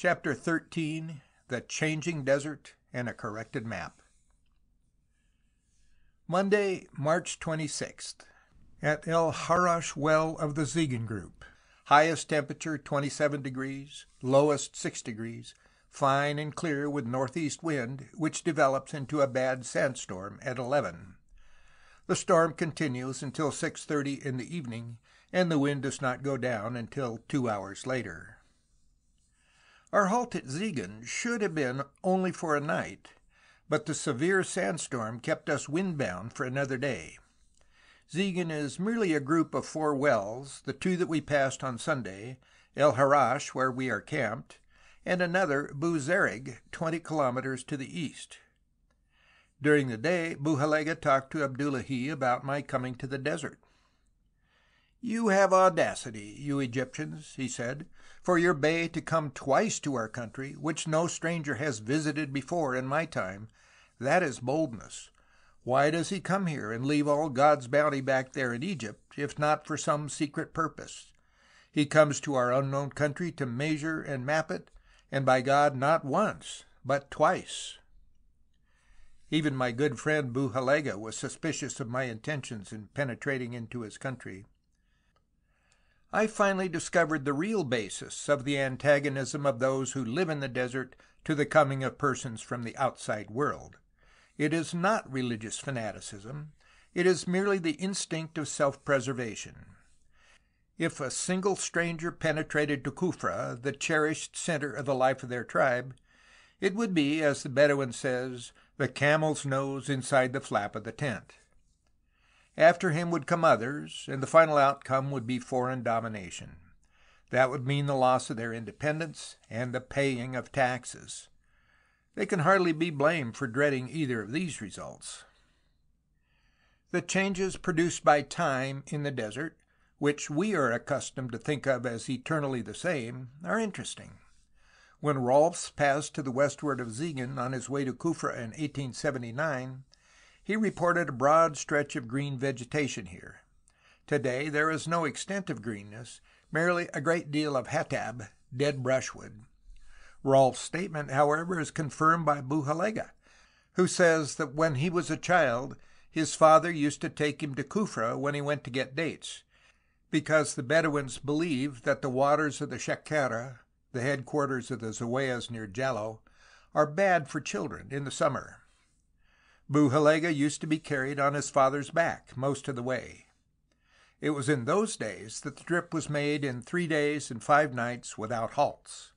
CHAPTER XIII THE CHANGING DESERT AND A CORRECTED MAP Monday, March 26. At El Harrach well of the Zieghen group. Highest temperature 27°, lowest 6°, fine and clear with northeast wind, which develops into a bad sandstorm at eleven. The storm continues until 6.30 in the evening, and the wind does not go down until two hours later. Our halt at Zieghen should have been only for a night, but the severe sandstorm kept us windbound for another day. Zieghen is merely a group of four wells, the two that we passed on Sunday, El Harrach, where we are camped, and another, Bu Zerig, twenty kilometers to the east. During the day Buhalega talked to Abdullahi about my coming to the desert. "You have audacity, you Egyptians," he said, "for your Bey to come twice to our country, which no stranger has visited before in my time. That is boldness. Why does he come here and leave all God's bounty back there in Egypt, if not for some secret purpose? He comes to our unknown country to measure and map it, and by God not once, but twice." Even my good friend Buhalega was suspicious of my intentions in penetrating into his country. I finally discovered the real basis of the antagonism of those who live in the desert to the coming of persons from the outside world. It is not religious fanaticism. It is merely the instinct of self-preservation. If a single stranger penetrated to Kufra, the cherished center of the life of their tribe, it would be, as the Bedouin says, the camel's nose inside the flap of the tent. After him would come others, and the final outcome would be foreign domination. That would mean the loss of their independence and the paying of taxes. They can hardly be blamed for dreading either of these results. The changes produced by time in the desert, which we are accustomed to think of as eternally the same, are interesting. When Rohlfs passed to the westward of Zieghen on his way to Kufra in 1879, he reported a broad stretch of green vegetation here. Today there is no extent of greenness, merely a great deal of hatab, dead brushwood. Rohlfs' statement, however, is confirmed by Buhalega, who says that when he was a child his father used to take him to Kufra when he went to get dates, because the Bedouins believe that the waters of the Shakara, the headquarters of the Zawiyas near Jalo, are bad for children in the summer. Buhalega used to be carried on his father's back most of the way. It was in those days that the trip was made in three days and five nights without halts.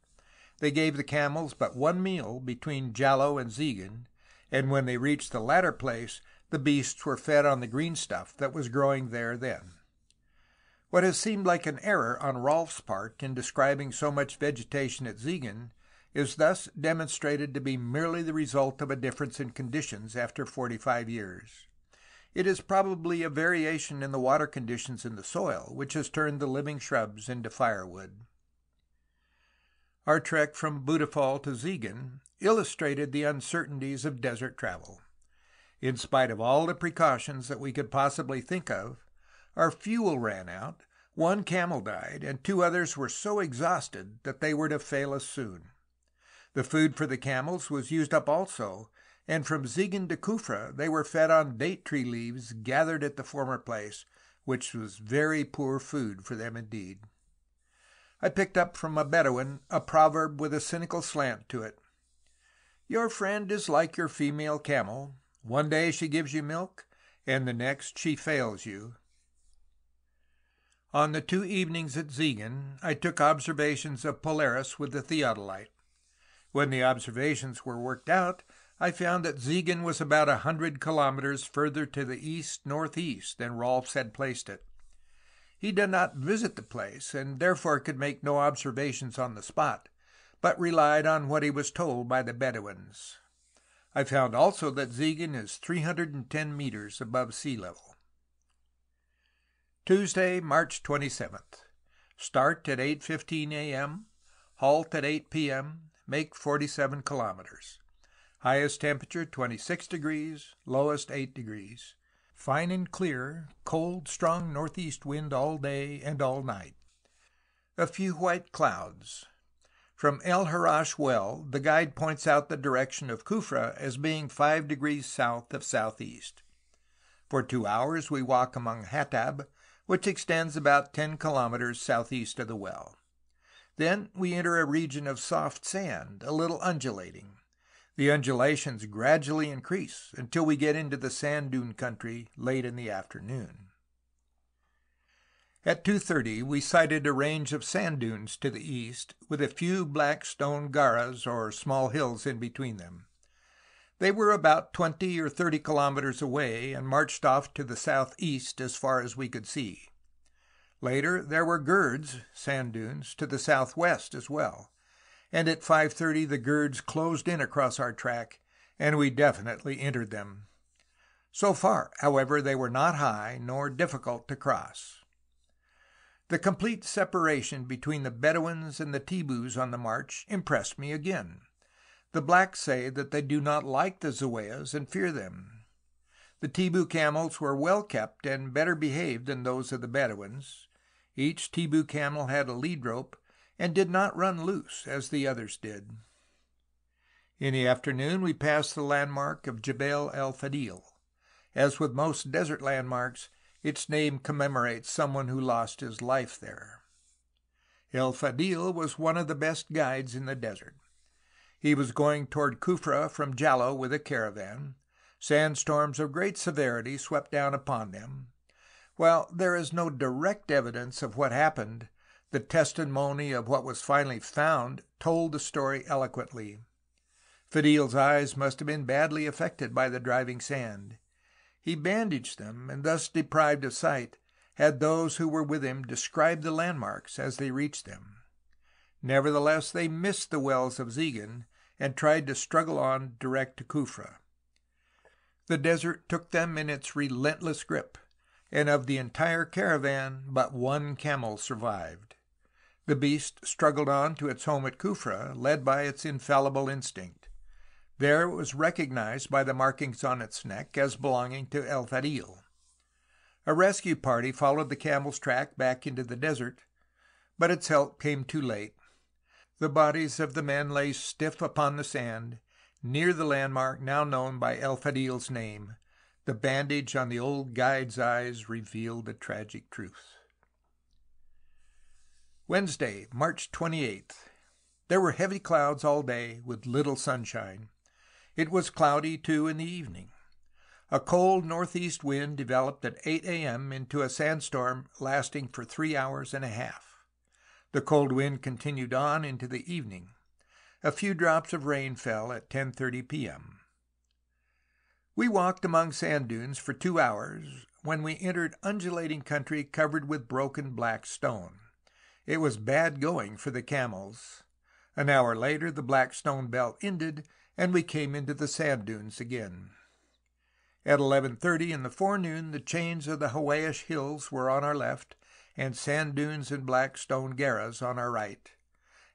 They gave the camels but one meal between Jalo and Zieghen, and when they reached the latter place the beasts were fed on the green stuff that was growing there then. What has seemed like an error on Rohlfs' part in describing so much vegetation at Zieghen is thus demonstrated to be merely the result of a difference in conditions after forty five years. It is probably a variation in the water conditions in the soil which has turned the living shrubs into firewood. Our trek from Boutefal to Zieghen illustrated the uncertainties of desert travel. In spite of all the precautions that we could possibly think of, our fuel ran out, one camel died, and two others were so exhausted that they were to fail us soon. The food for the camels was used up also, and from Zieghen to Kufra they were fed on date tree leaves gathered at the former place, which was very poor food for them indeed. I picked up from a Bedouin a proverb with a cynical slant to it. Your friend is like your female camel. One day she gives you milk, and the next she fails you. On the two evenings at Zieghen I took observations of Polaris with the theodolite. When the observations were worked out, I found that Zieghen was about a hundred kilometers further to the east northeast than Rohlfs had placed it. He did not visit the place, and therefore could make no observations on the spot, but relied on what he was told by the Bedouins. I found also that Zieghen is 310 meters above sea level. Tuesday, March 27th. Start at 8.15 a.m., halt at 8 p.m., make 47 kilometers. Highest temperature 26 degrees, lowest 8 degrees. Fine and clear, cold, strong northeast wind all day and all night. A few white clouds. From El Harash Well the guide points out the direction of Kufra as being five degrees south of southeast. For two hours we walk among Hatab, which extends about ten kilometers southeast of the well. Then we enter a region of soft sand, a little undulating. The undulations gradually increase until we get into the sand dune country late in the afternoon. At 2.30 we sighted a range of sand dunes to the east, with a few black stone garas or small hills in between them. They were about twenty or thirty kilometers away and marched off to the southeast as far as we could see. Later there were girds (sand dunes) to the southwest as well, and at 5.30 the girds closed in across our track and we definitely entered them. So far, however, they were not high nor difficult to cross. The complete separation between the Bedouins and the Tibus on the march impressed me again. The blacks say that they do not like the Zuwayas and fear them. The Tibu camels were well kept and better behaved than those of the Bedouins. Each Tibu camel had a lead rope and did not run loose as the others did. In the afternoon we passed the landmark of Jebel el Fadil. As with most desert landmarks, its name commemorates someone who lost his life there. El Fadil was one of the best guides in the desert. He was going toward Kufra from Jalo with a caravan. Sandstorms of great severity swept down upon them. While there is no direct evidence of what happened, the testimony of what was finally found told the story eloquently. Fadil's eyes must have been badly affected by the driving sand. He bandaged them, and thus deprived of sight, had those who were with him describe the landmarks as they reached them. Nevertheless they missed the wells of Zigan and tried to struggle on direct to Kufra. The desert took them in its relentless grip, and of the entire caravan but one camel survived. The beast struggled on to its home at Kufra, led by its infallible instinct. There it was recognized by the markings on its neck as belonging to El Fadil. A rescue party followed the camel's track back into the desert, but its help came too late. The bodies of the men lay stiff upon the sand, near the landmark now known by El Fadil's name. The bandage on the old guide's eyes revealed the tragic truth. Wednesday, March 28th. There were heavy clouds all day, with little sunshine. It was cloudy, too, in the evening. A cold northeast wind developed at 8 a.m. into a sandstorm lasting for three hours and a half. The cold wind continued on into the evening. A few drops of rain fell at 10.30 p.m. We walked among sand dunes for two hours, when we entered undulating country covered with broken black stone. It was bad going for the camels. An hour later the black stone belt ended, and we came into the sand dunes again. At 11.30 in the forenoon the chains of the Huayish Hills were on our left, and sand dunes and black stone garas on our right.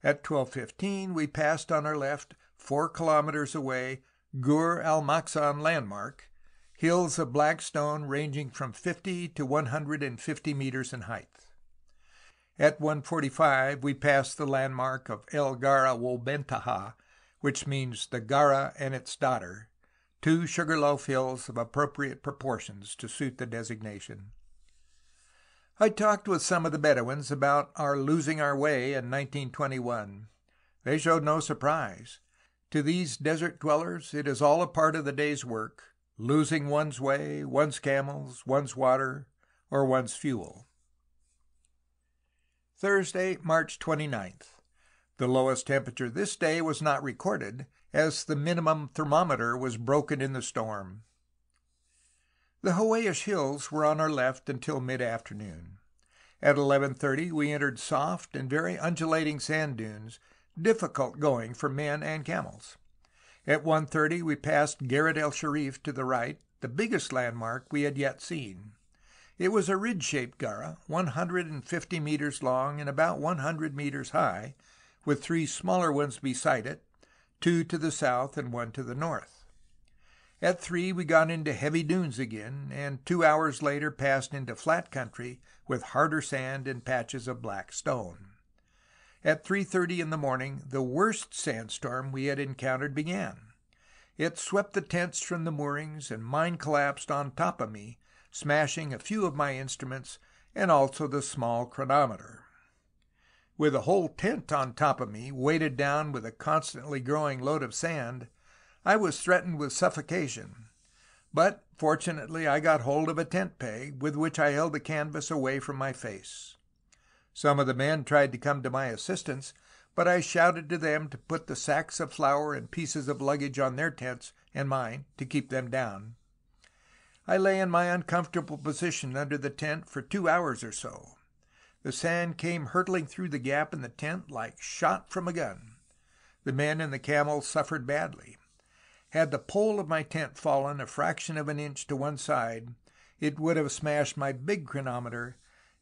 At 12.15 we passed on our left, four kilometers away, Gur al Maksan landmark, hills of black stone ranging from 50 to 150 meters in height. At 1.45 we passed the landmark of El Gara Wobentaha, which means the Gara and its daughter, two Sugarloaf hills of appropriate proportions to suit the designation. I talked with some of the Bedouins about our losing our way in 1921. They showed no surprise. To these desert dwellers it is all a part of the day's work, losing one's way, one's camels, one's water, or one's fuel. Thursday, March 29th. The lowest temperature this day was not recorded, as the minimum thermometer was broken in the storm. The Huayish Hills were on our left until mid-afternoon. At 11.30 we entered soft and very undulating sand dunes, difficult going for men and camels. At 1.30 we passed Garad el Sharif to the right, the biggest landmark we had yet seen. It was a ridge-shaped gara, 150 meters long and about 100 meters high, with three smaller ones beside it, two to the south and one to the north. At three we got into heavy dunes again, and two hours later passed into flat country with harder sand and patches of black stone. At 3.30 in the morning the worst sandstorm we had encountered began. It swept the tents from the moorings, and mine collapsed on top of me, smashing a few of my instruments and also the small chronometer. With a whole tent on top of me, weighted down with a constantly growing load of sand, I was threatened with suffocation, but fortunately I got hold of a tent peg, with which I held the canvas away from my face. Some of the men tried to come to my assistance, but I shouted to them to put the sacks of flour and pieces of luggage on their tents and mine to keep them down. I lay in my uncomfortable position under the tent for two hours or so. The sand came hurtling through the gap in the tent like shot from a gun. The men and the camels suffered badly. Had the pole of my tent fallen a fraction of an inch to one side, it would have smashed my big chronometer,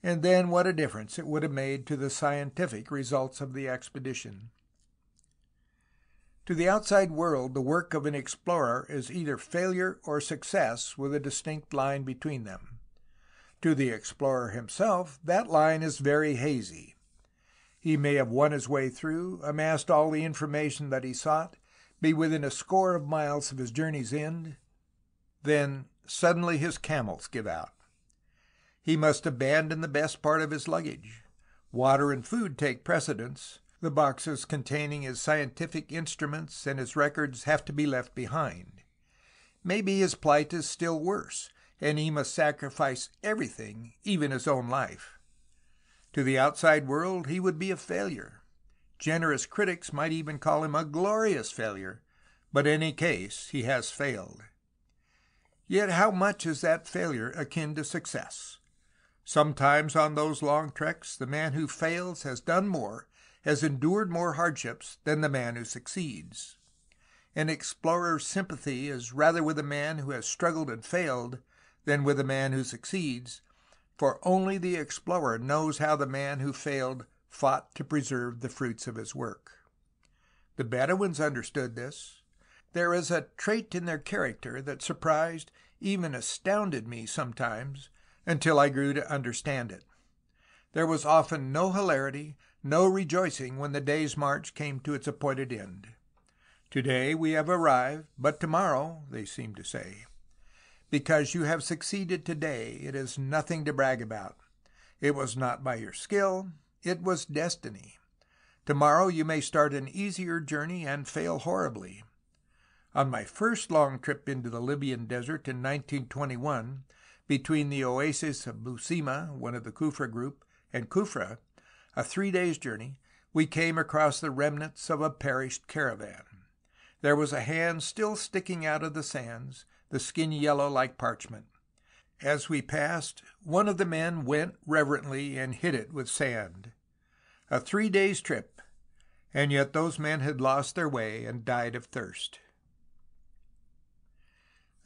and then what a difference it would have made to the scientific results of the expedition. To the outside world the work of an explorer is either failure or success with a distinct line between them. To the explorer himself that line is very hazy. He may have won his way through, amassed all the information that he sought, be within a score of miles of his journey's end, then suddenly his camels give out. He must abandon the best part of his luggage. Water and food take precedence. The boxes containing his scientific instruments and his records have to be left behind. Maybe his plight is still worse and he must sacrifice everything, even his own life. To the outside world he would be a failure. Generous critics might even call him a glorious failure, but in any case he has failed. Yet how much is that failure akin to success? Sometimes on those long treks the man who fails has done more, has endured more hardships than the man who succeeds. An explorer's sympathy is rather with the man who has struggled and failed than with the man who succeeds, for only the explorer knows how the man who failed fought to preserve the fruits of his work. The Bedouins understood this. There is a trait in their character that surprised, even astounded me sometimes, until I grew to understand it. There was often no hilarity, no rejoicing when the day's march came to its appointed end. Today we have arrived, but tomorrow, they seemed to say. Because you have succeeded today, it is nothing to brag about. It was not by your skill, it was destiny. Tomorrow you may start an easier journey and fail horribly. On my first long trip into the Libyan desert in 1921, between the oasis of Busima, one of the Kufra group, and Kufra, a three days' journey, we came across the remnants of a perished caravan. There was a hand still sticking out of the sands, the skin yellow like parchment. As we passed, one of the men went reverently and hit it with sand. A three days' trip, and yet those men had lost their way and died of thirst.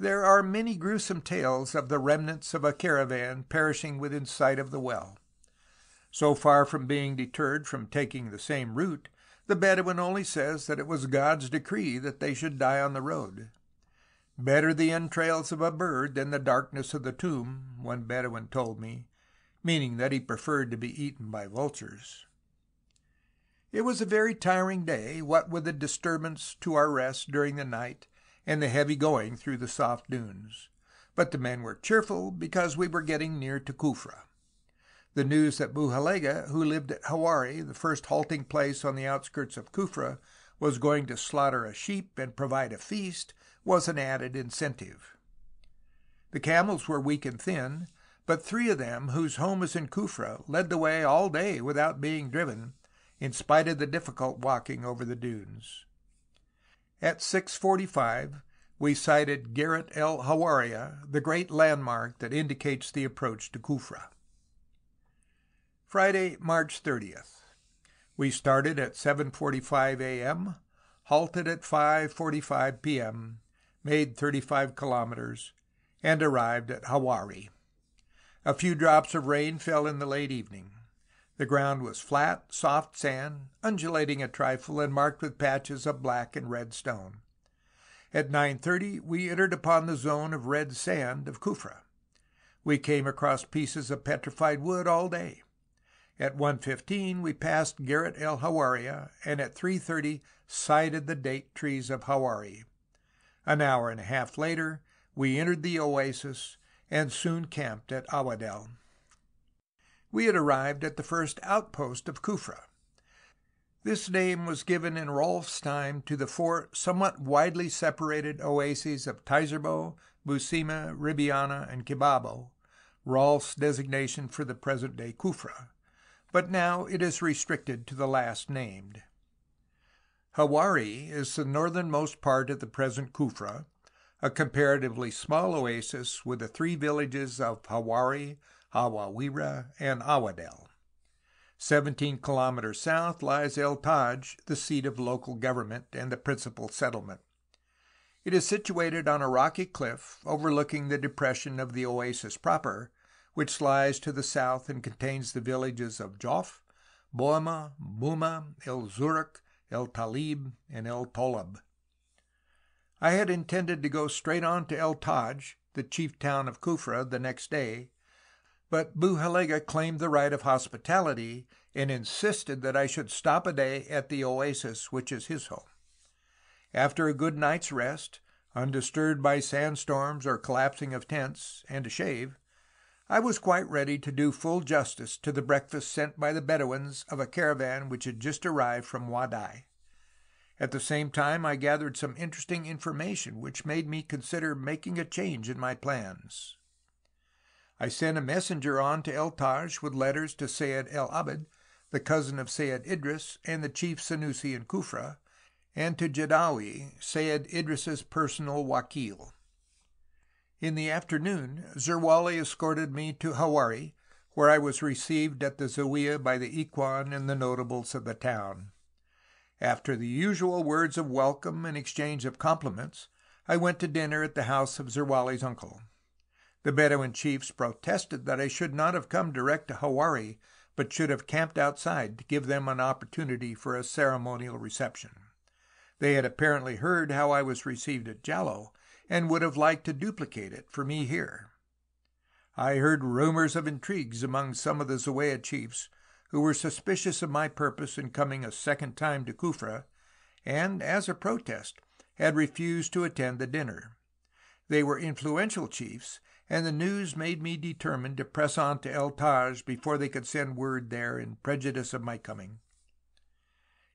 There are many gruesome tales of the remnants of a caravan perishing within sight of the well. So far from being deterred from taking the same route, the Bedouin only says that it was God's decree that they should die on the road. Better the entrails of a bird than the darkness of the tomb, one Bedouin told me, meaning that he preferred to be eaten by vultures. It was a very tiring day, what with the disturbance to our rest during the night and the heavy going through the soft dunes. But the men were cheerful because we were getting near to Kufra. The news that Buhalega, who lived at Hawari, the first halting place on the outskirts of Kufra, was going to slaughter a sheep and provide a feast was an added incentive. The camels were weak and thin, but three of them, whose home is in Kufra, led the way all day without being driven, in spite of the difficult walking over the dunes. At 6.45 we sighted Gharet el Hawaria, the great landmark that indicates the approach to Kufra. Friday, March 30th. We started at 7.45 a.m., halted at 5.45 p.m., made 35 kilometers, and arrived at Hawari. A few drops of rain fell in the late evening. The ground was flat, soft sand, undulating a trifle and marked with patches of black and red stone. At 9.30 we entered upon the zone of red sand of Kufra. We came across pieces of petrified wood all day. At 1.15 we passed Gharat el Hawaria, and at 3.30 sighted the date trees of Hawari. An hour and a half later we entered the oasis, and soon camped at Awadel. We had arrived at the first outpost of Kufra. This name was given in Rohlfs' time to the four somewhat widely separated oases of Teiserbo, Busima, Ribiana, and Kibabo, Rohlfs' designation for the present day Kufra, but now it is restricted to the last named. Hawari is the northernmost part of the present Kufra, a comparatively small oasis with the three villages of Hawari, Hawawira, and Awadel. Seventeen kilometers south lies El Taj, the seat of local government and the principal settlement. It is situated on a rocky cliff overlooking the depression of the oasis proper, which lies to the south and contains the villages of Jof, Boama, Buma, El Zuruk, El Talib, and El Tolab. I had intended to go straight on to El Taj, the chief town of Kufra, the next day, but Buhalega claimed the right of hospitality and insisted that I should stop a day at the oasis which is his home. After a good night's rest, undisturbed by sandstorms or collapsing of tents, and a shave, I was quite ready to do full justice to the breakfast sent by the Bedouins of a caravan which had just arrived from Wadai. At the same time I gathered some interesting information which made me consider making a change in my plans. I sent a messenger on to El Taj with letters to Sayed El Abid, the cousin of Sayed Idris and the chief Sanusi in Kufra, and to Jadawi, Sayed Idris's personal wakil. In the afternoon Zerwali escorted me to Hawari, where I was received at the Zawiya by the Ikhwan and the notables of the town. After the usual words of welcome and exchange of compliments, I went to dinner at the house of Zerwali's uncle. The Bedouin chiefs protested that I should not have come direct to Hawari, but should have camped outside to give them an opportunity for a ceremonial reception. They had apparently heard how I was received at Jalo, and would have liked to duplicate it for me here. I heard rumors of intrigues among some of the Zawiya chiefs, who were suspicious of my purpose in coming a second time to Kufra, and, as a protest, had refused to attend the dinner. They were influential chiefs, and the news made me determined to press on to El Taj before they could send word there in prejudice of my coming.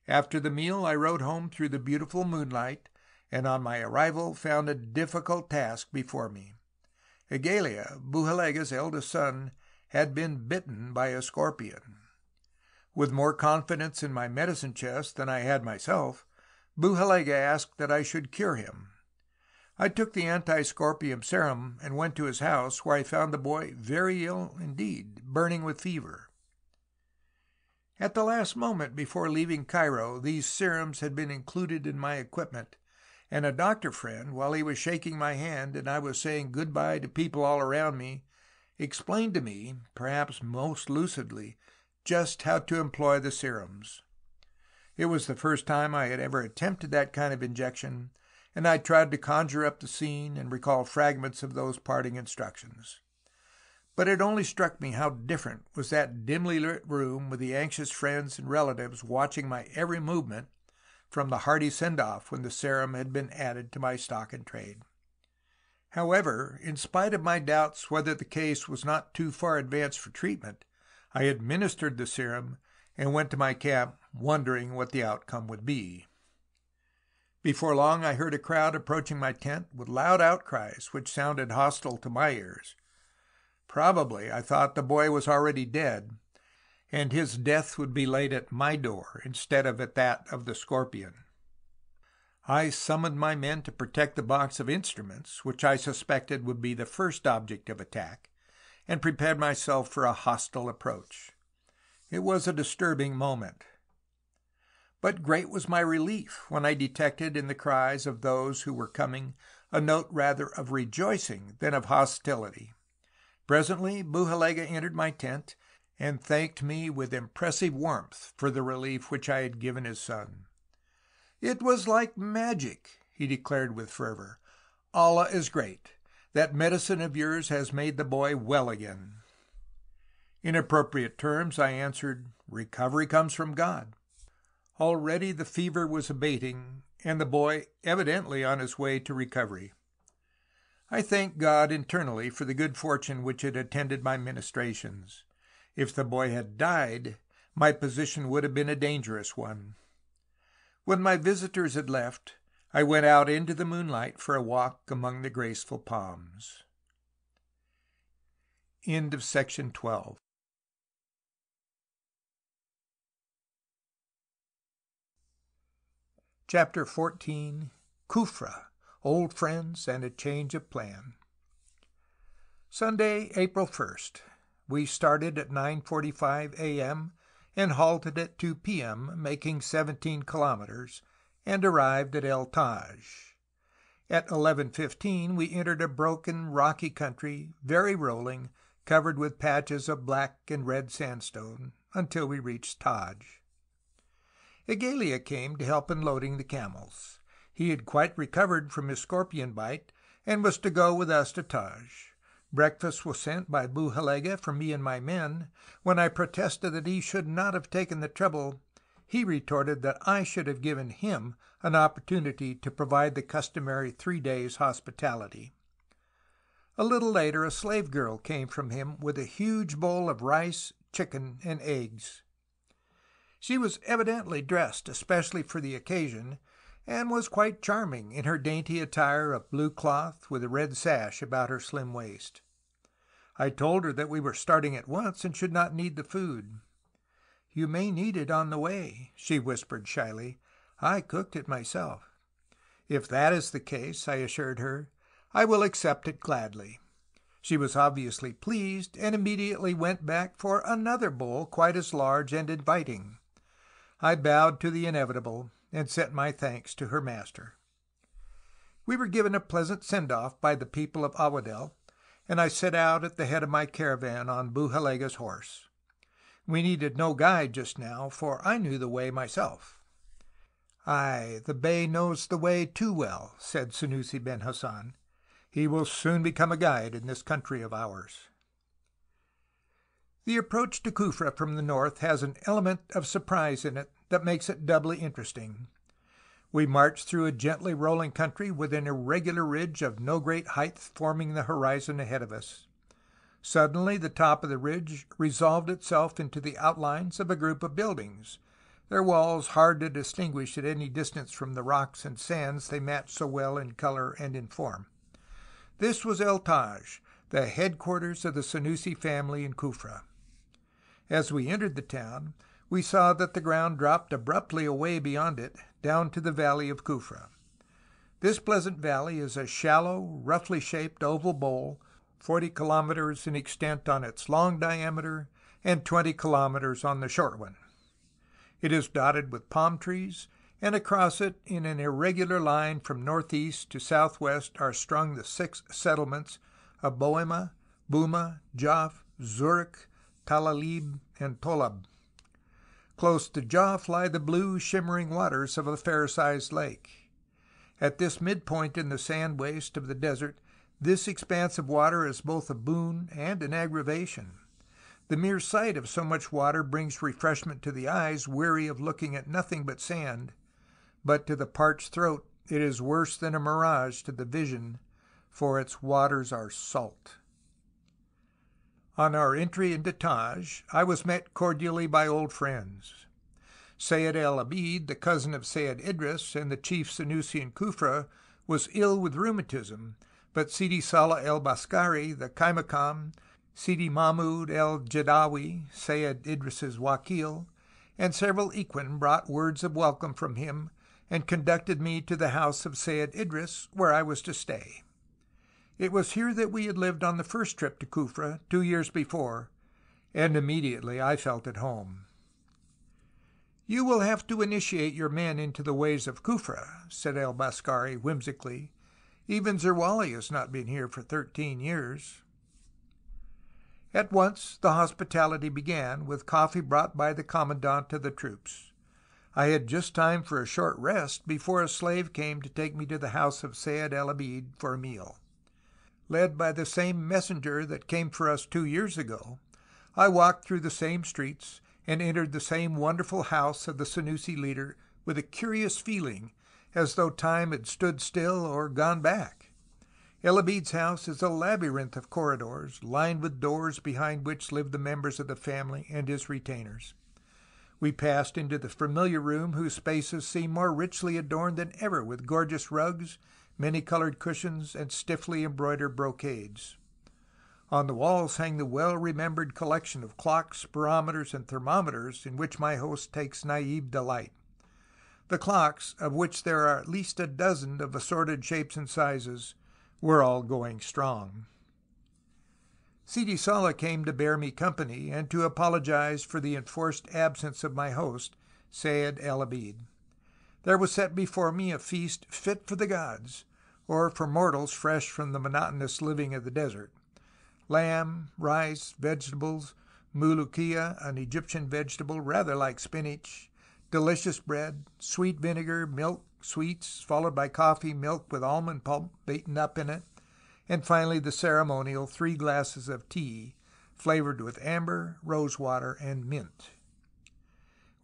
After the meal I rode home through the beautiful moonlight, and on my arrival found a difficult task before me. Egalia, Buhalega's eldest son, had been bitten by a scorpion. With more confidence in my medicine chest than I had myself, Buhalega asked that I should cure him. I took the anti-scorpion serum and went to his house, where I found the boy very ill indeed, burning with fever. At the last moment before leaving Cairo these serums had been included in my equipment, and a doctor friend, while he was shaking my hand and I was saying good bye to people all around me, explained to me, perhaps most lucidly, just how to employ the serums. It was the first time I had ever attempted that kind of injection, and I tried to conjure up the scene and recall fragments of those parting instructions. But it only struck me how different was that dimly lit room with the anxious friends and relatives watching my every movement from the hearty send-off when the serum had been added to my stock in trade. However, in spite of my doubts whether the case was not too far advanced for treatment, I administered the serum and went to my camp wondering what the outcome would be. Before long I heard a crowd approaching my tent with loud outcries which sounded hostile to my ears. Probably I thought the boy was already dead, and his death would be laid at my door instead of at that of the scorpion. I summoned my men to protect the box of instruments, which I suspected would be the first object of attack, and prepared myself for a hostile approach. It was a disturbing moment. But great was my relief when I detected in the cries of those who were coming a note rather of rejoicing than of hostility. Presently Buhalega entered my tent and thanked me with impressive warmth for the relief which I had given his son. It was like magic, he declared with fervor. Allah is great. That medicine of yours has made the boy well again. In appropriate terms I answered, "Recovery comes from God." Already the fever was abating, and the boy evidently on his way to recovery. I thanked God internally for the good fortune which had attended my ministrations. If the boy had died, my position would have been a dangerous one. When my visitors had left, I went out into the moonlight for a walk among the graceful palms. End of Section 12 Chapter 14 Kufra Old Friends and a Change of Plan Sunday, April 1st. We started at 9.45 a.m. and halted at 2 p.m., making 17 kilometers, and arrived at El Taj. At 11.15 we entered a broken, rocky country, very rolling, covered with patches of black and red sandstone, until we reached Taj. Igalia came to help in loading the camels. He had quite recovered from his scorpion bite, and was to go with us to Taj. Breakfast was sent by Buhalega for me and my men. When I protested that he should not have taken the trouble, he retorted that I should have given him an opportunity to provide the customary three days' hospitality. A little later a slave girl came from him with a huge bowl of rice, chicken, and eggs. She was evidently dressed especially for the occasion, and was quite charming in her dainty attire of blue cloth with a red sash about her slim waist. I told her that we were starting at once and should not need the food. "You may need it on the way," she whispered shyly. "I cooked it myself." "If that is the case," I assured her, "I will accept it gladly." She was obviously pleased, and immediately went back for another bowl quite as large and inviting. I bowed to the inevitable, and sent my thanks to her master. We were given a pleasant send off by the people of Awadel and I set out at the head of my caravan on Buhalega's horse. We needed no guide just now, for I knew the way myself. "Ay, the Bey knows the way too well," said Sunusi ben Hassan. "He will soon become a guide in this country of ours." The approach to Kufra from the north has an element of surprise in it that makes it doubly interesting. We marched through a gently rolling country with an irregular ridge of no great height forming the horizon ahead of us. Suddenly the top of the ridge resolved itself into the outlines of a group of buildings, their walls hard to distinguish at any distance from the rocks and sands they matched so well in color and in form. This was El Taj, the headquarters of the Sanusi family in Kufra. As we entered the town, we saw that the ground dropped abruptly away beyond it, down to the valley of Kufra. This pleasant valley is a shallow, roughly shaped oval bowl, 40 kilometers in extent on its long diameter and 20 kilometers on the short one. It is dotted with palm trees, and across it in an irregular line from northeast to southwest are strung the six settlements of Boema, Buma, Jaf, Zurich, Talalib, and Tolab. Close to Jaf lie the blue, shimmering waters of a fair sized lake. At this midpoint in the sand waste of the desert this expanse of water is both a boon and an aggravation. The mere sight of so much water brings refreshment to the eyes weary of looking at nothing but sand, but to the parched throat it is worse than a mirage to the vision, for its waters are salt. On our entry into Taj I was met cordially by old friends. Sayed el Abid, the cousin of Sayed Idris and the chief Sanusi in Kufra, was ill with rheumatism, but Sidi Salah el Baskari, the Kaimakam, Sidi Mahmud el Jadawi, Sayed Idris's wakil, and several Ikhwan brought words of welcome from him and conducted me to the house of Sayed Idris, where I was to stay. It was here that we had lived on the first trip to Kufra, two years before, and immediately I felt at home. "You will have to initiate your men into the ways of Kufra," said El Baskari whimsically. "Even Zerwali has not been here for thirteen years." At once the hospitality began, with coffee brought by the commandant of the troops. I had just time for a short rest before a slave came to take me to the house of Sayed el Abid for a meal. Led by the same messenger that came for us two years ago, I walked through the same streets and entered the same wonderful house of the Senussi leader with a curious feeling as though time had stood still or gone back. El Abid's house is a labyrinth of corridors, lined with doors behind which live the members of the family and his retainers. We passed into the familiar room whose spaces seem more richly adorned than ever with gorgeous rugs, many colored cushions, and stiffly embroidered brocades. On the walls hang the well remembered collection of clocks, barometers, and thermometers in which my host takes naive delight. The clocks, of which there are at least a dozen of assorted shapes and sizes, were all going strong. Sidi Saleh came to bear me company and to apologize for the enforced absence of my host, Sayed El Abid. There was set before me a feast fit for the gods, or for mortals fresh from the monotonous living of the desert. Lamb, rice, vegetables, mulukia, an Egyptian vegetable rather like spinach, delicious bread, sweet vinegar, milk, sweets, followed by coffee, milk with almond pulp beaten up in it, and finally the ceremonial three glasses of tea, flavored with amber, rose water, and mint.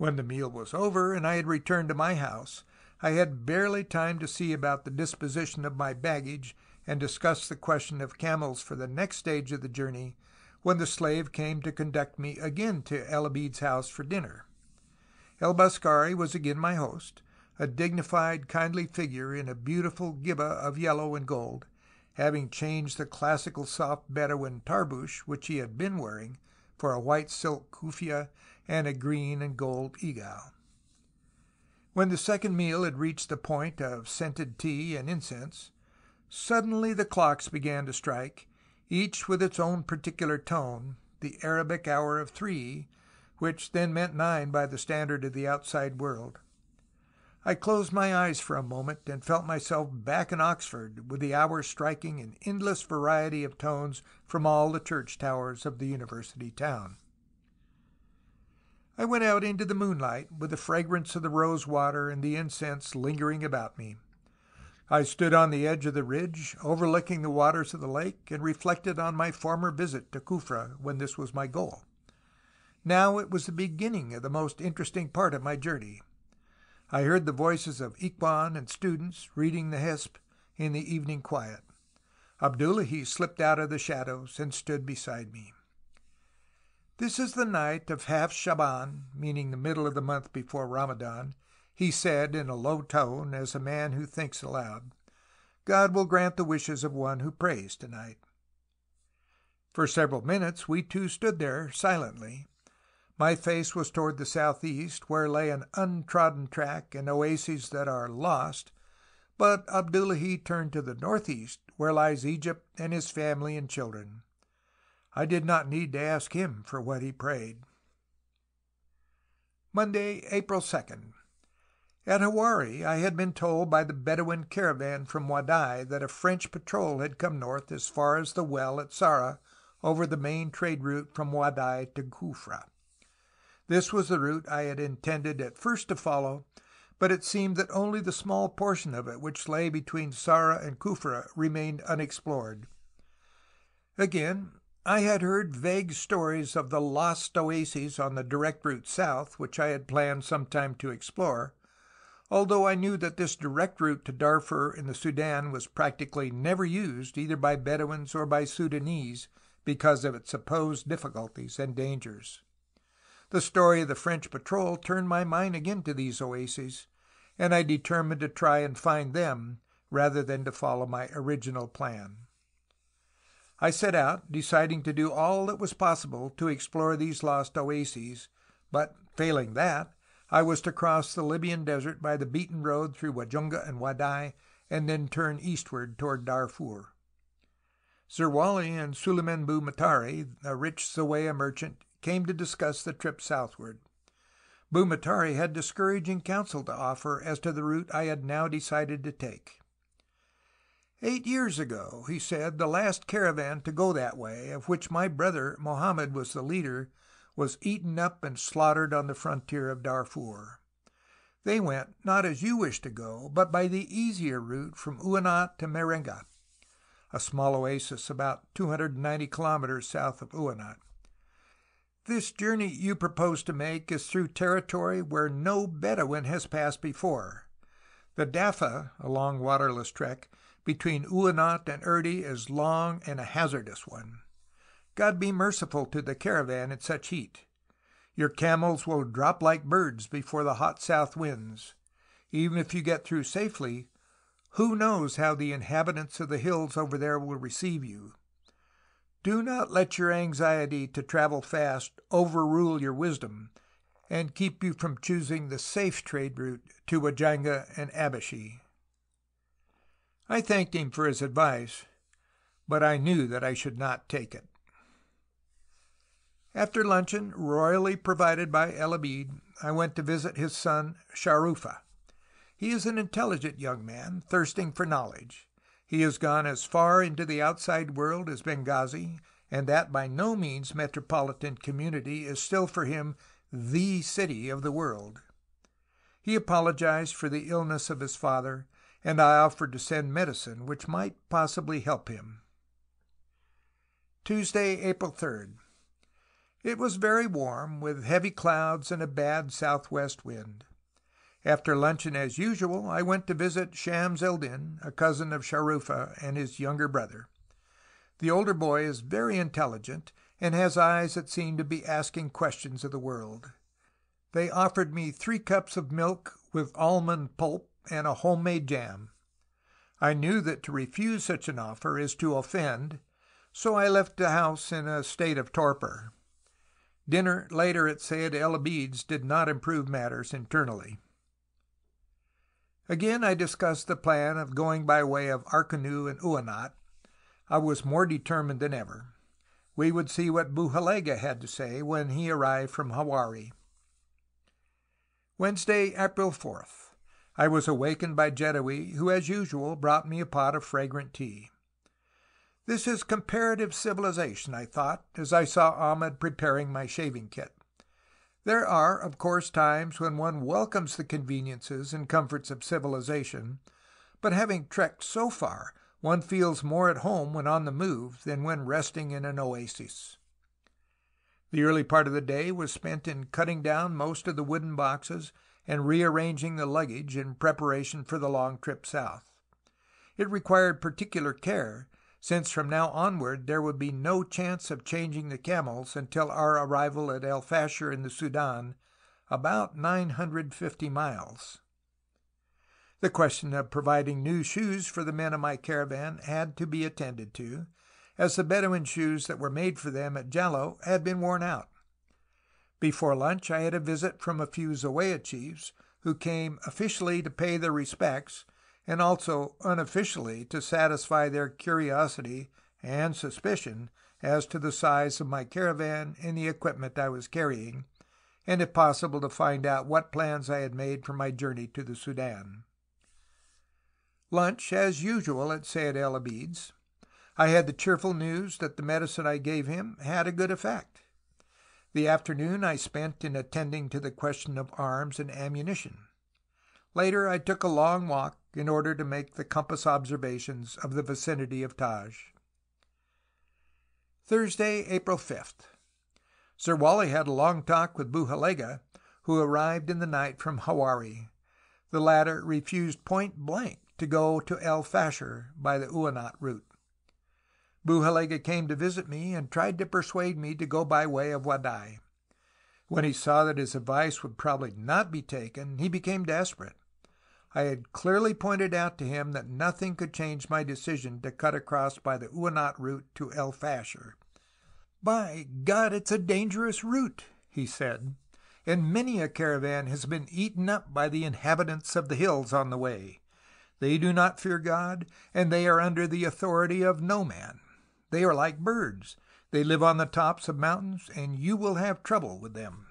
When the meal was over and I had returned to my house, I had barely time to see about the disposition of my baggage and discuss the question of camels for the next stage of the journey when the slave came to conduct me again to El Abid's house for dinner. El Baskari was again my host, a dignified, kindly figure in a beautiful gibbah of yellow and gold, having changed the classical soft Bedouin tarbush which he had been wearing for a white silk kufia and a green and gold igal. When the second meal had reached the point of scented tea and incense, suddenly the clocks began to strike, each with its own particular tone, the Arabic hour of three, which then meant nine by the standard of the outside world. I closed my eyes for a moment and felt myself back in Oxford, with the hours striking in endless variety of tones from all the church towers of the university town. I went out into the moonlight, with the fragrance of the rose water and the incense lingering about me. I stood on the edge of the ridge, overlooking the waters of the lake, and reflected on my former visit to Kufra when this was my goal. Now it was the beginning of the most interesting part of my journey. I heard the voices of ikhwan and students reading the Hesp in the evening quiet. Abdullahi slipped out of the shadows and stood beside me. This is the night of half Shaban, meaning the middle of the month before Ramadan, he said in a low tone as a man who thinks aloud. God will grant the wishes of one who prays tonight. For several minutes we two stood there silently, my face was toward the southeast, where lay an untrodden track and oases that are lost, but Abdullahi turned to the northeast, where lies Egypt and his family and children. I did not need to ask him for what he prayed. Monday, April 2nd. At Hawari I had been told by the Bedouin caravan from Wadai that a French patrol had come north as far as the well at Sara over the main trade route from Wadai to Kufra. This was the route I had intended at first to follow, but it seemed that only the small portion of it which lay between Sara and Kufra remained unexplored. Again, I had heard vague stories of the lost oases on the direct route south which I had planned some time to explore, although I knew that this direct route to Darfur in the Sudan was practically never used either by Bedouins or by Sudanese because of its supposed difficulties and dangers. The story of the French patrol turned my mind again to these oases, and I determined to try and find them rather than to follow my original plan. I set out, deciding to do all that was possible to explore these lost oases, but, failing that, I was to cross the Libyan desert by the beaten road through Wajunga and Wadai, and then turn eastward toward Darfur. Zerwali and Suleiman Bu Matari, a rich Zawiya merchant, came to discuss the trip southward. Bu-Matari had discouraging counsel to offer as to the route I had now decided to take. Eight years ago, he said, the last caravan to go that way, of which my brother Mohammed was the leader, was eaten up and slaughtered on the frontier of Darfur. They went, not as you wish to go, but by the easier route from Uinat to Merenga, a small oasis about 290 kilometers south of Uinat. This journey you propose to make is through territory where no Bedouin has passed before. The Dafa (a long waterless trek) between Uinat and Erde is long and a hazardous one. God be merciful to the caravan in such heat. Your camels will drop like birds before the hot south winds. Even if you get through safely, who knows how the inhabitants of the hills over there will receive you? Do not let your anxiety to travel fast overrule your wisdom and keep you from choosing the safe trade route to Wajanga and Abashi. I thanked him for his advice, but I knew that I should not take it. After luncheon, royally provided by El Abid, I went to visit his son Sharufa. He is an intelligent young man, thirsting for knowledge. He has gone as far into the outside world as Benghazi, and that by no means metropolitan community is still for him the city of the world. He apologized for the illness of his father, and I offered to send medicine which might possibly help him. Tuesday, April 3. It was very warm, with heavy clouds and a bad southwest wind. After luncheon, as usual, I went to visit Shams el Din, a cousin of Sharufa and his younger brother. The older boy is very intelligent, and has eyes that seem to be asking questions of the world. They offered me three cups of milk with almond pulp and a homemade jam. I knew that to refuse such an offer is to offend, so I left the house in a state of torpor. Dinner later at Sayed el Abid's did not improve matters internally. Again I discussed the plan of going by way of Arkanu and Uinat. I was more determined than ever. We would see what Buhalega had to say when he arrived from Hawari. Wednesday, April 4. I was awakened by Jedui, who as usual brought me a pot of fragrant tea. This is comparative civilization, I thought, as I saw Ahmed preparing my shaving kit. There are, of course, times when one welcomes the conveniences and comforts of civilization, but having trekked so far, one feels more at home when on the move than when resting in an oasis. The early part of the day was spent in cutting down most of the wooden boxes and rearranging the luggage in preparation for the long trip south. It required particular care, since from now onward there would be no chance of changing the camels until our arrival at El Fasher in the Sudan, about 950 miles. The question of providing new shoes for the men of my caravan had to be attended to, as the Bedouin shoes that were made for them at Jalo had been worn out. Before lunch I had a visit from a few Zawaya chiefs, who came officially to pay their respects and also unofficially to satisfy their curiosity and suspicion as to the size of my caravan and the equipment I was carrying, and if possible to find out what plans I had made for my journey to the Sudan. Lunch, as usual, at Sayed el Abid's. I had the cheerful news that the medicine I gave him had a good effect. The afternoon I spent in attending to the question of arms and ammunition. Later I took a long walk in order to make the compass observations of the vicinity of Taj. Thursday, April 5th. Zerwali had a long talk with Buhalega, who arrived in the night from Hawari. The latter refused point blank to go to El Fasher by the Uinat route. Buhalega came to visit me and tried to persuade me to go by way of Wadai. When he saw that his advice would probably not be taken, he became desperate. I had clearly pointed out to him that nothing could change my decision to cut across by the Uinat route to El Fasher. By God, it's a dangerous route, he said, and many a caravan has been eaten up by the inhabitants of the hills on the way. They do not fear God, and they are under the authority of no man. They are like birds. They live on the tops of mountains, and you will have trouble with them.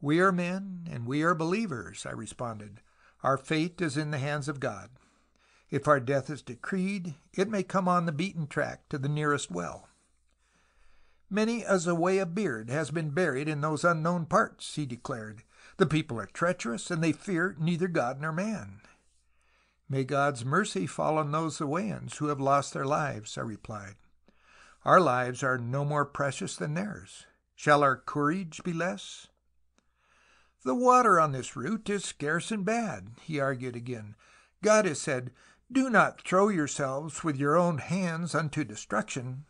We are men, and we are believers, I responded. Our fate is in the hands of God. If our death is decreed, it may come on the beaten track to the nearest well. Many a Zawaya beard has been buried in those unknown parts, he declared. The people are treacherous, and they fear neither God nor man. May God's mercy fall on those Zawayans who have lost their lives, I replied. Our lives are no more precious than theirs. Shall our courage be less? The water on this route is scarce and bad, he argued again. God has said, Do not throw yourselves with your own hands unto destruction.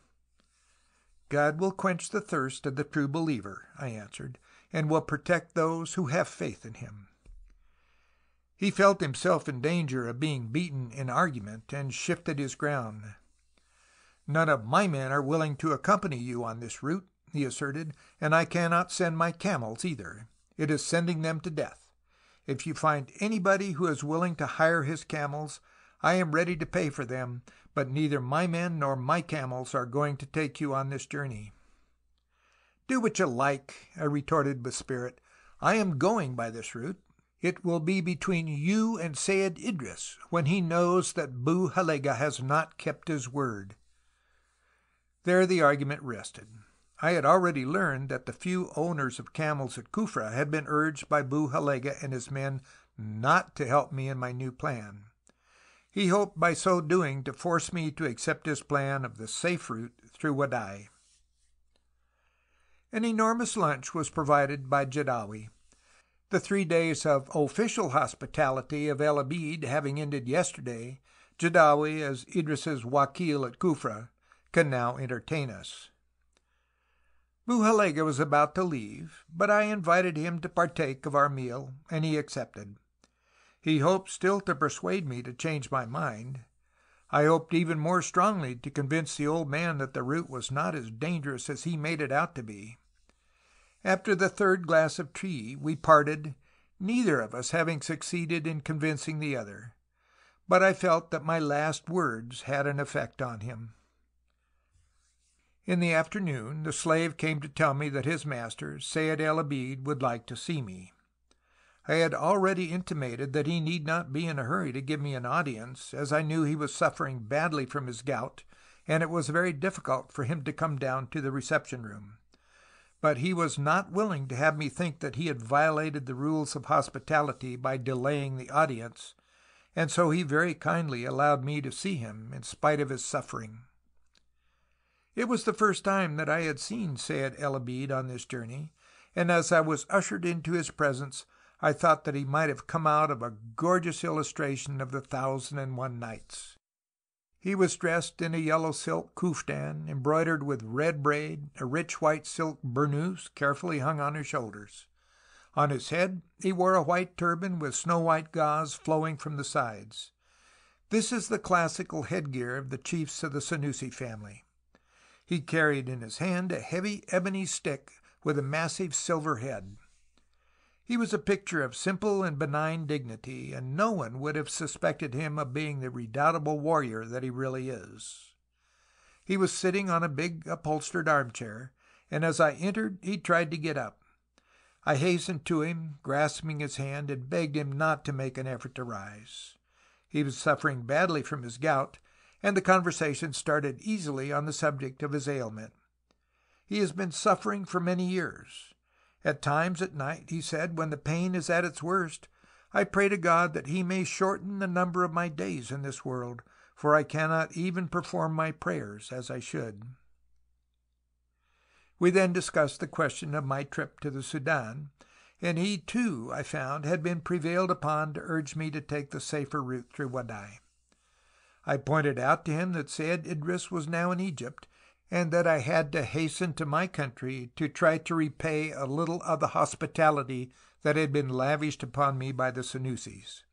God will quench the thirst of the true believer, I answered, and will protect those who have faith in him. He felt himself in danger of being beaten in argument, and shifted his ground. None of my men are willing to accompany you on this route, he asserted, and I cannot send my camels either. It is sending them to death. If you find anybody who is willing to hire his camels, I am ready to pay for them, but neither my men nor my camels are going to take you on this journey. Do what you like, I retorted with spirit. I am going by this route. It will be between you and Sayed Idris when he knows that Bou Halega has not kept his word. There the argument rested. I had already learned that the few owners of camels at Kufra had been urged by Bou Halega and his men not to help me in my new plan. He hoped by so doing to force me to accept his plan of the safe route through Wadai. An enormous lunch was provided by Jadawi. The three days of official hospitality of El Abid having ended yesterday, Jadawi, as Idris's wakil at Kufra, can now entertain us. Buhalega was about to leave, but I invited him to partake of our meal, and he accepted. He hoped still to persuade me to change my mind. I hoped even more strongly to convince the old man that the route was not as dangerous as he made it out to be. After the third glass of tea we parted, neither of us having succeeded in convincing the other, but I felt that my last words had an effect on him. In the afternoon the slave came to tell me that his master, Sayed El Abid, would like to see me. I had already intimated that he need not be in a hurry to give me an audience, as I knew he was suffering badly from his gout, and it was very difficult for him to come down to the reception room but he was not willing to have me think that he had violated the rules of hospitality by delaying the audience, and so he very kindly allowed me to see him in spite of his suffering. It was the first time that I had seen Sayed El Abid on this journey, and as I was ushered into his presence I thought that he might have come out of a gorgeous illustration of the Thousand and One Nights. He was dressed in a yellow silk kuftan embroidered with red braid, a rich white silk burnous carefully hung on his shoulders. On his head he wore a white turban with snow white gauze flowing from the sides. This is the classical headgear of the chiefs of the Senussi family. He carried in his hand a heavy ebony stick with a massive silver head. He was a picture of simple and benign dignity, and no one would have suspected him of being the redoubtable warrior that he really is. He was sitting on a big upholstered armchair, and as I entered he tried to get up. I hastened to him, grasping his hand, and begged him not to make an effort to rise. He was suffering badly from his gout, and the conversation started easily on the subject of his ailment. He has been suffering for many years. At times at night, he said, when the pain is at its worst, I pray to God that he may shorten the number of my days in this world, for I cannot even perform my prayers as I should. We then discussed the question of my trip to the Sudan, and he too, I found, had been prevailed upon to urge me to take the safer route through Wadai. I pointed out to him that Sayed Idris was now in Egypt, and that I had to hasten to my country to try to repay a little of the hospitality that had been lavished upon me by the Senussis.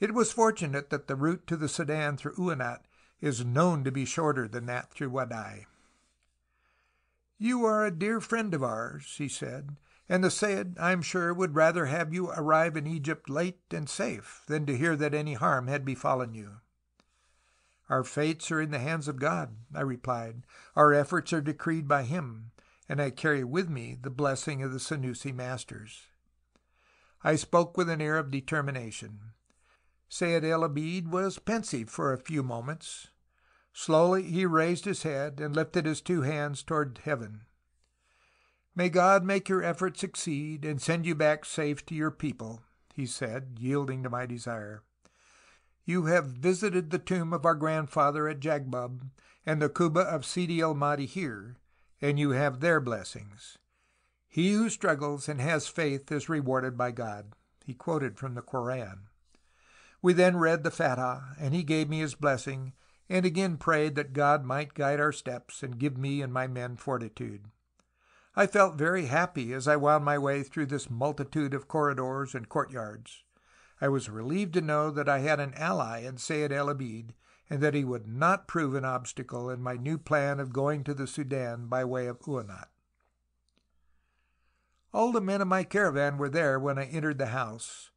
It was fortunate that the route to the Sudan through Uinat is known to be shorter than that through Wadai. You are a dear friend of ours, he said, and the Sayed, I am sure, would rather have you arrive in Egypt late and safe than to hear that any harm had befallen you. Our fates are in the hands of God, I replied. Our efforts are decreed by Him, and I carry with me the blessing of the Senussi masters. I spoke with an air of determination. Sayed El Abid was pensive for a few moments. Slowly he raised his head and lifted his two hands toward heaven. May God make your effort succeed and send you back safe to your people, he said, yielding to my desire. You have visited the tomb of our grandfather at Jagbab and the Kuba of Sidi el Mahdi here, and you have their blessings. He who struggles and has faith is rewarded by God." He quoted from the Koran. We then read the Fatha, and he gave me his blessing, and again prayed that God might guide our steps and give me and my men fortitude. I felt very happy as I wound my way through this multitude of corridors and courtyards. I was relieved to know that I had an ally in Sayed el Abid, and that he would not prove an obstacle in my new plan of going to the Sudan by way of Uinat. All the men of my caravan were there when I entered the house.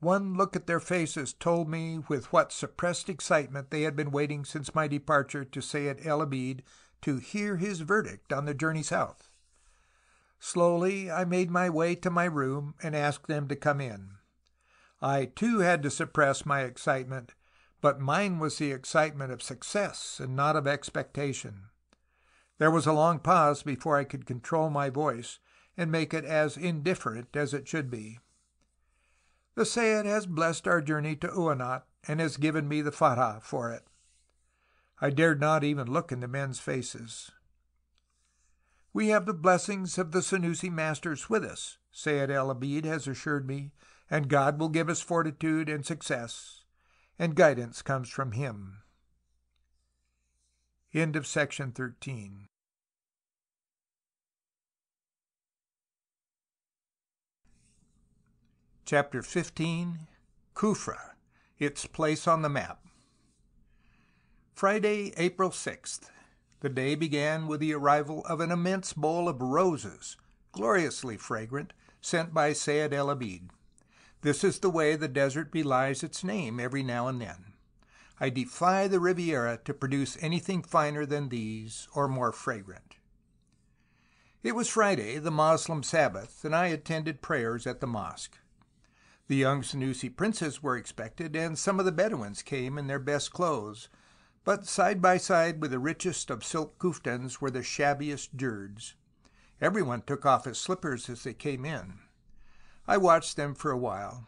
One look at their faces told me with what suppressed excitement they had been waiting since my departure to Sayed el Abid to hear his verdict on the journey south. Slowly I made my way to my room and asked them to come in. I too had to suppress my excitement, but mine was the excitement of success and not of expectation. There was a long pause before I could control my voice and make it as indifferent as it should be. The Sayed has blessed our journey to Uinat and has given me the Fatha for it. I dared not even look in the men's faces. We have the blessings of the Senussi masters with us, Sayed El Abid has assured me, and God will give us fortitude and success, and guidance comes from him. End of section 13. Chapter 15 Kufra Its Place on the Map Friday, April 6th. The day began with the arrival of an immense bowl of roses, gloriously fragrant, sent by Sayed el Abid. This is the way the desert belies its name every now and then. I defy the Riviera to produce anything finer than these, or more fragrant. It was Friday, the Moslem Sabbath, and I attended prayers at the mosque. The young Senussi princes were expected, and some of the Bedouins came in their best clothes, but side by side with the richest of silk kuftans were the shabbiest jerds. Everyone took off his slippers as they came in. I watched them for a while.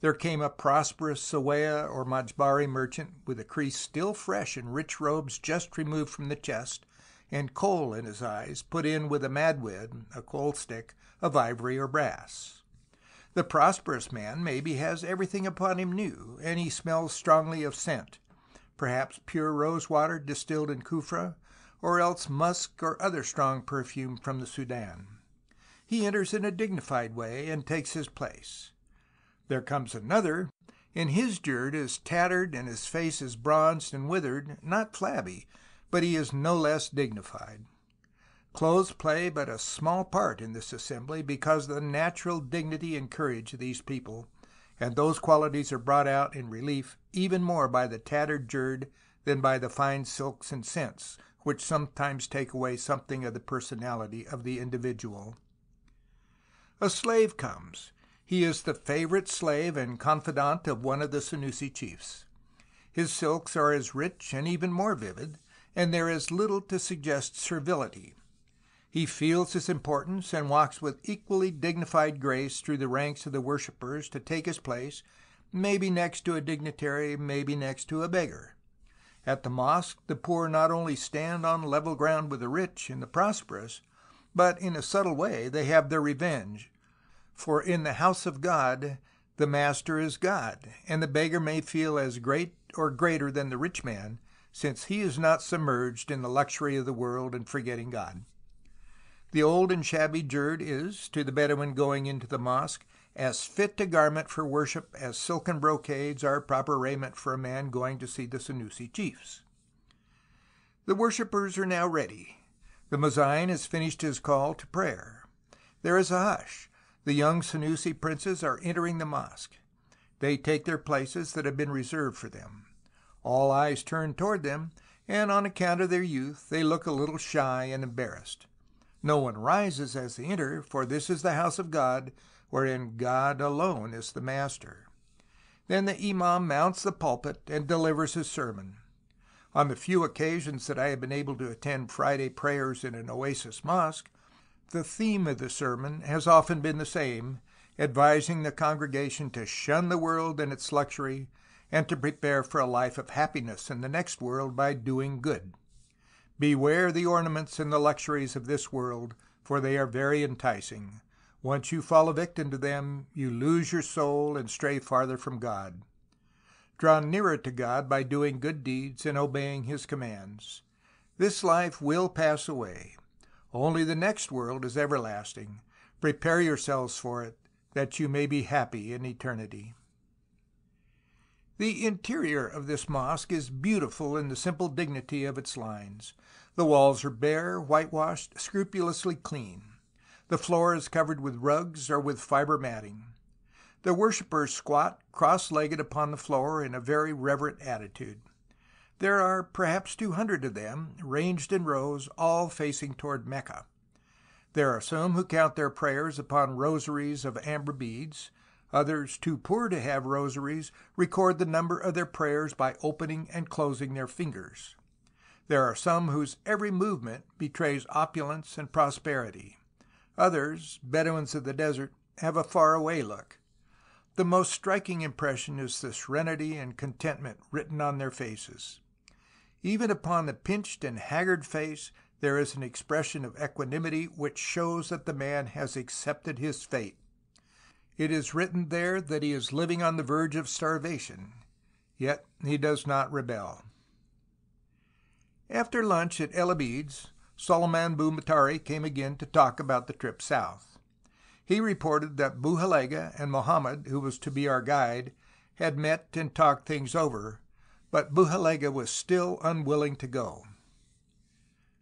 There came a prosperous Zawaya or Majbari merchant with a crease still fresh in rich robes just removed from the chest, and kohl in his eyes, put in with a madwid, a kohl stick, of ivory or brass. The prosperous man maybe has everything upon him new, and he smells strongly of scent, perhaps pure rose water distilled in Kufra, or else musk or other strong perfume from the Sudan. He enters in a dignified way and takes his place. There comes another, and his jerd is tattered and his face is bronzed and withered, not flabby, but he is no less dignified. Clothes play but a small part in this assembly because of the natural dignity and courage of these people, and those qualities are brought out in relief even more by the tattered jerd than by the fine silks and scents, which sometimes take away something of the personality of the individual. A slave comes. He is the favorite slave and confidant of one of the Senussi chiefs. His silks are as rich and even more vivid, and there is little to suggest servility. He feels his importance and walks with equally dignified grace through the ranks of the worshippers to take his place, maybe next to a dignitary, maybe next to a beggar. At the mosque the poor not only stand on level ground with the rich and the prosperous, but in a subtle way they have their revenge, for in the house of God the master is God, and the beggar may feel as great or greater than the rich man, since he is not submerged in the luxury of the world and forgetting God. The old and shabby jerd is, to the Bedouin going into the mosque, as fit a garment for worship as silken brocades are proper raiment for a man going to see the Senussi chiefs. The worshippers are now ready. The Muezzin has finished his call to prayer. There is a hush. The young Senussi princes are entering the mosque. They take their places that have been reserved for them. All eyes turn toward them, and on account of their youth they look a little shy and embarrassed. No one rises as they enter, for this is the house of God, wherein God alone is the master. Then the imam mounts the pulpit and delivers his sermon. On the few occasions that I have been able to attend Friday prayers in an oasis mosque, the theme of the sermon has often been the same, advising the congregation to shun the world and its luxury, and to prepare for a life of happiness in the next world by doing good. Beware the ornaments and the luxuries of this world, for they are very enticing. Once you fall a victim to them, you lose your soul and stray farther from God. Draw nearer to God by doing good deeds and obeying His commands. This life will pass away. Only the next world is everlasting. Prepare yourselves for it, that you may be happy in eternity. The interior of this mosque is beautiful in the simple dignity of its lines. The walls are bare, whitewashed, scrupulously clean. The floor is covered with rugs or with fiber matting. The worshippers squat cross-legged upon the floor in a very reverent attitude. There are perhaps two hundred of them, ranged in rows, all facing toward Mecca. There are some who count their prayers upon rosaries of amber beads, Others, too poor to have rosaries, record the number of their prayers by opening and closing their fingers. There are some whose every movement betrays opulence and prosperity. Others, Bedouins of the desert, have a far away look. The most striking impression is the serenity and contentment written on their faces. Even upon the pinched and haggard face there is an expression of equanimity which shows that the man has accepted his fate. It is written there that he is living on the verge of starvation, yet he does not rebel. After lunch at El Abid's, Suleiman Boumatari came again to talk about the trip south. He reported that Buhalega and Mohammed, who was to be our guide, had met and talked things over, but Buhalega was still unwilling to go.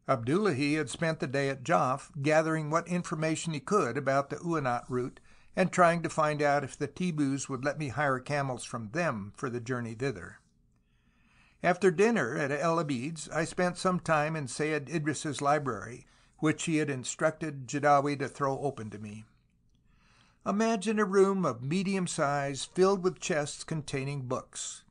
Abdullahi had spent the day at Jaf gathering what information he could about the Uinat route and trying to find out if the Tibus would let me hire camels from them for the journey thither. After dinner at El Abid's, I spent some time in Sayed Idris's library, which he had instructed Jadawi to throw open to me. Imagine a room of medium size filled with chests containing books.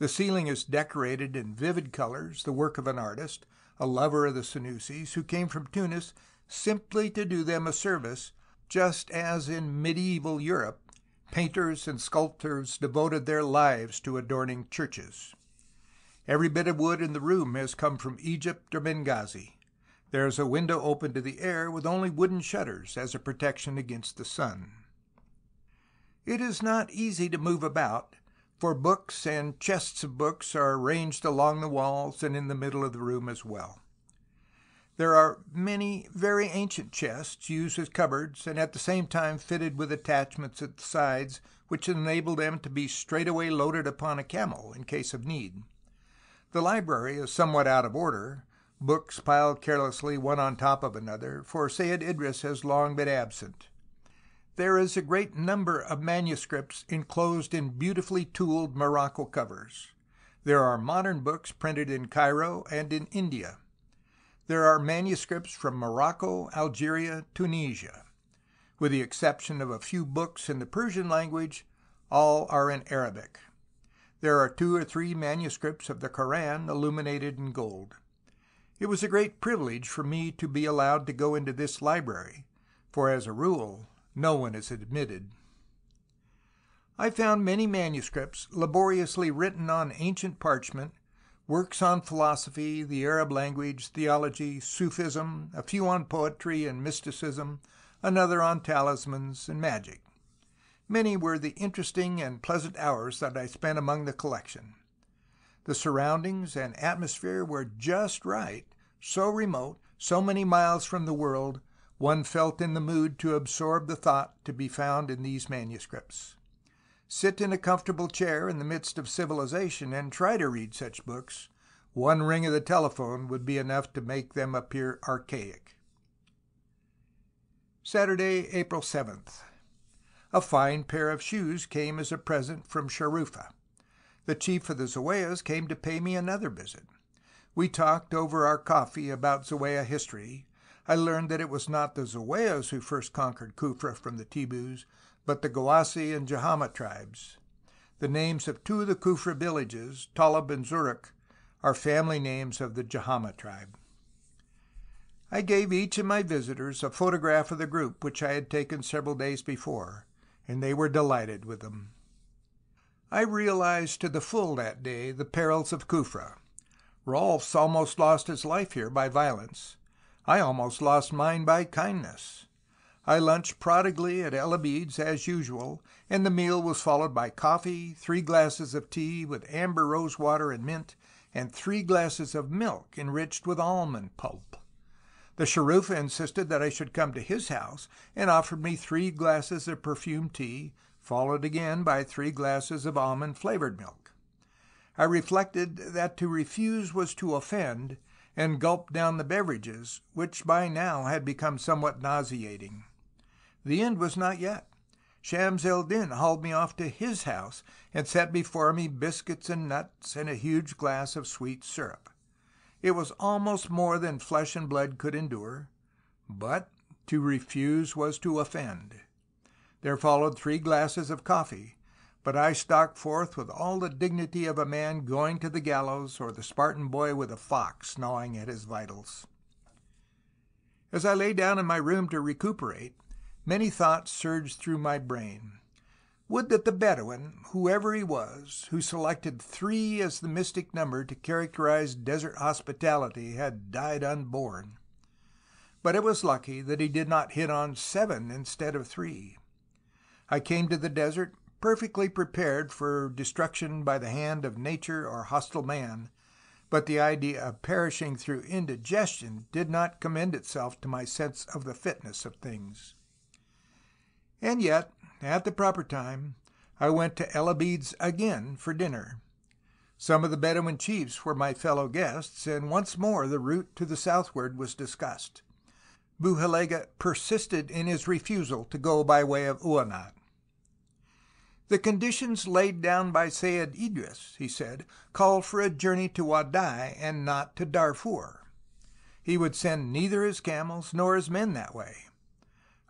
The ceiling is decorated in vivid colors, the work of an artist, a lover of the Senussis, who came from Tunis simply to do them a service just as in medieval Europe painters and sculptors devoted their lives to adorning churches. Every bit of wood in the room has come from Egypt or Benghazi. There is a window open to the air with only wooden shutters as a protection against the sun. It is not easy to move about, for books and chests of books are arranged along the walls and in the middle of the room as well. There are many very ancient chests used as cupboards and at the same time fitted with attachments at the sides which enable them to be straightway loaded upon a camel in case of need. The library is somewhat out of order, books piled carelessly one on top of another, for Sayed Idris has long been absent. There is a great number of manuscripts enclosed in beautifully tooled morocco covers. There are modern books printed in Cairo and in India. There are manuscripts from Morocco, Algeria, Tunisia. With the exception of a few books in the Persian language, all are in Arabic. There are two or three manuscripts of the Koran illuminated in gold. It was a great privilege for me to be allowed to go into this library, for as a rule no one is admitted. I found many manuscripts laboriously written on ancient parchment works on philosophy, the Arab language, theology, Sufism, a few on poetry and mysticism, another on talismans and magic. Many were the interesting and pleasant hours that I spent among the collection. The surroundings and atmosphere were just right, so remote, so many miles from the world, one felt in the mood to absorb the thought to be found in these manuscripts. Sit in a comfortable chair in the midst of civilization and try to read such books. One ring of the telephone would be enough to make them appear archaic. Saturday, April 7th. A fine pair of shoes came as a present from Sharufa. The chief of the Zawayas came to pay me another visit. We talked over our coffee about Zawaya history. I learned that it was not the Zawayas who first conquered Kufra from the Tibus, but the Gawasi and Jahama tribes. The names of two of the Kufra villages, Talab and Zuruk, are family names of the Jahama tribe. I gave each of my visitors a photograph of the group which I had taken several days before, and they were delighted with them. I realized to the full that day the perils of Kufra. Rohlfs almost lost his life here by violence. I almost lost mine by kindness. I lunched prodigally at El as usual, and the meal was followed by coffee, three glasses of tea with amber rose water and mint, and three glasses of milk enriched with almond pulp. The Shuruffa insisted that I should come to his house, and offered me three glasses of perfumed tea, followed again by three glasses of almond flavoured milk. I reflected that to refuse was to offend, and gulped down the beverages, which by now had become somewhat nauseating. The end was not yet. Shams el Din hauled me off to his house and set before me biscuits and nuts and a huge glass of sweet syrup. It was almost more than flesh and blood could endure, but to refuse was to offend. There followed three glasses of coffee, but I stalked forth with all the dignity of a man going to the gallows or the Spartan boy with a fox gnawing at his vitals. As I lay down in my room to recuperate, many thoughts surged through my brain. Would that the Bedouin, whoever he was, who selected three as the mystic number to characterize desert hospitality, had died unborn! But it was lucky that he did not hit on seven instead of three. I came to the desert perfectly prepared for destruction by the hand of nature or hostile man, but the idea of perishing through indigestion did not commend itself to my sense of the fitness of things. And yet at the proper time, I went to El Abid's again for dinner. Some of the Bedouin chiefs were my fellow guests, and once more the route to the southward was discussed. Buhalega persisted in his refusal to go by way of Uinat. The conditions laid down by Sayed Idris, he said, called for a journey to Wadai and not to Darfur. He would send neither his camels nor his men that way.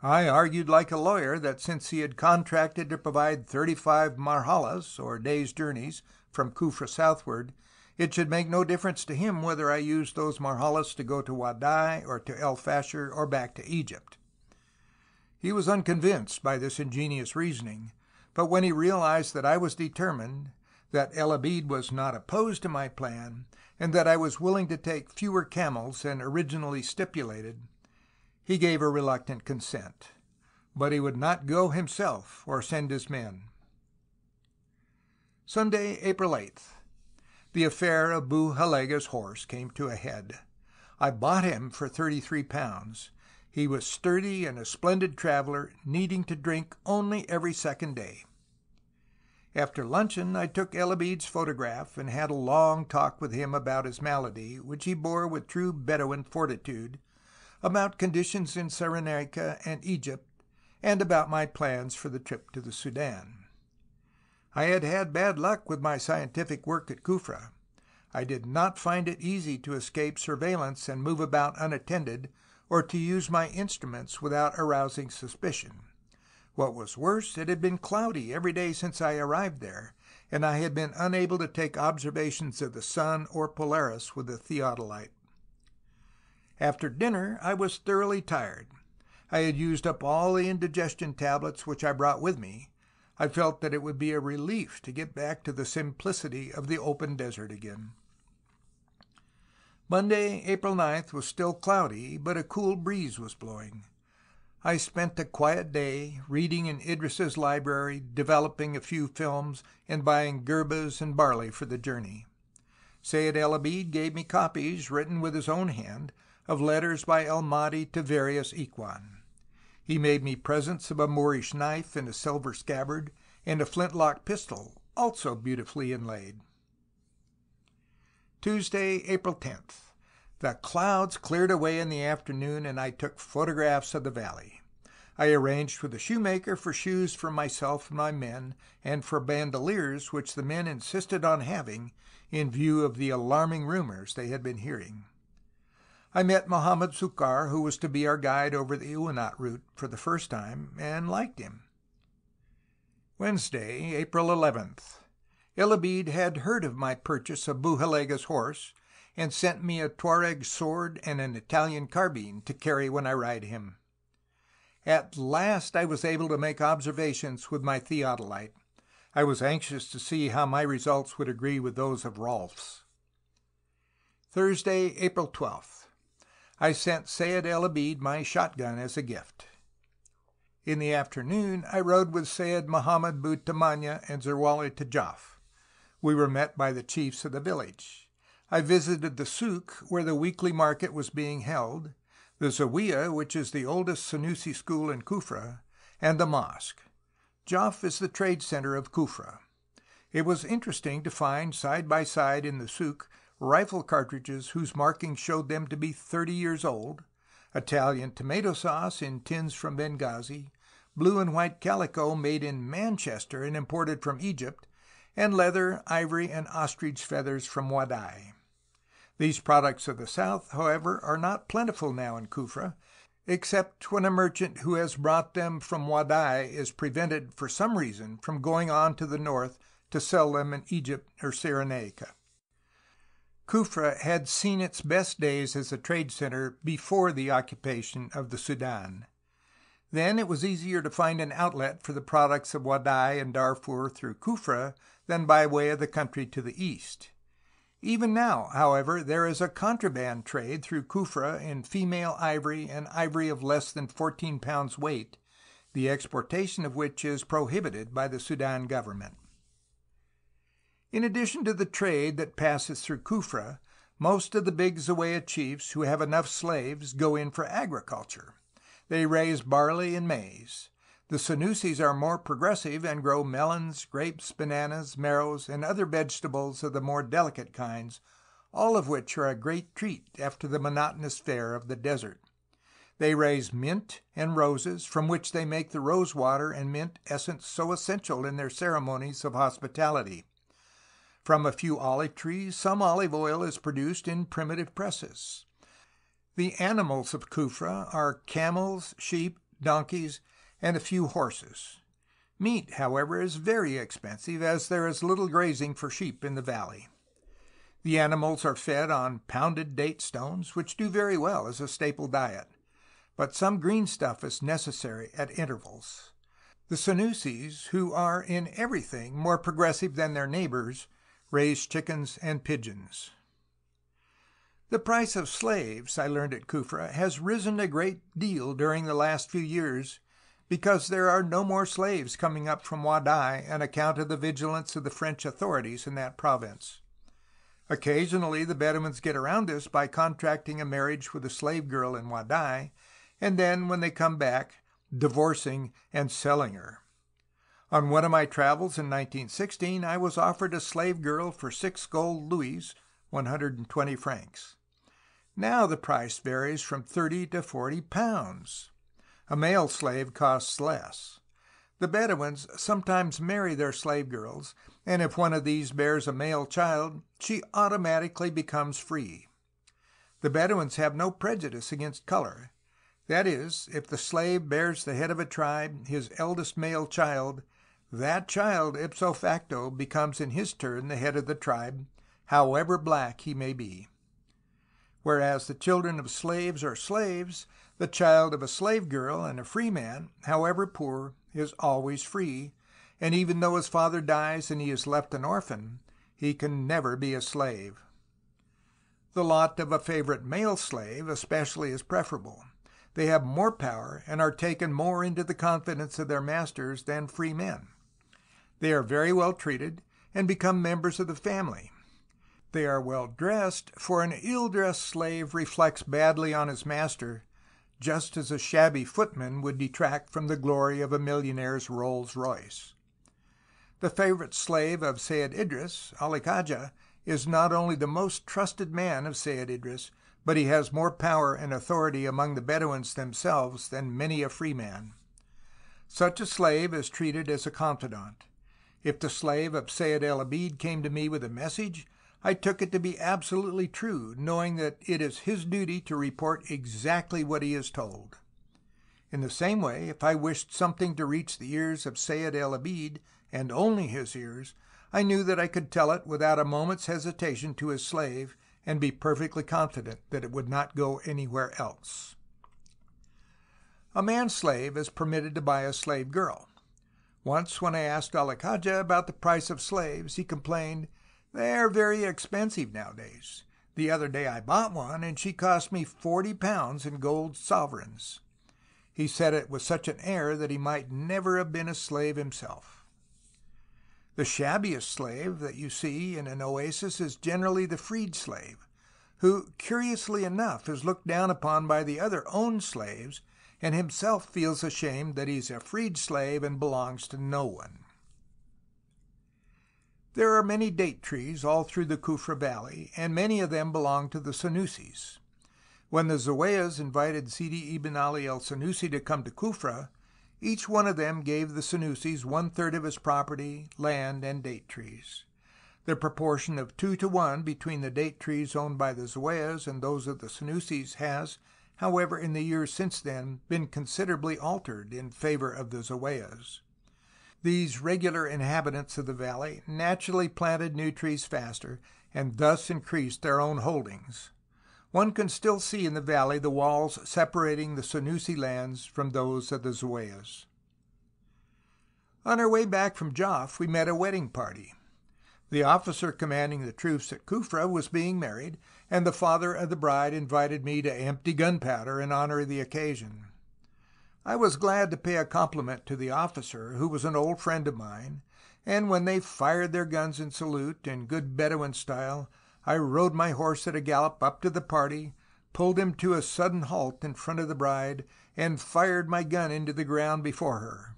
I argued like a lawyer that since he had contracted to provide thirty five marhalas, or days' journeys, from Kufra southward, it should make no difference to him whether I used those marhalas to go to Wadai or to El Fasher or back to Egypt. He was unconvinced by this ingenious reasoning, but when he realized that I was determined, that El Abid was not opposed to my plan, and that I was willing to take fewer camels than originally stipulated, he gave a reluctant consent, but he would not go himself or send his men. Sunday, April 8th. The affair of Buhalega's horse came to a head. I bought him for thirty three pounds. He was sturdy and a splendid traveller, needing to drink only every second day. After luncheon I took El Abid's photograph and had a long talk with him about his malady, which he bore with true Bedouin fortitude, about conditions in Cyrenaica and Egypt, and about my plans for the trip to the Sudan. I had had bad luck with my scientific work at Kufra. I did not find it easy to escape surveillance and move about unattended, or to use my instruments without arousing suspicion. What was worse, it had been cloudy every day since I arrived there, and I had been unable to take observations of the sun or Polaris with the theodolite. After dinner I was thoroughly tired. I had used up all the indigestion tablets which I brought with me. I felt that it would be a relief to get back to the simplicity of the open desert again. Monday, April 9th, was still cloudy, but a cool breeze was blowing. I spent a quiet day, reading in Idris's library, developing a few films, and buying gurbas and barley for the journey. Sayed El Abid gave me copies, written with his own hand, of letters by El Mahdi to various Ikhwan. He made me presents of a Moorish knife in a silver scabbard and a flintlock pistol, also beautifully inlaid. Tuesday, April 10th. The clouds cleared away in the afternoon and I took photographs of the valley. I arranged with the shoemaker for shoes for myself and my men, and for bandoliers which the men insisted on having, in view of the alarming rumours they had been hearing. I met Mohammed Sukar, who was to be our guide over the Uinat route for the first time, and liked him. Wednesday, April 11th. El Abid had heard of my purchase of Buhalega's horse, and sent me a Tuareg sword and an Italian carbine to carry when I ride him. At last I was able to make observations with my theodolite. I was anxious to see how my results would agree with those of Rohlfs'. Thursday, April 12th. I sent Sayed el Abid my shotgun as a gift. In the afternoon I rode with Sayed Mohammed bu Tamania and Zerwali Tajaf. We were met by the chiefs of the village. I visited the souk where the weekly market was being held, the zawiya, which is the oldest Senussi school in Kufra, and the mosque. Jaf is the trade center of Kufra. It was interesting to find side by side in the souk rifle cartridges whose markings showed them to be thirty years old, Italian tomato sauce in tins from Benghazi, blue and white calico made in Manchester and imported from Egypt, and leather, ivory, and ostrich feathers from Wadai. These products of the south, however, are not plentiful now in Kufra, except when a merchant who has brought them from Wadai is prevented for some reason from going on to the north to sell them in Egypt or Cyrenaica. Kufra had seen its best days as a trade center before the occupation of the Sudan. Then it was easier to find an outlet for the products of Wadai and Darfur through Kufra than by way of the country to the east. Even now, however, there is a contraband trade through Kufra in female ivory and ivory of less than 14 pounds weight, the exportation of which is prohibited by the Sudan government. In addition to the trade that passes through Kufra, most of the big Zawaya chiefs who have enough slaves go in for agriculture. They raise barley and maize. The Senussis are more progressive and grow melons, grapes, bananas, marrows, and other vegetables of the more delicate kinds, all of which are a great treat after the monotonous fare of the desert. They raise mint and roses, from which they make the rose water and mint essence so essential in their ceremonies of hospitality. From a few olive trees some olive oil is produced in primitive presses. The animals of Kufra are camels, sheep, donkeys, and a few horses. Meat, however, is very expensive, as there is little grazing for sheep in the valley. The animals are fed on pounded date stones, which do very well as a staple diet, but some green stuff is necessary at intervals. The Senussis, who are in everything more progressive than their neighbors, raise chickens and pigeons. The price of slaves, I learned at Kufra, has risen a great deal during the last few years because there are no more slaves coming up from Wadai on account of the vigilance of the French authorities in that province. Occasionally the Bedouins get around this by contracting a marriage with a slave girl in Wadai, and then, when they come back, divorcing and selling her. On one of my travels in 1916 I was offered a slave girl for six gold louis (120 francs). Now the price varies from thirty to forty pounds. A male slave costs less. The Bedouins sometimes marry their slave girls, and if one of these bears a male child, she automatically becomes free. The Bedouins have no prejudice against color. That is, if the slave bears the head of a tribe, his eldest male child, that child ipso facto becomes in his turn the head of the tribe, however black he may be. Whereas the children of slaves are slaves, the child of a slave girl and a free man, however poor, is always free, and even though his father dies and he is left an orphan, he can never be a slave. The lot of a favorite male slave especially is preferable. They have more power and are taken more into the confidence of their masters than free men. They are very well treated and become members of the family. They are well dressed, for an ill-dressed slave reflects badly on his master, just as a shabby footman would detract from the glory of a millionaire's Rolls Royce. The favorite slave of Sayed Idris, Ali Khaja, is not only the most trusted man of Sayed Idris, but he has more power and authority among the Bedouins themselves than many a free man. Such a slave is treated as a confidant. If the slave of Sayed el Abid came to me with a message, I took it to be absolutely true, knowing that it is his duty to report exactly what he is told. In the same way, if I wished something to reach the ears of Sayed el Abid, and only his ears, I knew that I could tell it without a moment's hesitation to his slave, and be perfectly confident that it would not go anywhere else. A man slave is permitted to buy a slave girl. Once when I asked Ali Khaja about the price of slaves, he complained, "They are very expensive nowadays. The other day I bought one, and she cost me forty pounds in gold sovereigns." He said it with such an air that he might never have been a slave himself. The shabbiest slave that you see in an oasis is generally the freed slave, who, curiously enough, is looked down upon by the other owned slaves, and himself feels ashamed that he is a freed slave and belongs to no one. There are many date trees all through the Kufra valley, and many of them belong to the Senussis. When the Zuwayas invited Sidi Ibn Ali el Senussi to come to Kufra, each one of them gave the Senussis one third of his property, land, and date trees. The proportion of two to one between the date trees owned by the Zuwayas and those of the Senussis has, however, in the years since then, been considerably altered in favor of the Zuwayas. These regular inhabitants of the valley naturally planted new trees faster, and thus increased their own holdings. One can still see in the valley the walls separating the Senussi lands from those of the Zuwayas. On our way back from Joff we met a wedding party. The officer commanding the troops at Kufra was being married, and the father of the bride invited me to empty gunpowder in honor of the occasion. I was glad to pay a compliment to the officer, who was an old friend of mine, and when they fired their guns in salute, in good Bedouin style, I rode my horse at a gallop up to the party, pulled him to a sudden halt in front of the bride, and fired my gun into the ground before her.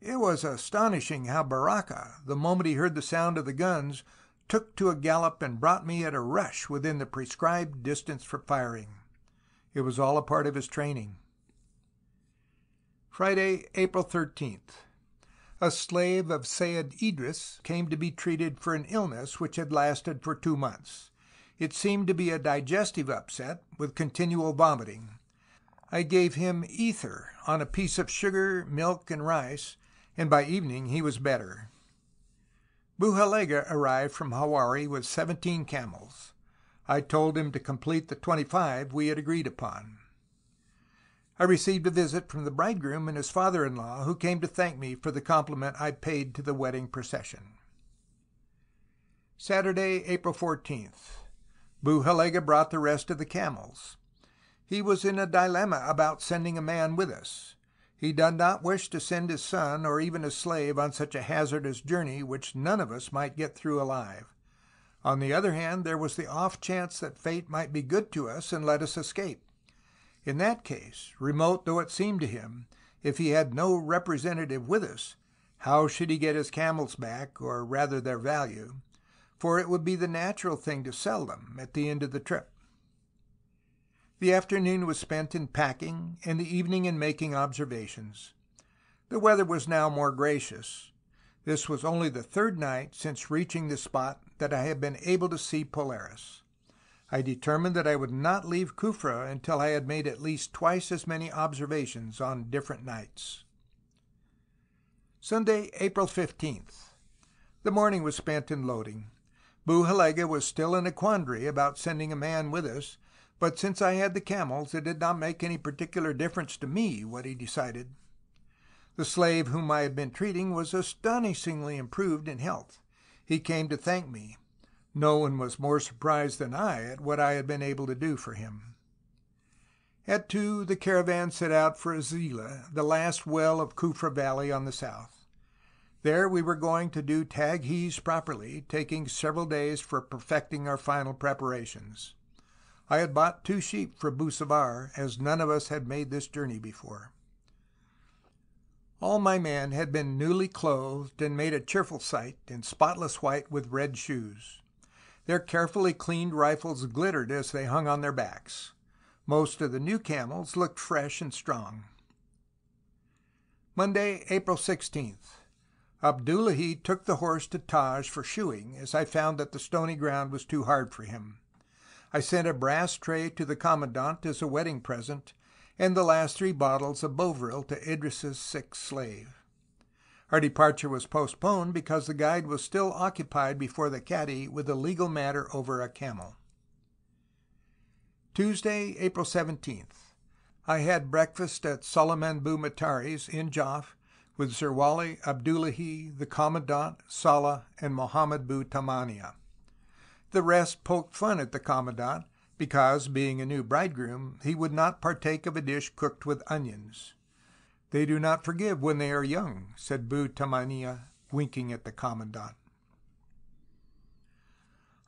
It was astonishing how Baraka, the moment he heard the sound of the guns, took to a gallop and brought me at a rush within the prescribed distance for firing. It was all a part of his training. Friday, April 13th. A slave of Sayed Idris came to be treated for an illness which had lasted for two months. It seemed to be a digestive upset, with continual vomiting. I gave him ether on a piece of sugar, milk, and rice, and by evening he was better. Buhalega arrived from Hawari with seventeen camels. I told him to complete the twenty-five we had agreed upon. I received a visit from the bridegroom and his father-in-law, who came to thank me for the compliment I paid to the wedding procession. Saturday, April 14th. Buhalega brought the rest of the camels. He was in a dilemma about sending a man with us. He did not wish to send his son or even a slave on such a hazardous journey which none of us might get through alive. On the other hand, there was the off chance that fate might be good to us and let us escape. In that case, remote though it seemed to him, if he had no representative with us, how should he get his camels back, or rather their value? For it would be the natural thing to sell them at the end of the trip. The afternoon was spent in packing and the evening in making observations. The weather was now more gracious. This was only the third night since reaching the spot that I had been able to see Polaris. I determined that I would not leave Kufra until I had made at least twice as many observations on different nights. Sunday, April 15th. The morning was spent in loading. Buhalega was still in a quandary about sending a man with us, but since I had the camels it did not make any particular difference to me what he decided. The slave whom I had been treating was astonishingly improved in health. He came to thank me, no one was more surprised than I at what I had been able to do for him. At two, the caravan set out for Azila, the last well of Kufra Valley on the south. There we were going to do Taghis properly, taking several days for perfecting our final preparations. I had bought two sheep for Busavar, as none of us had made this journey before. All my men had been newly clothed and made a cheerful sight in spotless white with red shoes. Their carefully cleaned rifles glittered as they hung on their backs. Most of the new camels looked fresh and strong. Monday, April 16th. Abdullahi took the horse to Taj for shoeing, as I found that the stony ground was too hard for him. I sent a brass tray to the commandant as a wedding present, and the last three bottles of Bovril to Idris's sick slave. Our departure was postponed because the guide was still occupied before the Cadi with a legal matter over a camel. Tuesday, April 17th. I had breakfast at Suleiman Bu Matari's in Joff with Zerwali Abdullahi, the Commandant, Saleh, and Mohammed Bu Tamania. The rest poked fun at the commandant because, being a new bridegroom, he would not partake of a dish cooked with onions. " They do not forgive when they are young," said Bu Tammania, winking at the commandant.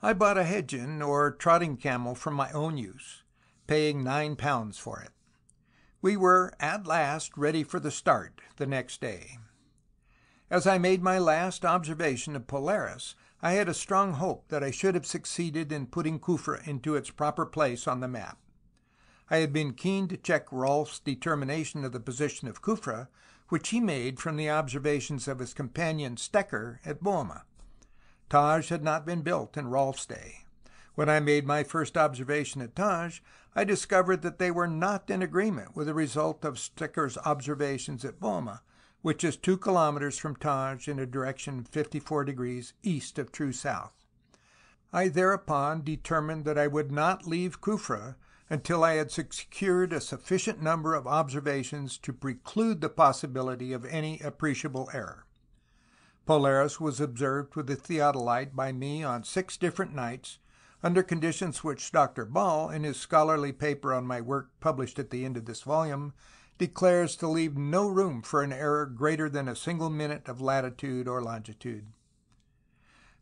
I bought a Hedjan, or trotting camel, for my own use, paying nine pounds for it. We were at last ready for the start the next day. As I made my last observation of Polaris I had a strong hope that I should have succeeded in putting Kufra into its proper place on the map. I had been keen to check Rohlfs' determination of the position of Kufra, which he made from the observations of his companion Stecker at Boima. Taj had not been built in Rohlfs' day. When I made my first observation at Taj, I discovered that they were not in agreement with the result of Stecker's observations at Boima, which is two kilometers from Taj in a direction 54 degrees east of true south. I thereupon determined that I would not leave Kufra until I had secured a sufficient number of observations to preclude the possibility of any appreciable error. Polaris was observed with the theodolite by me on six different nights under conditions which Dr. Ball, in his scholarly paper on my work published at the end of this volume, declares to leave no room for an error greater than a single minute of latitude or longitude.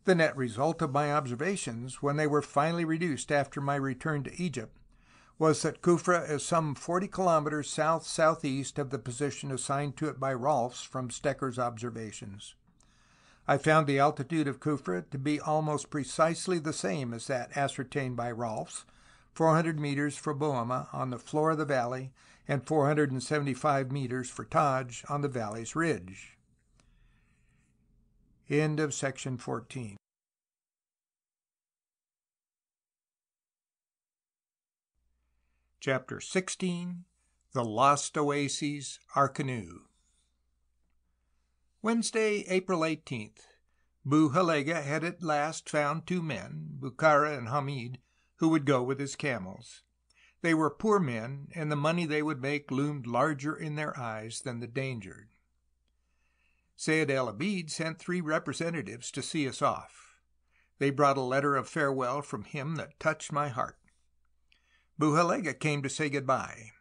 The net result of my observations, when they were finally reduced after my return to Egypt, was that Kufra is some 40 kilometers south southeast of the position assigned to it by Rolfs from Stecker's observations. I found the altitude of Kufra to be almost precisely the same as that ascertained by Rolfs, 400 meters for Boima on the floor of the valley and 475 meters for Taj on the valley's ridge. End of section 14. Chapter 16 The Lost Oases, Arkanu Wednesday, April 18th. Buhalega had at last found two men, Bukhara and Hamid, who would go with his camels. They were poor men, and the money they would make loomed larger in their eyes than the danger. Sayed el Abid sent three representatives to see us off. They brought a letter of farewell from him that touched my heart. Buhalega came to say good bye.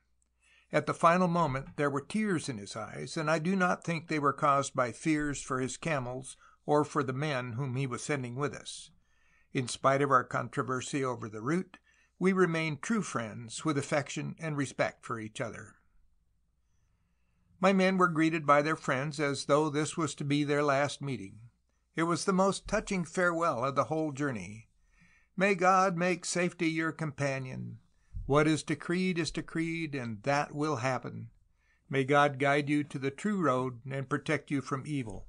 At the final moment there were tears in his eyes, and I do not think they were caused by fears for his camels or for the men whom he was sending with us. In spite of our controversy over the route, we remained true friends, with affection and respect for each other. My men were greeted by their friends as though this was to be their last meeting. It was the most touching farewell of the whole journey. May God make safety your companion. What is decreed is decreed, and that will happen. May God guide you to the true road and protect you from evil.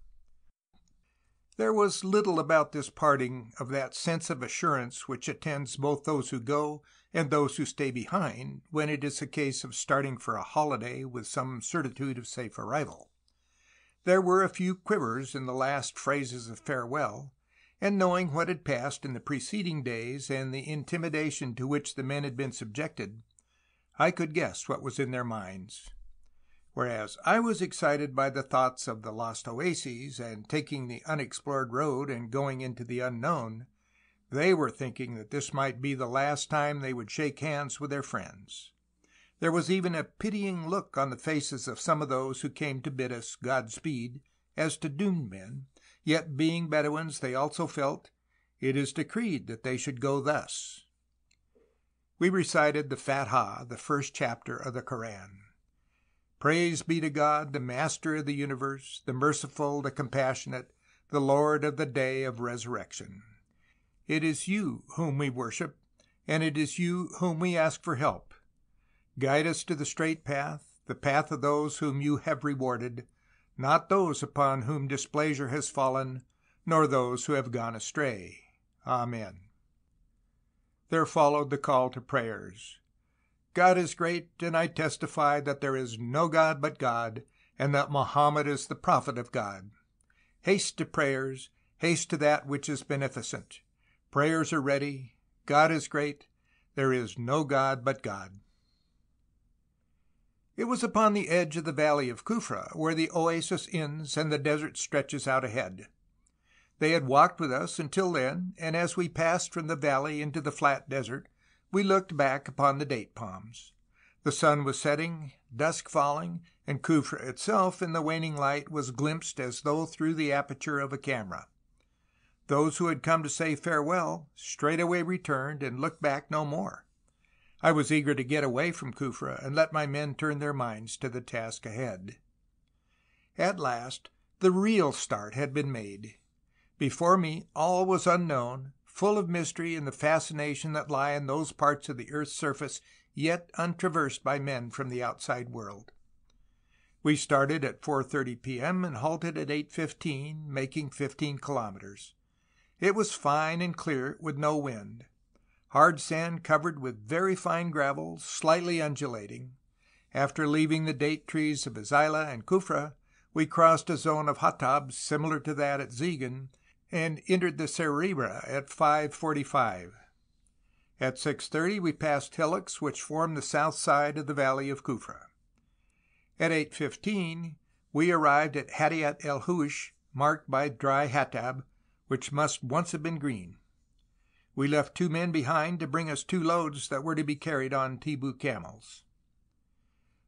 There was little about this parting of that sense of assurance which attends both those who go and those who stay behind when it is a case of starting for a holiday with some certitude of safe arrival. There were a few quivers in the last phrases of farewell, and knowing what had passed in the preceding days and the intimidation to which the men had been subjected, I could guess what was in their minds. Whereas I was excited by the thoughts of the lost oases and taking the unexplored road and going into the unknown, they were thinking that this might be the last time they would shake hands with their friends. There was even a pitying look on the faces of some of those who came to bid us Godspeed as to doomed men, Yet being Bedouins they also felt, it is decreed that they should go thus. We recited the Fatiha, the first chapter of the Koran. Praise be to God, the Master of the universe, the merciful, the compassionate, the Lord of the day of resurrection. It is you whom we worship, and it is you whom we ask for help. Guide us to the straight path, the path of those whom you have rewarded, not those upon whom displeasure has fallen, nor those who have gone astray. Amen. There followed the call to prayers. God is great, and I testify that there is no God but God, and that Mohammed is the prophet of God. Haste to prayers, haste to that which is beneficent. Prayers are ready. God is great. There is no God but God. It was upon the edge of the valley of Kufra, where the oasis ends and the desert stretches out ahead. They had walked with us until then, and as we passed from the valley into the flat desert we looked back upon the date palms. The sun was setting, dusk falling, and Kufra itself in the waning light was glimpsed as though through the aperture of a camera. Those who had come to say farewell straightway returned and looked back no more. I was eager to get away from Kufra and let my men turn their minds to the task ahead. At last the real start had been made. Before me all was unknown, full of mystery and the fascination that lie in those parts of the earth's surface yet untraversed by men from the outside world. We started at 4:30 p.m. and halted at 8:15, making 15 kilometers. It was fine and clear, with no wind. Hard sand covered with very fine gravel, slightly undulating. After leaving the date trees of Azila and Kufra, we crossed a zone of hatabs similar to that at Zieghen, and entered the Serira at 5.45. At 6.30 we passed hillocks which form the south side of the valley of Kufra. At 8.15 we arrived at Hadiat el Hoosh, marked by dry hatab, which must once have been green. We left two men behind to bring us two loads that were to be carried on Tibu camels.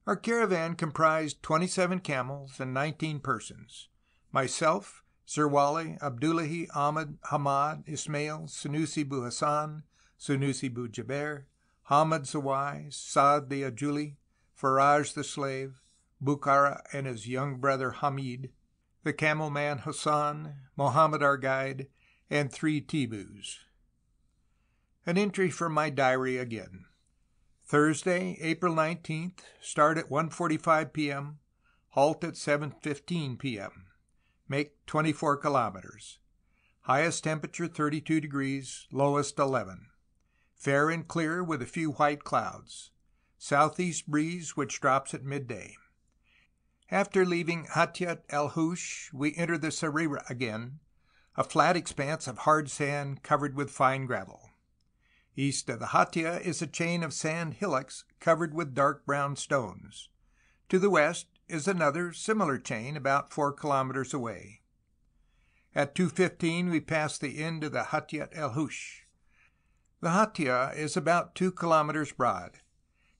Our caravan comprised twenty seven camels and nineteen persons. Myself, Zerwali, Abdullahi, Ahmad, Hamad, Ismail, Sunusi Bu Hassan, Sunusi Bu Jaber, Hamad Zawai, Saad the Ajuli, Faraj the slave, Bukhara and his young brother Hamid, the camel man Hassan, Mohammed our guide, and three Tibus. An entry from my diary again. Thursday, April 19th. Start at 1.45 p.m. Halt at 7.15 p.m. Make 24 kilometers. Highest temperature 32 degrees, lowest 11. Fair and clear with a few white clouds. Southeast breeze which drops at midday. After leaving Hatiat el Hoosh, we enter the Serira again, a flat expanse of hard sand covered with fine gravel. East of the Hatia is a chain of sand hillocks covered with dark brown stones. To the west is another similar chain about four kilometers away. At 2.15 we pass the end of the Hatia el Hoosh. The Hatia is about two kilometers broad.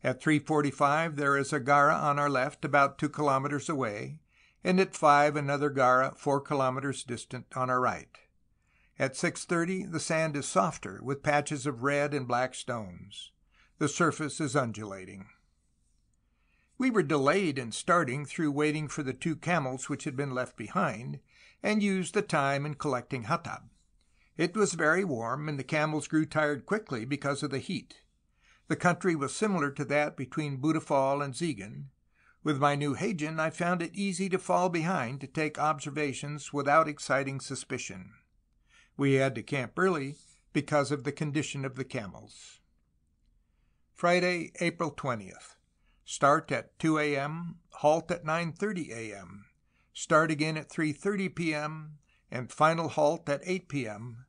At 3.45 there is a Gara on our left about two kilometers away, and at 5 another Gara four kilometers distant on our right. At 6.30 the sand is softer, with patches of red and black stones. The surface is undulating. We were delayed in starting through waiting for the two camels which had been left behind, and used the time in collecting hatab. It was very warm, and the camels grew tired quickly because of the heat. The country was similar to that between Boutafal and Zieghen. With my new Hadjan I found it easy to fall behind to take observations without exciting suspicion. We had to camp early because of the condition of the camels. Friday, April 20th. Start at 2 a.m., halt at 9.30 a.m., start again at 3.30 p.m., and final halt at 8 p.m.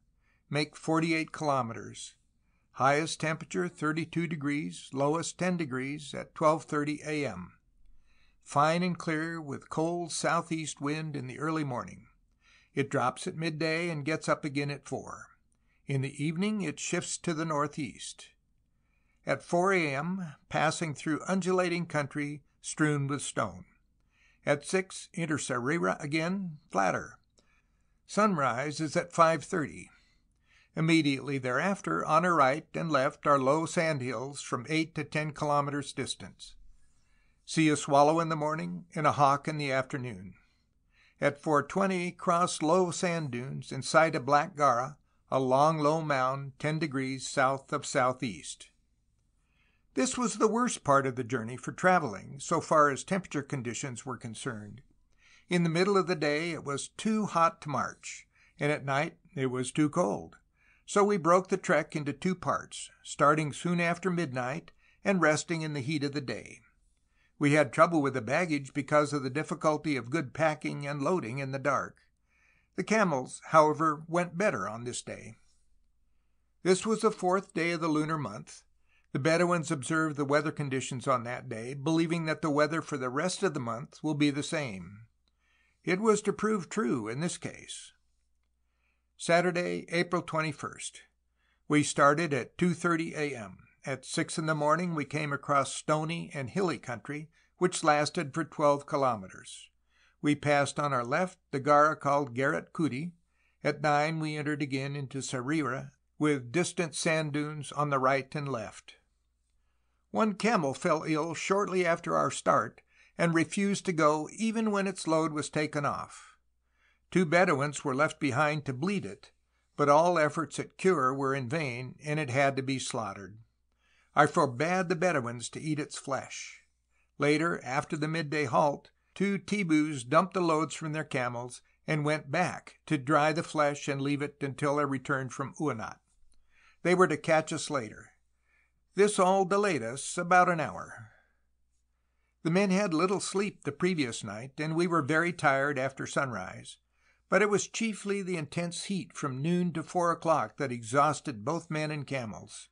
Make 48 kilometers. Highest temperature 32 degrees, lowest 10 degrees at 12.30 a.m. Fine and clear with cold southeast wind in the early morning. It drops at midday and gets up again at 4. In the evening it shifts to the northeast. At 4 a.m., passing through undulating country strewn with stone. At 6, enter Serira again, flatter. Sunrise is at 5.30. Immediately thereafter, on our right and left are low sandhills from 8 to 10 kilometers distance. See a swallow in the morning and a hawk in the afternoon. At 4.20 crossed low sand dunes and sight a black Gara, a long low mound 10 degrees south of southeast. This was the worst part of the journey for traveling, so far as temperature conditions were concerned. In the middle of the day it was too hot to march, and at night it was too cold. So we broke the trek into two parts, starting soon after midnight and resting in the heat of the day. We had trouble with the baggage because of the difficulty of good packing and loading in the dark. The camels, however, went better on this day. This was the fourth day of the lunar month. The Bedouins observe the weather conditions on that day, believing that the weather for the rest of the month will be the same. It was to prove true in this case. Saturday, April 21. We started at 2.30 a.m. At six in the morning we came across stony and hilly country which lasted for twelve kilometers. We passed on our left the gara called Geret Kudi. At nine we entered again into Sarira, with distant sand dunes on the right and left. One camel fell ill shortly after our start and refused to go even when its load was taken off. Two Bedouins were left behind to bleed it, but all efforts at cure were in vain, and it had to be slaughtered. I forbade the Bedouins to eat its flesh. Later, after the midday halt, two Tibus dumped the loads from their camels and went back to dry the flesh and leave it until their return from Uinat. They were to catch us later. This all delayed us about an hour. The men had little sleep the previous night, and we were very tired after sunrise but it was chiefly the intense heat from noon to four o'clock that exhausted both men and camels.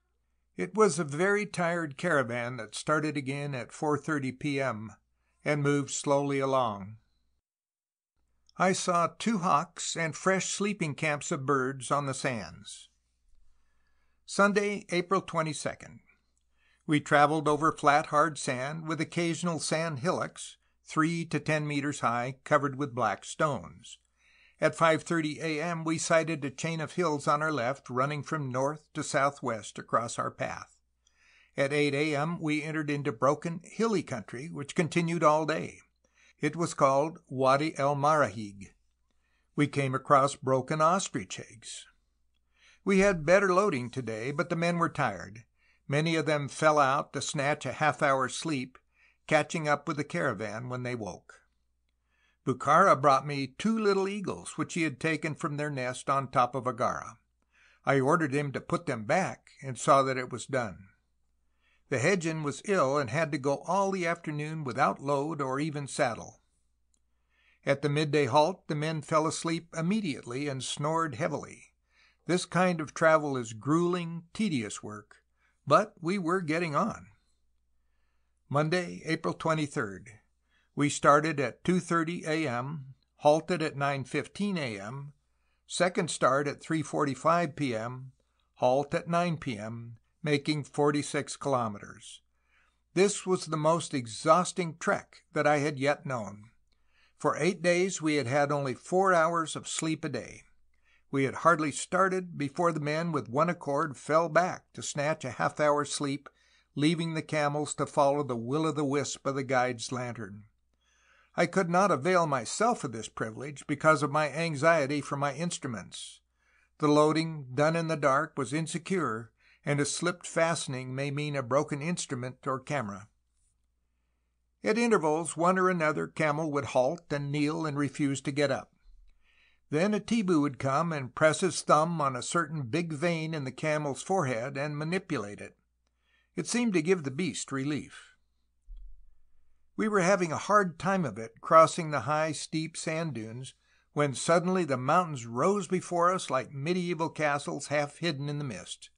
It was a very tired caravan that started again at 4.30 p.m. and moved slowly along. I saw two hawks and fresh sleeping camps of birds on the sands. Sunday, April 22. We traveled over flat, hard sand, with occasional sand hillocks, three to ten meters high, covered with black stones. At 5.30 a.m. we sighted a chain of hills on our left running from north to southwest across our path. At 8 a.m. we entered into broken, hilly country which continued all day. It was called Wadi el Marahig. We came across broken ostrich eggs. We had better loading today, but the men were tired. Many of them fell out to snatch a half hour's sleep, catching up with the caravan when they woke. Bukhara brought me two little eagles which he had taken from their nest on top of Agara. I ordered him to put them back, and saw that it was done. The Hedjan was ill and had to go all the afternoon without load or even saddle. At the midday halt the men fell asleep immediately and snored heavily. This kind of travel is grueling, tedious work, but we were getting on. Monday, April 23. We started at 2.30 a.m., halted at 9.15 a.m., second start at 3.45 p.m., halt at 9 p.m., making 46 kilometers. This was the most exhausting trek that I had yet known. For eight days we had had only four hours of sleep a day. We had hardly started before the men with one accord fell back to snatch a half hour's sleep, leaving the camels to follow the will o' the wisp of the guide's lantern. I could not avail myself of this privilege because of my anxiety for my instruments. The loading, done in the dark, was insecure, and a slipped fastening may mean a broken instrument or camera. At intervals one or another camel would halt and kneel and refuse to get up. Then a Tibu would come and press his thumb on a certain big vein in the camel's forehead and manipulate it. It seemed to give the beast relief. We were having a hard time of it crossing the high, steep sand dunes, when suddenly the mountains rose before us like medieval castles half hidden in the mist.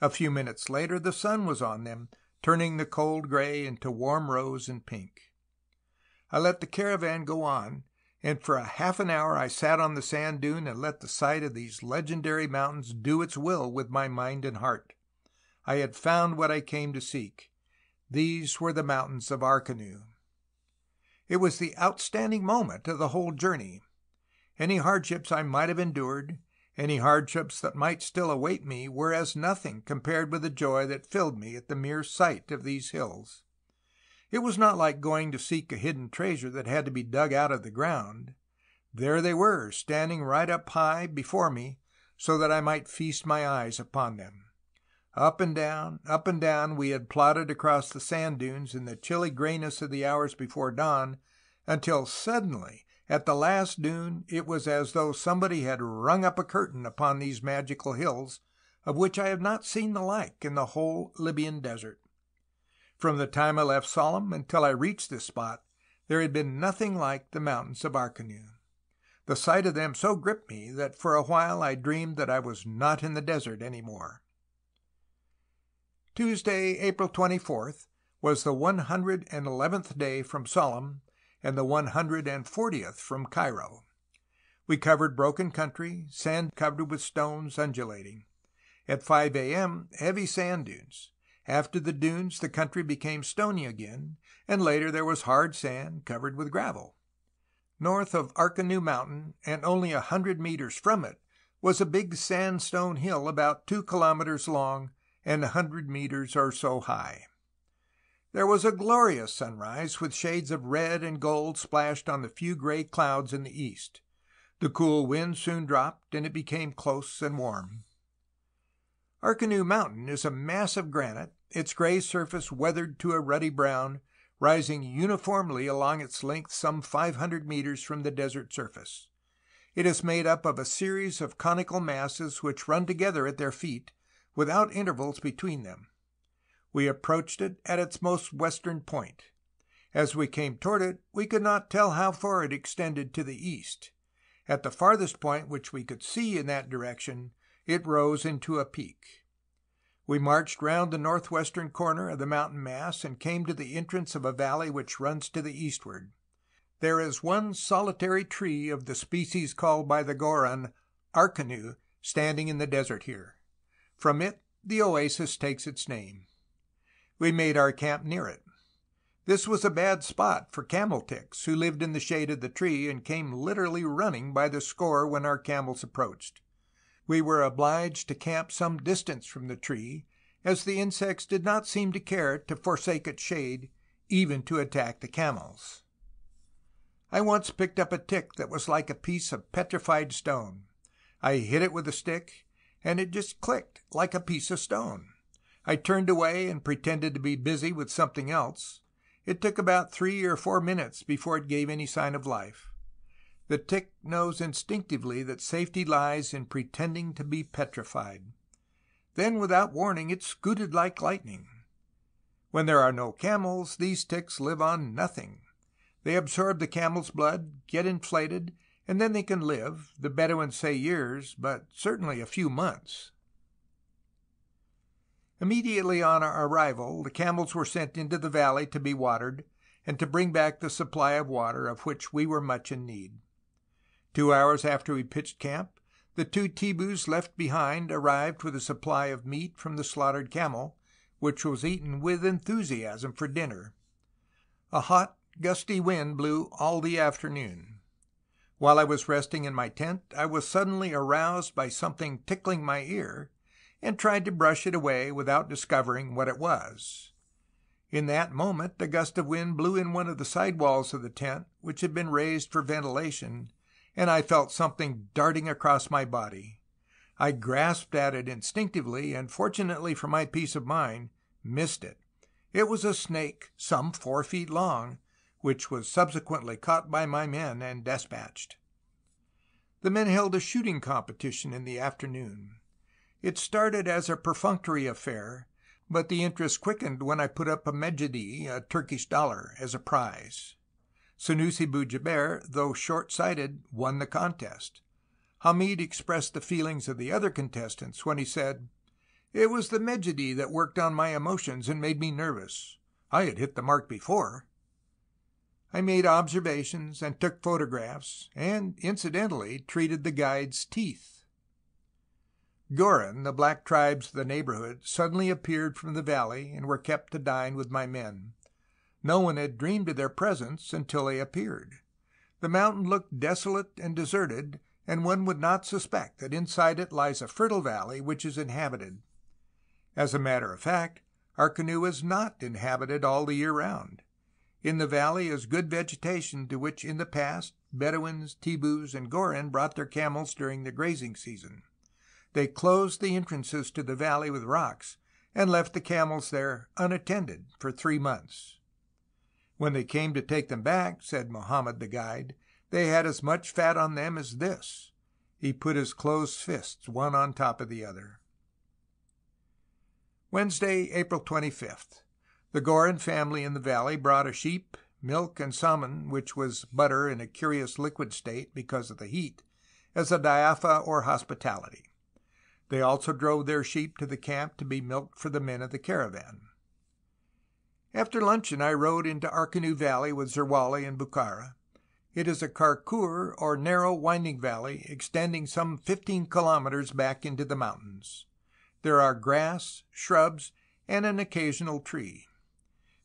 A few minutes later the sun was on them, turning the cold gray into warm rose and pink. I let the caravan go on, and for a half an hour I sat on the sand dune and let the sight of these legendary mountains do its will with my mind and heart. I had found what I came to seek. These were the mountains of Arkanu. It was the outstanding moment of the whole journey. Any hardships I might have endured, any hardships that might still await me, were as nothing compared with the joy that filled me at the mere sight of these hills. It was not like going to seek a hidden treasure that had to be dug out of the ground. There they were, standing right up high before me, so that I might feast my eyes upon them. Up and down, up and down we had plodded across the sand dunes in the chilly grayness of the hours before dawn, until suddenly, at the last dune, it was as though somebody had rung up a curtain upon these magical hills, of which I have not seen the like in the whole Libyan desert. From the time I left Sollum until I reached this spot, there had been nothing like the mountains of Arkanu. The sight of them so gripped me that for a while I dreamed that I was not in the desert any more. Tuesday, April 24th, was the one hundred and eleventh day from Sollum and the one hundred and fortieth from Cairo. We covered broken country, sand covered with stones undulating. At 5 a.m. heavy sand dunes. After the dunes the country became stony again, and later there was hard sand covered with gravel. North of Arkanu Mountain, and only a hundred meters from it, was a big sandstone hill about two kilometers long and a hundred meters or so high. There was a glorious sunrise, with shades of red and gold splashed on the few gray clouds in the east. The cool wind soon dropped, and it became close and warm. Arkanu Mountain is a mass of granite, its gray surface weathered to a ruddy brown, rising uniformly along its length some 500 meters from the desert surface. It is made up of a series of conical masses which run together at their feet, without intervals between them. We approached it at its most western point. As we came toward it we could not tell how far it extended to the east. At the farthest point which we could see in that direction it rose into a peak. We marched round the northwestern corner of the mountain mass and came to the entrance of a valley which runs to the eastward. There is one solitary tree of the species called by the Goron Arkanu standing in the desert here. From it the oasis takes its name. We made our camp near it. This was a bad spot for camel ticks, who lived in the shade of the tree and came literally running by the score when our camels approached. We were obliged to camp some distance from the tree, as the insects did not seem to care to forsake its shade, even to attack the camels. I once picked up a tick that was like a piece of petrified stone. I hit it with a stick, and it just clicked like a piece of stone. I turned away and pretended to be busy with something else. It took about three or four minutes before it gave any sign of life. The tick knows instinctively that safety lies in pretending to be petrified. Then without warning it scooted like lightning. When there are no camels, these ticks live on nothing. They absorb the camel's blood, get inflated, and then they can live, the Bedouins say years, but certainly a few months. Immediately on our arrival the camels were sent into the valley to be watered, and to bring back the supply of water of which we were much in need. Two hours after we pitched camp, the two Tibus left behind arrived with a supply of meat from the slaughtered camel, which was eaten with enthusiasm for dinner. A hot, gusty wind blew all the afternoon. While I was resting in my tent I was suddenly aroused by something tickling my ear, and tried to brush it away without discovering what it was. In that moment a gust of wind blew in one of the side walls of the tent, which had been raised for ventilation, and I felt something darting across my body. I grasped at it instinctively, and fortunately for my peace of mind, missed it. It was a snake some four feet long, which was subsequently caught by my men and despatched. The men held a shooting competition in the afternoon. It started as a perfunctory affair, but the interest quickened when I put up a medjidy, a Turkish dollar, as a prize. Sunusi Bujaber, though short sighted, won the contest. Hamid expressed the feelings of the other contestants when he said, "It was the medjidy that worked on my emotions and made me nervous. I had hit the mark before." I made observations and took photographs, and incidentally treated the guide's teeth. Gorin, the black tribes of the neighborhood, suddenly appeared from the valley and were kept to dine with my men. No one had dreamed of their presence until they appeared. The mountain looked desolate and deserted, and one would not suspect that inside it lies a fertile valley which is inhabited. As a matter of fact, Arkanu is not inhabited all the year round. In the valley is good vegetation to which in the past Bedouins, Tibus, and Gorin brought their camels during the grazing season. They closed the entrances to the valley with rocks, and left the camels there unattended for three months. When they came to take them back, said Mohammed the guide, they had as much fat on them as this. He put his closed fists one on top of the other. Wednesday, April 25th. The Gorin family in the valley brought a sheep, milk, and salmon which was butter in a curious liquid state because of the heat, as a diafa or hospitality. They also drove their sheep to the camp to be milked for the men of the caravan. After luncheon I rode into Arkanu Valley with Zerwali and Bukhara. It is a karkur or narrow winding valley extending some fifteen kilometers back into the mountains. There are grass, shrubs, and an occasional tree.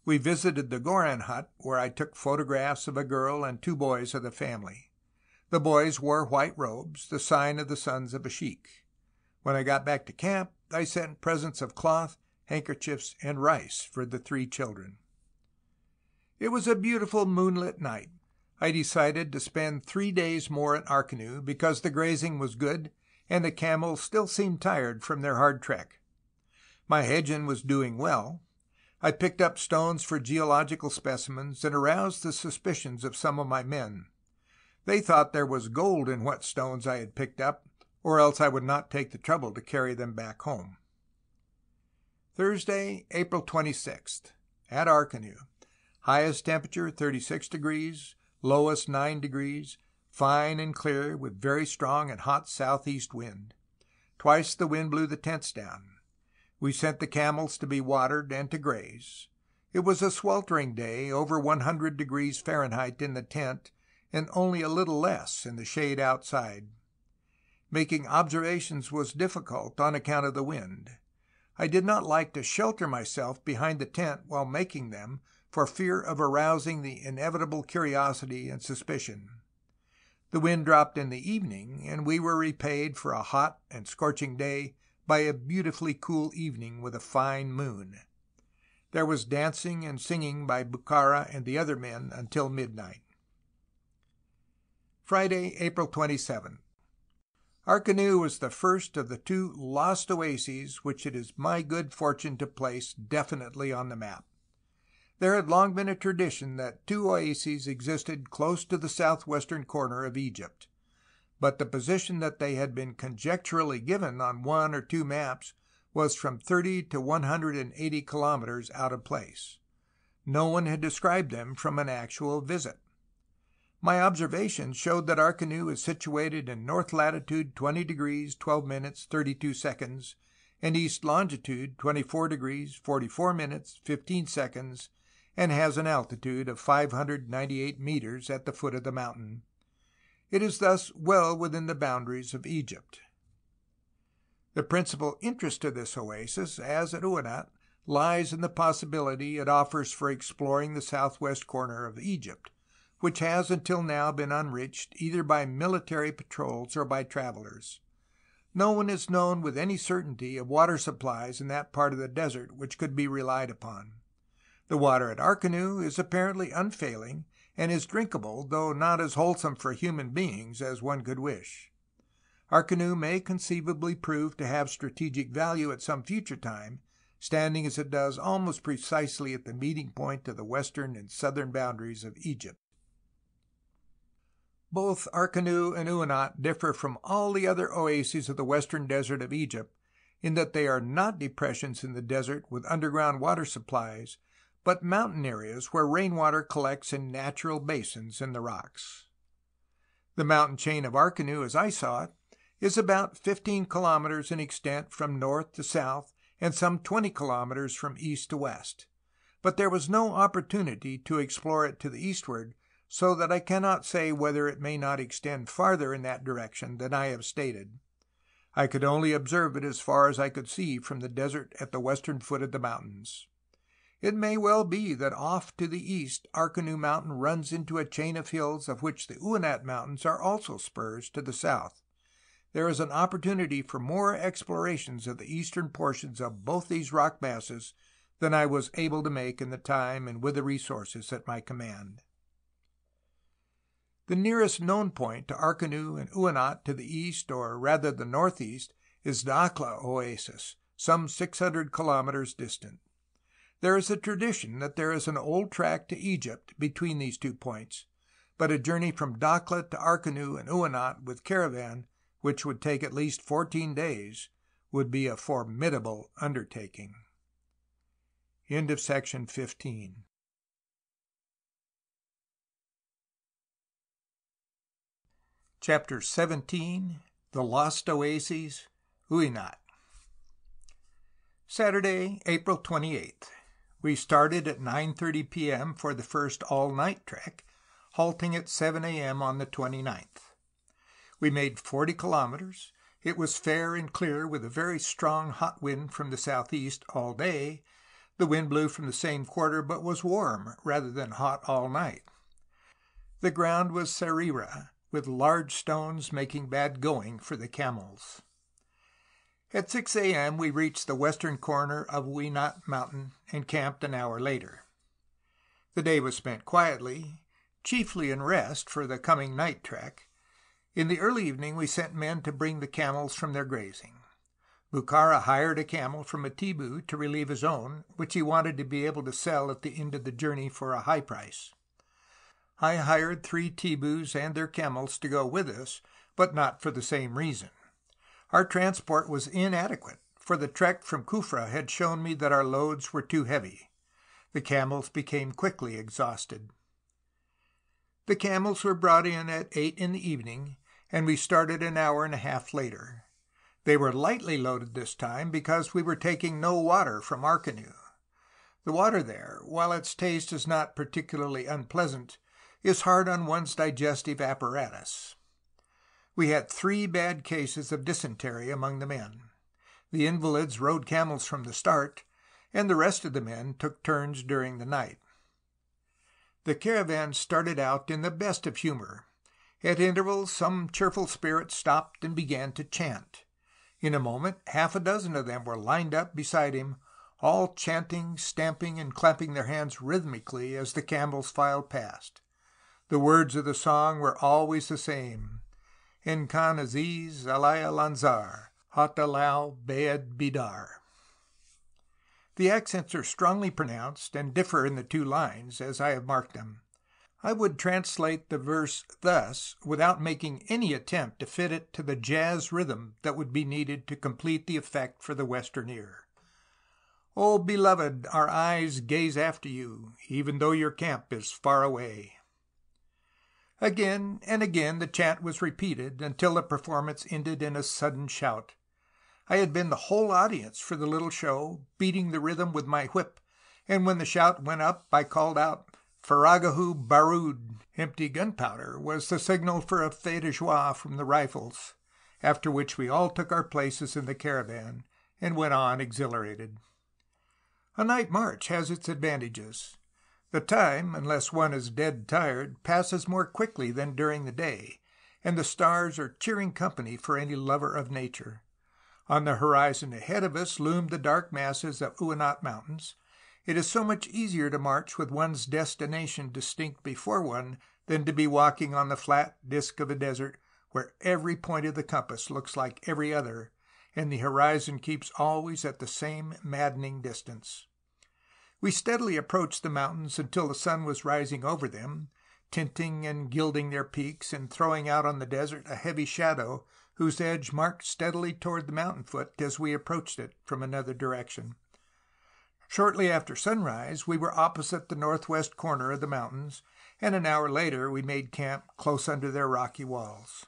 We visited the Goran hut, where I took photographs of a girl and two boys of the family. The boys wore white robes, the sign of the sons of a sheik. When I got back to camp I sent presents of cloth, handkerchiefs, and rice for the three children. It was a beautiful moonlit night. I decided to spend three days more at Arkanu, because the grazing was good and the camels still seemed tired from their hard trek. My Hedjan was doing well. I picked up stones for geological specimens and aroused the suspicions of some of my men. They thought there was gold in what stones I had picked up, or else I would not take the trouble to carry them back home. Thursday, April 26th. At Arkanu. Highest temperature 36 degrees, lowest 9 degrees, fine and clear with very strong and hot southeast wind. Twice the wind blew the tents down. We sent the camels to be watered and to graze. It was a sweltering day, over 100 degrees Fahrenheit in the tent and only a little less in the shade outside. Making observations was difficult on account of the wind. I did not like to shelter myself behind the tent while making them for fear of arousing the inevitable curiosity and suspicion. The wind dropped in the evening, and we were repaid for a hot and scorching day by a beautifully cool evening with a fine moon. There was dancing and singing by Bukhara and the other men until midnight. Friday, April 27. Arkanu was the first of the two lost oases which it is my good fortune to place definitely on the map. There had long been a tradition that two oases existed close to the southwestern corner of Egypt, but the position that they had been conjecturally given on one or two maps was from 30 to 180 kilometers out of place. No one had described them from an actual visit. My observations showed that Arkanu is situated in north latitude 20 degrees 12 minutes 32 seconds and east longitude 24 degrees 44 minutes 15 seconds and has an altitude of 598 meters at the foot of the mountain. It is thus well within the boundaries of Egypt. The principal interest of this oasis, as at Uweinat, lies in the possibility it offers for exploring the southwest corner of Egypt, which has until now been unreached either by military patrols or by travelers. No one is known with any certainty of water supplies in that part of the desert which could be relied upon. The water at Arkanu is apparently unfailing and is drinkable, though not as wholesome for human beings as one could wish. Arkanu may conceivably prove to have strategic value at some future time, standing as it does almost precisely at the meeting point of the western and southern boundaries of Egypt. Both Arkanu and Uweinat differ from all the other oases of the western desert of Egypt in that they are not depressions in the desert with underground water supplies, but mountain areas where rainwater collects in natural basins in the rocks. The mountain chain of Arkanu, as I saw it, is about 15 kilometers in extent from north to south and some 20 kilometers from east to west, but there was no opportunity to explore it to the eastward so that I cannot say whether it may not extend farther in that direction than I have stated. I could only observe it as far as I could see from the desert at the western foot of the mountains. It may well be that off to the east Arkanu Mountain runs into a chain of hills of which the Uweinat Mountains are also spurs to the south. There is an opportunity for more explorations of the eastern portions of both these rock masses than I was able to make in the time and with the resources at my command. The nearest known point to Arkanu and Uweinat to the east, or rather the northeast, is Dakhla Oasis, some 600 kilometers distant. There is a tradition that there is an old track to Egypt between these two points, but a journey from Dakhla to Arkanu and Uweinat with caravan, which would take at least 14 days, would be a formidable undertaking. End of section 15. Chapter 17 The Lost Oases, Uweinat. Saturday, April 28th. We started at 9.30 p.m. for the first all-night trek, halting at 7 a.m. on the 29th. We made 40 kilometers. It was fair and clear with a very strong hot wind from the southeast all day. The wind blew from the same quarter, but was warm rather than hot all night. The ground was Serira, with large stones making bad going for the camels. At 6 a.m. we reached the western corner of Uweinat Mountain and camped an hour later. The day was spent quietly, chiefly in rest for the coming night trek. In the early evening we sent men to bring the camels from their grazing. Bukhara hired a camel from a Tibu to relieve his own, which he wanted to be able to sell at the end of the journey for a high price. I hired three Tibus and their camels to go with us, but not for the same reason. Our transport was inadequate, for the trek from Kufra had shown me that our loads were too heavy. The camels became quickly exhausted. The camels were brought in at eight in the evening, and we started an hour and a half later. They were lightly loaded this time because we were taking no water from our canoe. The water there, while its taste is not particularly unpleasant, is hard on one's digestive apparatus. We had three bad cases of dysentery among the men. The invalids rode camels from the start, and the rest of the men took turns during the night. The caravan started out in the best of humor. At intervals some cheerful spirit stopped and began to chant. In a moment half a dozen of them were lined up beside him, all chanting, stamping, and clapping their hands rhythmically as the camels filed past. The words of the song were always the same. En Khan Aziz Alaya Lanzar, Hatalau Beed Bidar. The accents are strongly pronounced and differ in the two lines, as I have marked them. I would translate the verse thus without making any attempt to fit it to the jazz rhythm that would be needed to complete the effect for the Western ear. O beloved, our eyes gaze after you, even though your camp is far away. Again and again the chant was repeated, until the performance ended in a sudden shout. I had been the whole audience for the little show, beating the rhythm with my whip, and when the shout went up I called out, Faragahu Barud, empty gunpowder, was the signal for a feu de joie from the rifles, after which we all took our places in the caravan and went on exhilarated. A night march has its advantages. The time, unless one is dead tired, passes more quickly than during the day, and the stars are cheering company for any lover of nature. On the horizon ahead of us loomed the dark masses of Uweinat Mountains. It is so much easier to march with one's destination distinct before one than to be walking on the flat disk of a desert where every point of the compass looks like every other, and the horizon keeps always at the same maddening distance. We steadily approached the mountains until the sun was rising over them, tinting and gilding their peaks and throwing out on the desert a heavy shadow whose edge marked steadily toward the mountain foot as we approached it from another direction. Shortly after sunrise we were opposite the northwest corner of the mountains, and an hour later we made camp close under their rocky walls.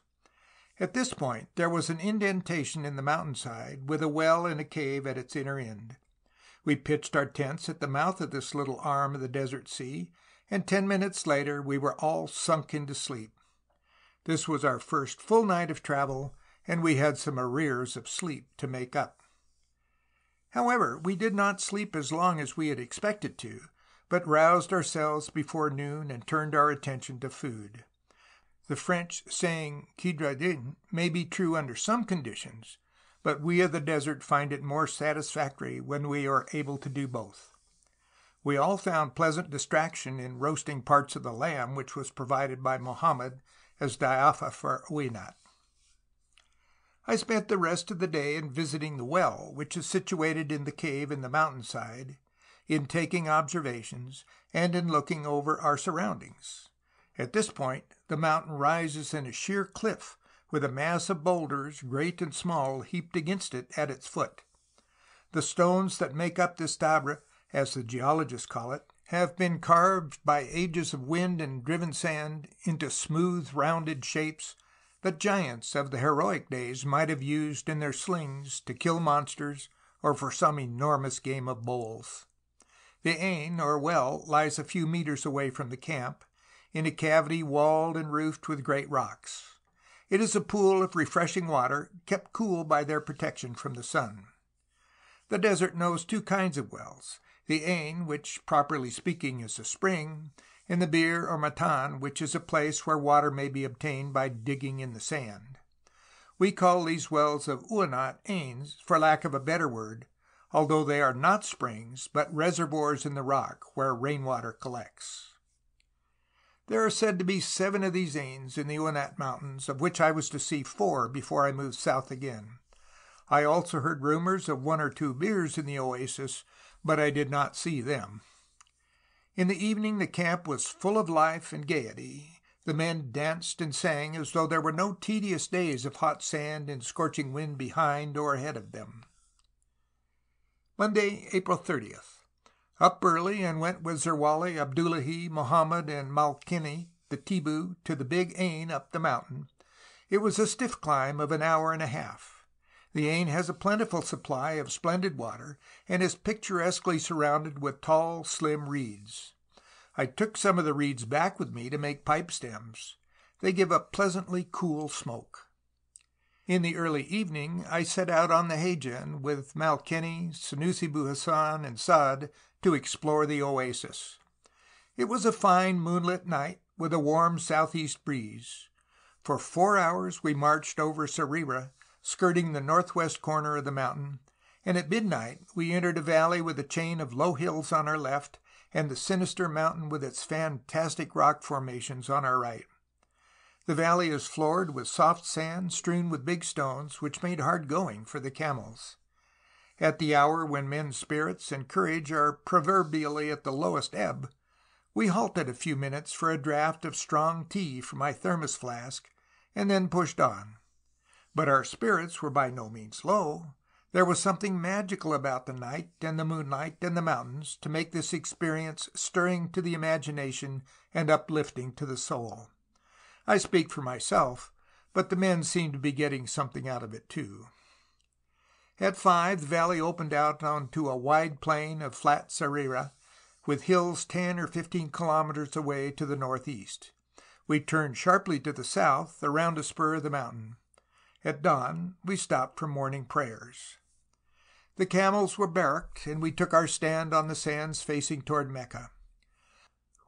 At this point there was an indentation in the mountainside, with a well and a cave at its inner end. We pitched our tents at the mouth of this little arm of the desert sea, and ten minutes later we were all sunk into sleep. This was our first full night of travel, and we had some arrears of sleep to make up. However, we did not sleep as long as we had expected to, but roused ourselves before noon and turned our attention to food. The French saying "Qui dort dîne" may be true under some conditions, but we of the desert find it more satisfactory when we are able to do both. We all found pleasant distraction in roasting parts of the lamb which was provided by Mohammed as diafa for Uweinat. I spent the rest of the day in visiting the well, which is situated in the cave in the mountainside, in taking observations, and in looking over our surroundings. At this point the mountain rises in a sheer cliff with a mass of boulders, great and small, heaped against it at its foot. The stones that make up this Tabre, as the geologists call it, have been carved by ages of wind and driven sand into smooth, rounded shapes that giants of the heroic days might have used in their slings to kill monsters or for some enormous game of bowls. The Ain, or well, lies a few meters away from the camp, in a cavity walled and roofed with great rocks. It is a pool of refreshing water, kept cool by their protection from the sun. The desert knows two kinds of wells, the Ain, which, properly speaking, is a spring, and the Bir or Matan, which is a place where water may be obtained by digging in the sand. We call these wells of Uinat Ains, for lack of a better word, although they are not springs, but reservoirs in the rock where rainwater collects. There are said to be seven of these Ains in the Uinat Mountains, of which I was to see four before I moved south again. I also heard rumors of one or two Birs in the oasis, but I did not see them. In the evening the camp was full of life and gaiety. The men danced and sang as though there were no tedious days of hot sand and scorching wind behind or ahead of them. Monday, April 30th. Up early and went with Zerwali, Abdullahi, Mohammed, and Malkini, the Tibu, to the Big Ain up the mountain. It was a stiff climb of an hour and a half. The Ain has a plentiful supply of splendid water, and is picturesquely surrounded with tall, slim reeds. I took some of the reeds back with me to make pipe stems. They give a pleasantly cool smoke. In the early evening I set out on the Hadjan with Malkeni, Senussi bu Hassan, and Saad to explore the oasis. It was a fine moonlit night with a warm southeast breeze. For four hours we marched over Serira, skirting the northwest corner of the mountain, and at midnight we entered a valley with a chain of low hills on our left and the sinister mountain with its fantastic rock formations on our right. The valley is floored with soft sand strewn with big stones, which made hard going for the camels. At the hour when men's spirits and courage are proverbially at the lowest ebb, we halted a few minutes for a draught of strong tea from my thermos flask, and then pushed on. But our spirits were by no means low. There was something magical about the night and the moonlight and the mountains to make this experience stirring to the imagination and uplifting to the soul. I speak for myself, but the men seemed to be getting something out of it too. At five the valley opened out onto a wide plain of flat serira, with hills ten or fifteen kilometers away to the northeast. We turned sharply to the south, around a spur of the mountain. At dawn we stopped for morning prayers. The camels were barracked, and we took our stand on the sands facing toward Mecca.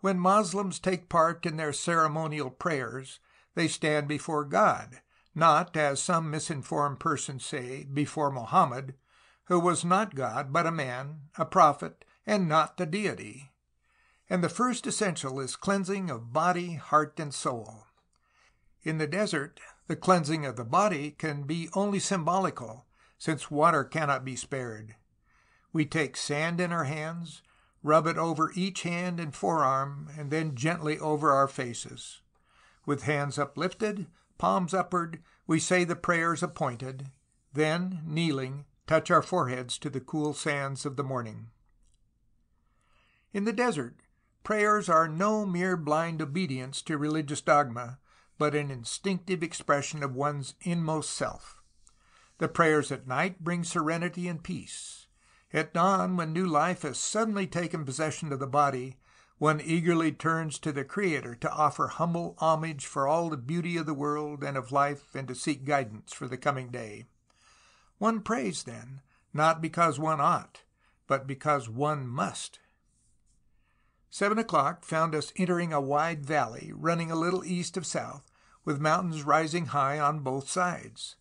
When Moslems take part in their ceremonial prayers, they stand before God, not, as some misinformed persons say, before Mohammed, who was not God, but a man, a prophet, and not the deity. And the first essential is cleansing of body, heart, and soul. In the desert, the cleansing of the body can be only symbolical, since water cannot be spared. We take sand in our hands, rub it over each hand and forearm, and then gently over our faces. With hands uplifted, palms upward, we say the prayers appointed, then, kneeling, touch our foreheads to the cool sands of the morning. In the desert, prayers are no mere blind obedience to religious dogma, but an instinctive expression of one's inmost self. The prayers at night bring serenity and peace. At dawn, when new life has suddenly taken possession of the body, one eagerly turns to the Creator to offer humble homage for all the beauty of the world and of life and to seek guidance for the coming day. One prays, then, not because one ought, but because one must. Seven o'clock found us entering a wide valley running a little east of south, with mountains rising high on both sides.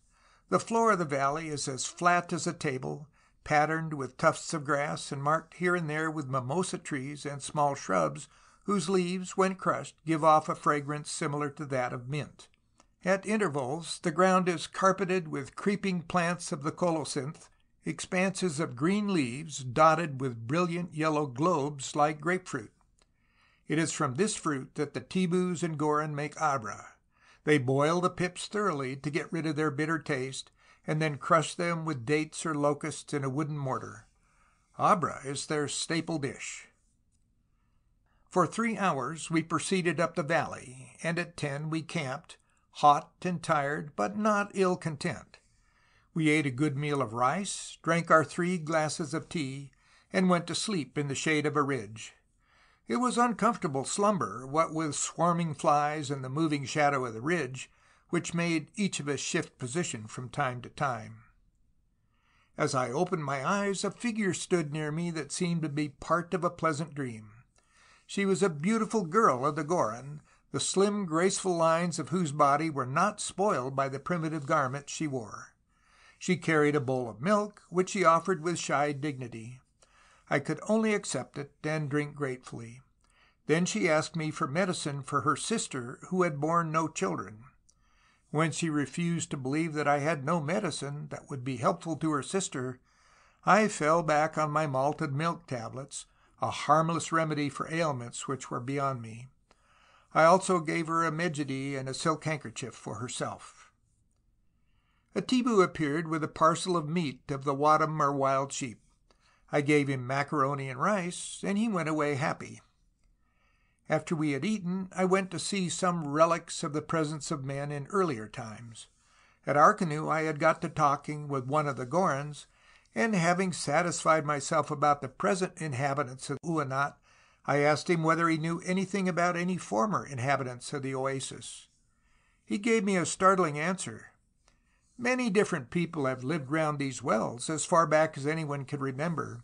The floor of the valley is as flat as a table, patterned with tufts of grass and marked here and there with mimosa trees and small shrubs whose leaves, when crushed, give off a fragrance similar to that of mint. At intervals the ground is carpeted with creeping plants of the colocynth, expanses of green leaves dotted with brilliant yellow globes like grapefruit. It is from this fruit that the Tibus and Gorin make abra. They boil the pips thoroughly to get rid of their bitter taste, and then crush them with dates or locusts in a wooden mortar. Abra is their staple dish. For three hours we proceeded up the valley, and at ten we camped, hot and tired, but not ill content. We ate a good meal of rice, drank our three glasses of tea, and went to sleep in the shade of a ridge. It was uncomfortable slumber, what with swarming flies and the moving shadow of the ridge, which made each of us shift position from time to time. As I opened my eyes a figure stood near me that seemed to be part of a pleasant dream. She was a beautiful girl of the Goron, the slim graceful lines of whose body were not spoiled by the primitive garments she wore. She carried a bowl of milk, which she offered with shy dignity. I could only accept it and drink gratefully. Then she asked me for medicine for her sister who had borne no children. When she refused to believe that I had no medicine that would be helpful to her sister, I fell back on my malted milk tablets, a harmless remedy for ailments which were beyond me. I also gave her a medjidy and a silk handkerchief for herself. A Tibu appeared with a parcel of meat of the wadam or wild sheep. I gave him macaroni and rice, and he went away happy. After we had eaten, I went to see some relics of the presence of men in earlier times. At Arkanu I had got to talking with one of the Gorons, and having satisfied myself about the present inhabitants of Uinat, I asked him whether he knew anything about any former inhabitants of the oasis. He gave me a startling answer. Many different people have lived round these wells as far back as anyone can remember.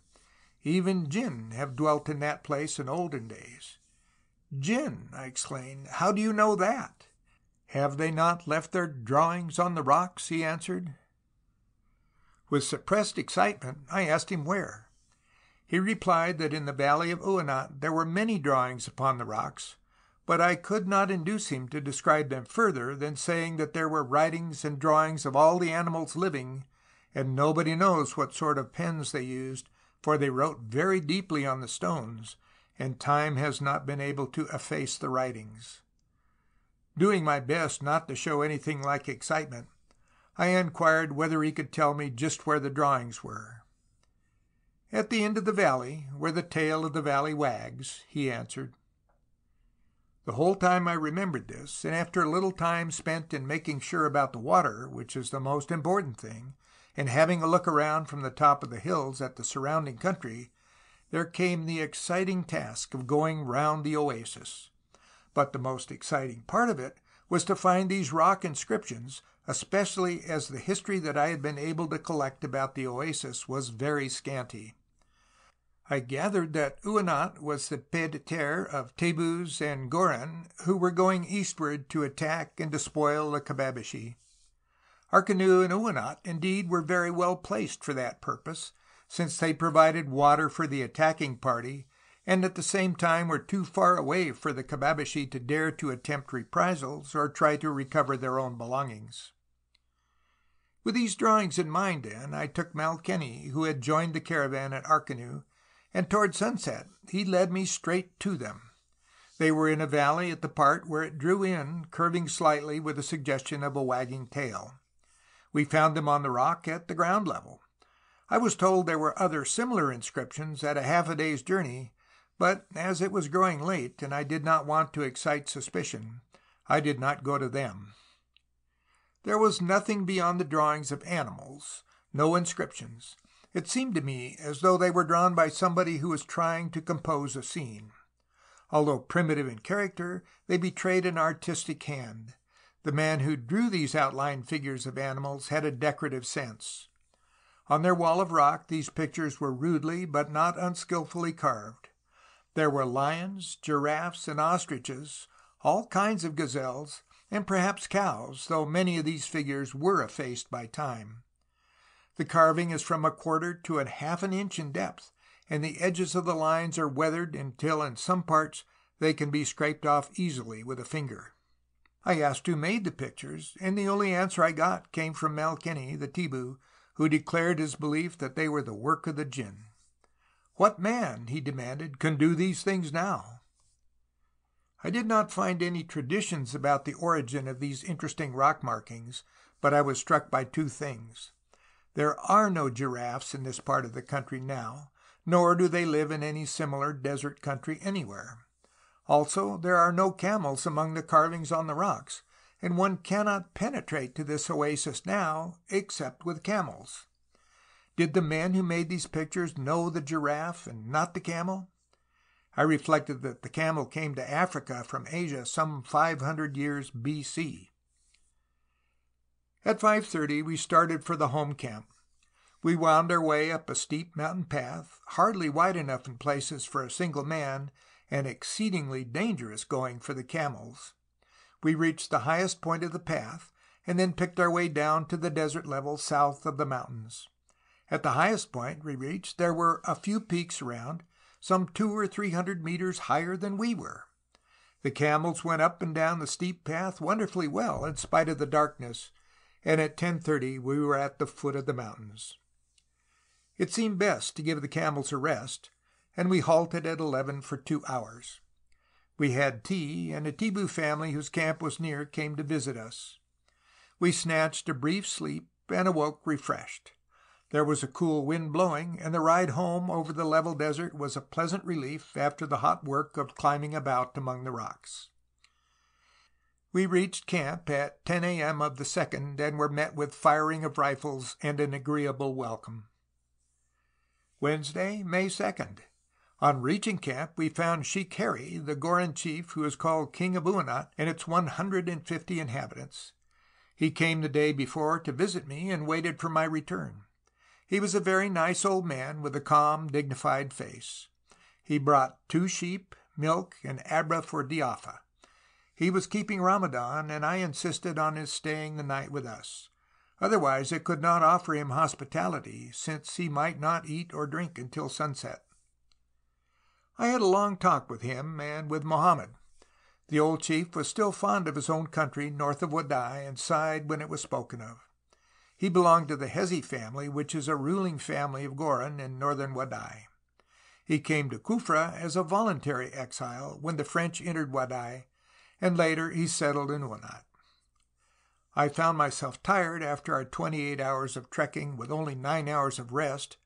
Even jinn have dwelt in that place in olden days. Jinn! I exclaimed. How do you know that? Have they not left their drawings on the rocks? he answered. With suppressed excitement I asked him where. He replied that in the valley of Uinat there were many drawings upon the rocks, but I could not induce him to describe them further than saying that there were writings and drawings of all the animals living, and nobody knows what sort of pens they used, for they wrote very deeply on the stones, and time has not been able to efface the writings. Doing my best not to show anything like excitement, I inquired whether he could tell me just where the drawings were. At the end of the valley, where the tail of the valley wags, he answered. The whole time I remembered this, and after a little time spent in making sure about the water, which is the most important thing, and having a look around from the top of the hills at the surrounding country, there came the exciting task of going round the oasis. But the most exciting part of it was to find these rock inscriptions, especially as the history that I had been able to collect about the oasis was very scanty. I gathered that Uinat was the pied de terre of Tibus and Goron, who were going eastward to attack and despoil the Kabbabishi. Arkanu and Uinat, indeed, were very well placed for that purpose, since they provided water for the attacking party and at the same time were too far away for the Kabbabishi to dare to attempt reprisals or try to recover their own belongings. With these drawings in mind, then, I took Malkeni, who had joined the caravan at Arkanu, and toward sunset he led me straight to them. They were in a valley at the part where it drew in, curving slightly with a suggestion of a wagging tail. We found them on the rock at the ground level. I was told there were other similar inscriptions at a half a day's journey, but as it was growing late and I did not want to excite suspicion, I did not go to them. There was nothing beyond the drawings of animals, no inscriptions. It seemed to me as though they were drawn by somebody who was trying to compose a scene. Although primitive in character, they betrayed an artistic hand. The man who drew these outline figures of animals had a decorative sense. On their wall of rock these pictures were rudely but not unskilfully carved. There were lions, giraffes, and ostriches, all kinds of gazelles, and perhaps cows, though many of these figures were effaced by time. The carving is from a quarter to a half an inch in depth, and the edges of the lines are weathered until in some parts they can be scraped off easily with a finger. I asked who made the pictures, and the only answer I got came from Malkeni, the Tibu, who declared his belief that they were the work of the jinn. What man, he demanded, can do these things now? I did not find any traditions about the origin of these interesting rock markings, but I was struck by two things. There are no giraffes in this part of the country now, nor do they live in any similar desert country anywhere. Also, there are no camels among the carvings on the rocks, and one cannot penetrate to this oasis now except with camels. Did the men who made these pictures know the giraffe and not the camel? I reflected that the camel came to Africa from Asia some 500 years B.C. At 5.30 we started for the home camp. We wound our way up a steep mountain path, hardly wide enough in places for a single man, and exceedingly dangerous going for the camels. We reached the highest point of the path, and then picked our way down to the desert level south of the mountains. At the highest point we reached there were a few peaks around, some two or three hundred meters higher than we were. The camels went up and down the steep path wonderfully well in spite of the darkness, and at 10.30 we were at the foot of the mountains. It seemed best to give the camels a rest, and we halted at 11 for two hours. We had tea, and a Tibu family whose camp was near came to visit us. We snatched a brief sleep and awoke refreshed. There was a cool wind blowing, and the ride home over the level desert was a pleasant relief after the hot work of climbing about among the rocks. We reached camp at 10 a.m. of the 2nd, and were met with firing of rifles and an agreeable welcome. Wednesday, May 2nd. On reaching camp, we found Sheikh Herri, the Gorin chief who is called King of Uinat, and its 150 inhabitants. He came the day before to visit me and waited for my return. He was a very nice old man with a calm, dignified face. He brought two sheep, milk, and abra for Diafa. He was keeping Ramadan, and I insisted on his staying the night with us. Otherwise I could not offer him hospitality, since he might not eat or drink until sunset. I had a long talk with him and with Mohammed. The old chief was still fond of his own country north of Wadai, and sighed when it was spoken of. He belonged to the Hezi family, which is a ruling family of Gorin in northern Wadai. He came to Kufra as a voluntary exile when the French entered Wadai, and later he settled in Uinat. I found myself tired after our twenty-eight hours of trekking with only nine hours of rest,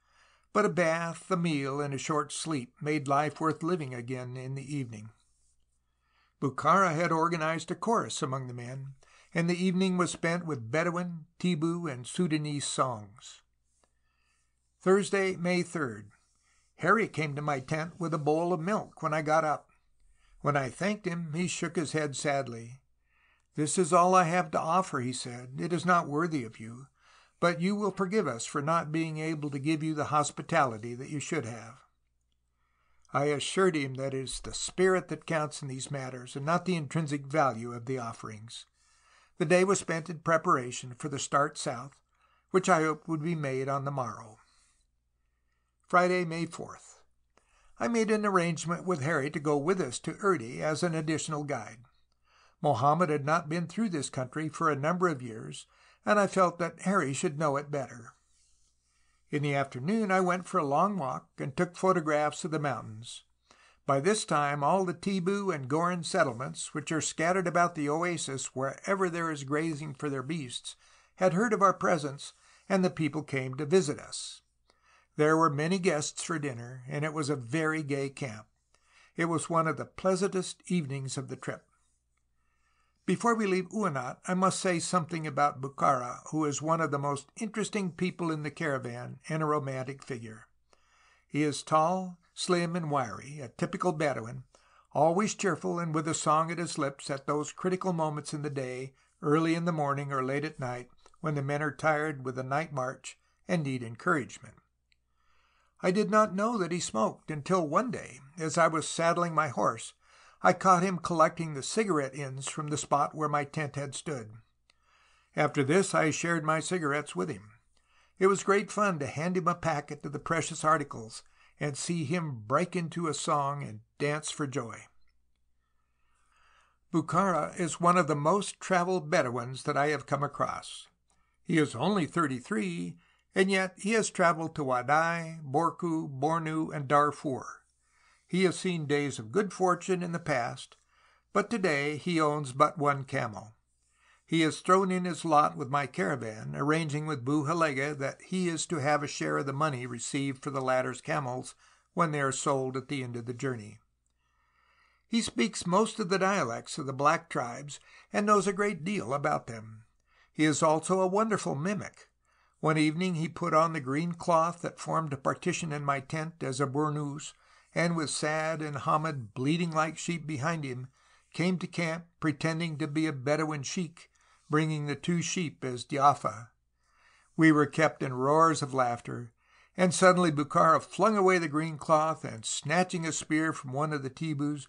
but a bath, a meal, and a short sleep made life worth living again in the evening. Bukhara had organized a chorus among the men, and the evening was spent with Bedouin, Tibu, and Sudanese songs. Thursday, May 3rd. Herri came to my tent with a bowl of milk when I got up. When I thanked him, he shook his head sadly. This is all I have to offer, he said. It is not worthy of you, but you will forgive us for not being able to give you the hospitality that you should have. I assured him that it is the spirit that counts in these matters, and not the intrinsic value of the offerings. The day was spent in preparation for the start south, which I hoped would be made on the morrow. Friday, May 4th. I made an arrangement with Herri to go with us to Erdi as an additional guide. Mohammed had not been through this country for a number of years, and I felt that Herri should know it better. In the afternoon I went for a long walk and took photographs of the mountains. By this time all the Tibu and Gorin settlements, which are scattered about the oasis wherever there is grazing for their beasts, had heard of our presence, and the people came to visit us. There were many guests for dinner, and it was a very gay camp. It was one of the pleasantest evenings of the trip. Before we leave Uinat, I must say something about Bukhara, who is one of the most interesting people in the caravan and a romantic figure. He is tall, slim and wiry, a typical Bedouin, always cheerful and with a song at his lips at those critical moments in the day, early in the morning or late at night, when the men are tired with the night march and need encouragement. I did not know that he smoked until one day, as I was saddling my horse, I caught him collecting the cigarette ends from the spot where my tent had stood. After this I shared my cigarettes with him. It was great fun to hand him a packet of the precious articles and see him break into a song and dance for joy. Bukhara is one of the most traveled Bedouins that I have come across. He is only 33, and yet he has traveled to Wadai, Borku, Bornu, and Darfur. He has seen days of good fortune in the past, but today he owns but one camel. He has thrown in his lot with my caravan, arranging with Buhalega that he is to have a share of the money received for the latter's camels when they are sold at the end of the journey. He speaks most of the dialects of the black tribes and knows a great deal about them. He is also a wonderful mimic. One evening he put on the green cloth that formed a partition in my tent as a burnous and with Saad and Hamed bleating like sheep behind him, came to camp pretending to be a Bedouin sheik, bringing the two sheep as Diafa. We were kept in roars of laughter, and suddenly Bukhara flung away the green cloth, and snatching a spear from one of the Tibus,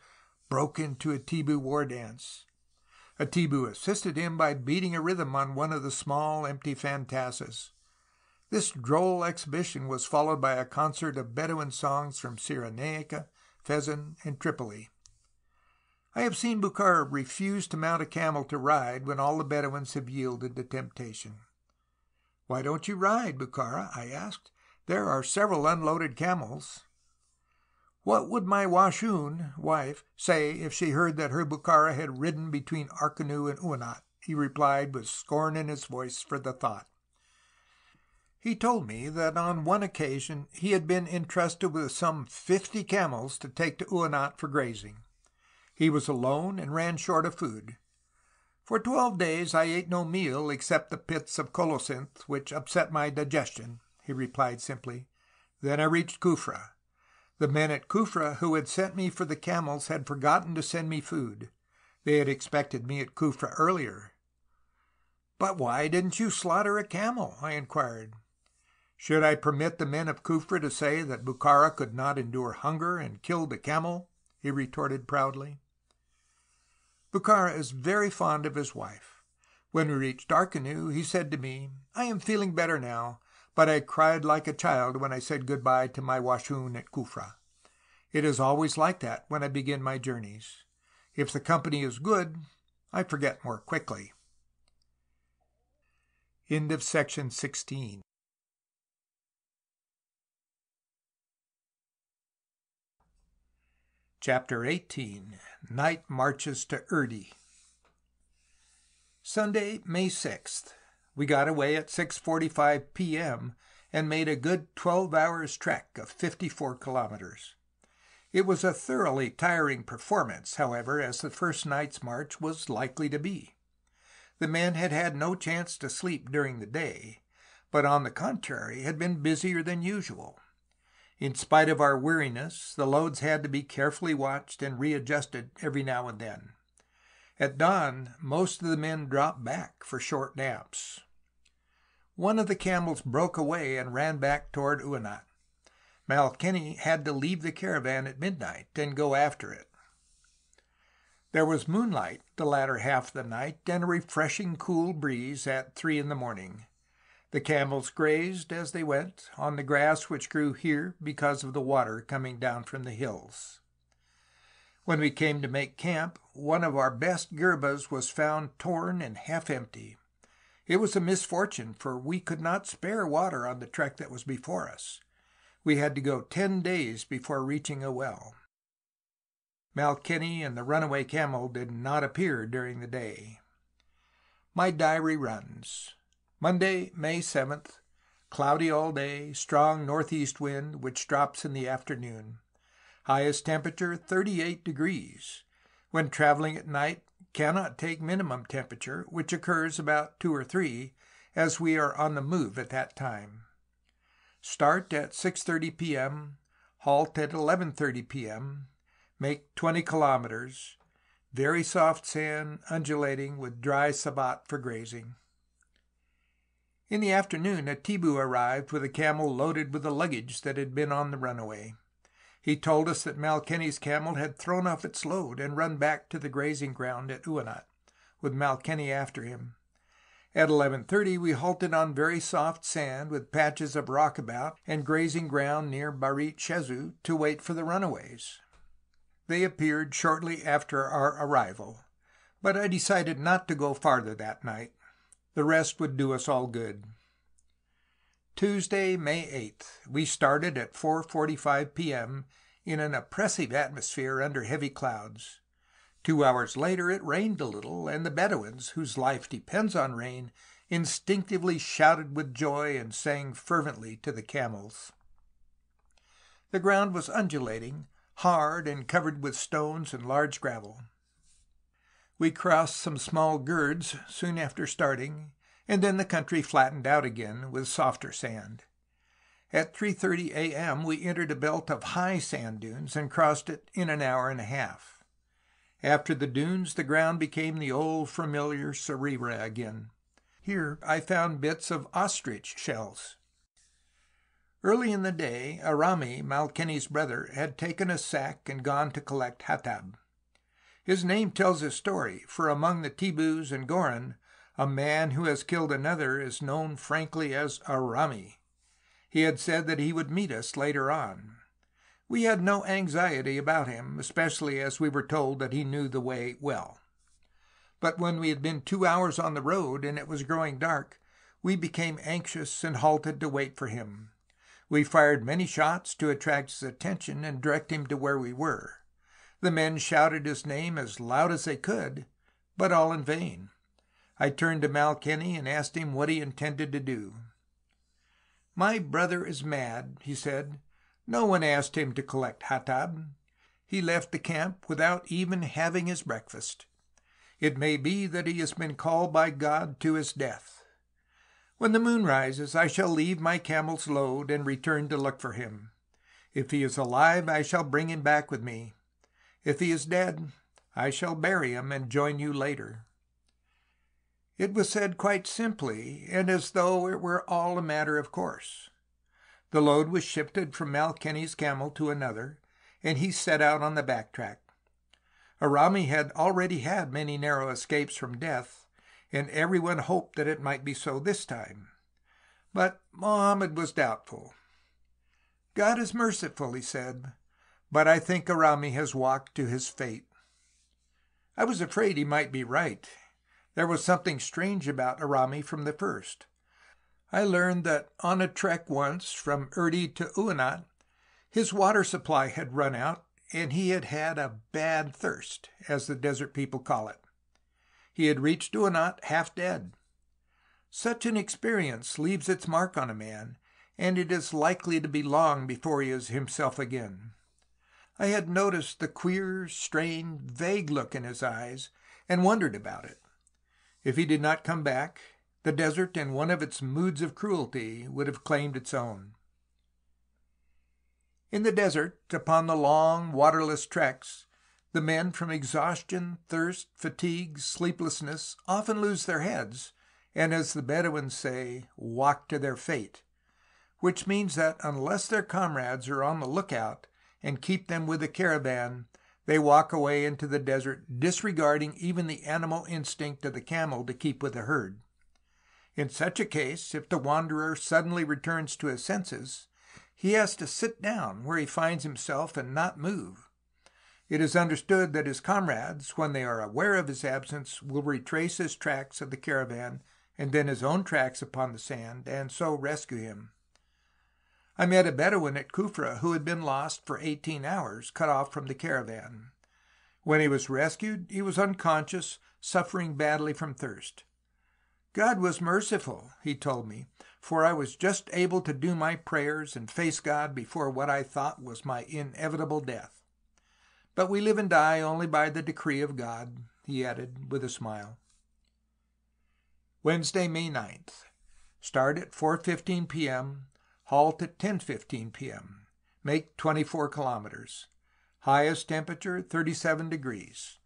broke into a Tibu war dance. A Tibu assisted him by beating a rhythm on one of the small empty fantasses. This droll exhibition was followed by a concert of Bedouin songs from Cyrenaica, Fezzan, and Tripoli. I have seen Bukhara refuse to mount a camel to ride when all the Bedouins have yielded to temptation. "Why don't you ride, Bukhara?" I asked. "There are several unloaded camels." What would my Washoon (wife) say if she heard that her Bukhara had ridden between Arkanu and Uinat? he replied with scorn in his voice for the thought. He told me that on one occasion he had been entrusted with some fifty camels to take to Uinat for grazing. He was alone and ran short of food. For twelve days I ate no meal except the pits of colocynth, which upset my digestion, he replied simply. Then I reached Kufra. The men at Kufra who had sent me for the camels had forgotten to send me food. They had expected me at Kufra earlier. But why didn't you slaughter a camel? I inquired. Should I permit the men of Kufra to say that Bukhara could not endure hunger and killed a camel? he retorted proudly. Bukhara is very fond of his wife. When we reached Arkanu, he said to me, "I am feeling better now, but I cried like a child when I said good bye to my Washoon at Kufra. It is always like that when I begin my journeys. If the company is good, I forget more quickly." End of section 16. Chapter 18 Night Marches to Erdi Sunday, May 6th. We got away at 6.45 p.m. and made a good 12 hours trek of 54 kilometers. It was a thoroughly tiring performance, however, as the first night's march was likely to be. The men had had no chance to sleep during the day, but on the contrary had been busier than usual. In spite of our weariness, the loads had to be carefully watched and readjusted every now and then. At dawn most of the men dropped back for short naps. One of the camels broke away and ran back toward Uinat. Malkeny had to leave the caravan at midnight and go after it. There was moonlight the latter half of the night and a refreshing cool breeze at three in the morning. The camels grazed, as they went, on the grass which grew here because of the water coming down from the hills. When we came to make camp, one of our best gurbas was found torn and half empty. It was a misfortune, for we could not spare water on the trek that was before us. We had to go ten days before reaching a well. Malkeny and the runaway camel did not appear during the day. My diary runs. Monday, May 7th. Cloudy all day, strong northeast wind, which drops in the afternoon. Highest temperature 38 degrees. When traveling at night, cannot take minimum temperature, which occurs about 2 or 3, as we are on the move at that time. Start at 6:30 p.m., halt at 11:30 p.m., make 20 kilometers. Very soft sand, undulating, with dry sabbat for grazing. In the afternoon a Tibu arrived with a camel loaded with the luggage that had been on the runaway. He told us that Malkeny's camel had thrown off its load and run back to the grazing ground at Uinat, with Malkeny after him. At 11.30 we halted on very soft sand with patches of rock about and grazing ground near Barit Shezu to wait for the runaways. They appeared shortly after our arrival, but I decided not to go farther that night. The rest would do us all good. Tuesday, May 8th. We started at 4:45 p.m. in an oppressive atmosphere under heavy clouds. Two hours later it rained a little, and the Bedouins, whose life depends on rain, instinctively shouted with joy and sang fervently to the camels. The ground was undulating, hard, and covered with stones and large gravel. We crossed some small gourds soon after starting, and then the country flattened out again, with softer sand. At 3.30 a.m. we entered a belt of high sand dunes and crossed it in an hour and a half. After the dunes the ground became the old familiar Serira again. Here I found bits of ostrich shells. Early in the day Arami, Malkenny's brother, had taken a sack and gone to collect hatab. His name tells his story, for among the Tibus and Gorin a man who has killed another is known frankly as Arami. He had said that he would meet us later on. We had no anxiety about him, especially as we were told that he knew the way well. But when we had been two hours on the road and it was growing dark, we became anxious and halted to wait for him. We fired many shots to attract his attention and direct him to where we were. The men shouted his name as loud as they could, but all in vain. I turned to Malkenny and asked him what he intended to do. My brother is mad, he said. No one asked him to collect hatab. He left the camp without even having his breakfast. It may be that he has been called by God to his death. When the moon rises, I shall leave my camel's load and return to look for him. If he is alive, I shall bring him back with me. If he is dead, I shall bury him and join you later. It was said quite simply, and as though it were all a matter of course. The load was shifted from Malkenny's camel to another, and he set out on the back track. Arami had already had many narrow escapes from death, and everyone hoped that it might be so this time. But Mohammed was doubtful. God is merciful, he said, but I think Arami has walked to his fate. I was afraid he might be right. There was something strange about Arami from the first. I learned that on a trek once from Erdi to Uinat, his water supply had run out and he had had a bad thirst, as the desert people call it. He had reached Uinat half dead. Such an experience leaves its mark on a man, and it is likely to be long before he is himself again. I had noticed the queer, strained, vague look in his eyes, and wondered about it. If he did not come back, the desert in one of its moods of cruelty would have claimed its own. In the desert, upon the long, waterless treks, the men from exhaustion, thirst, fatigue, sleeplessness often lose their heads, and, as the Bedouins say, walk to their fate, which means that unless their comrades are on the lookout and keep them with the caravan, they walk away into the desert, disregarding even the animal instinct of the camel to keep with the herd. In such a case, if the wanderer suddenly returns to his senses, he has to sit down where he finds himself and not move. It is understood that his comrades, when they are aware of his absence, will retrace his tracks of the caravan and then his own tracks upon the sand, and so rescue him. I met a Bedouin at Kufra who had been lost for eighteen hours, cut off from the caravan. When he was rescued, he was unconscious, suffering badly from thirst. God was merciful, he told me, for I was just able to do my prayers and face God before what I thought was my inevitable death. But we live and die only by the decree of God, he added with a smile. Wednesday, May 9th. Start at 4.15 p.m., halt at 10.15 p.m. Make 24 kilometers. Highest temperature 37 degrees.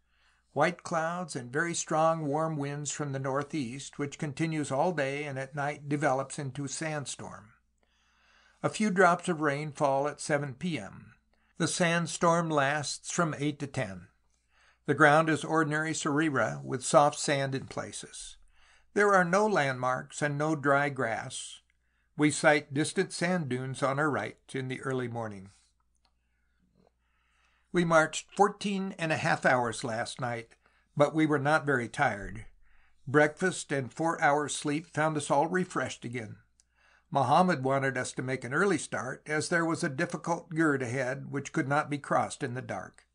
White clouds and very strong warm winds from the northeast, which continues all day and at night develops into sandstorm. A few drops of rain fall at 7 p.m. The sandstorm lasts from 8 to 10. The ground is ordinary Serira with soft sand in places. There are no landmarks and no dry grass. We sight distant sand dunes on our right in the early morning. We marched fourteen and a half hours last night, but we were not very tired. Breakfast and four hours' sleep found us all refreshed again. Mohammed wanted us to make an early start, as there was a difficult gird ahead which could not be crossed in the dark.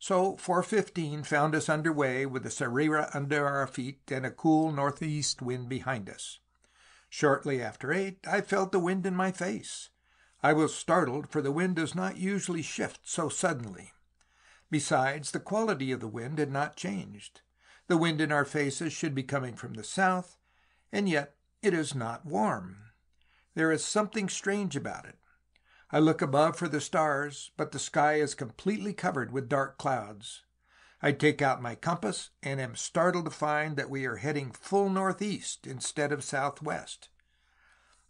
So 4.15 found us under way with the Serira under our feet and a cool northeast wind behind us. Shortly after eight I felt the wind in my face. I was startled, for the wind does not usually shift so suddenly. Besides, the quality of the wind had not changed. The wind in our faces should be coming from the south, and yet it is not warm. There is something strange about it. I look above for the stars, but the sky is completely covered with dark clouds. I take out my compass and am startled to find that we are heading full northeast instead of southwest.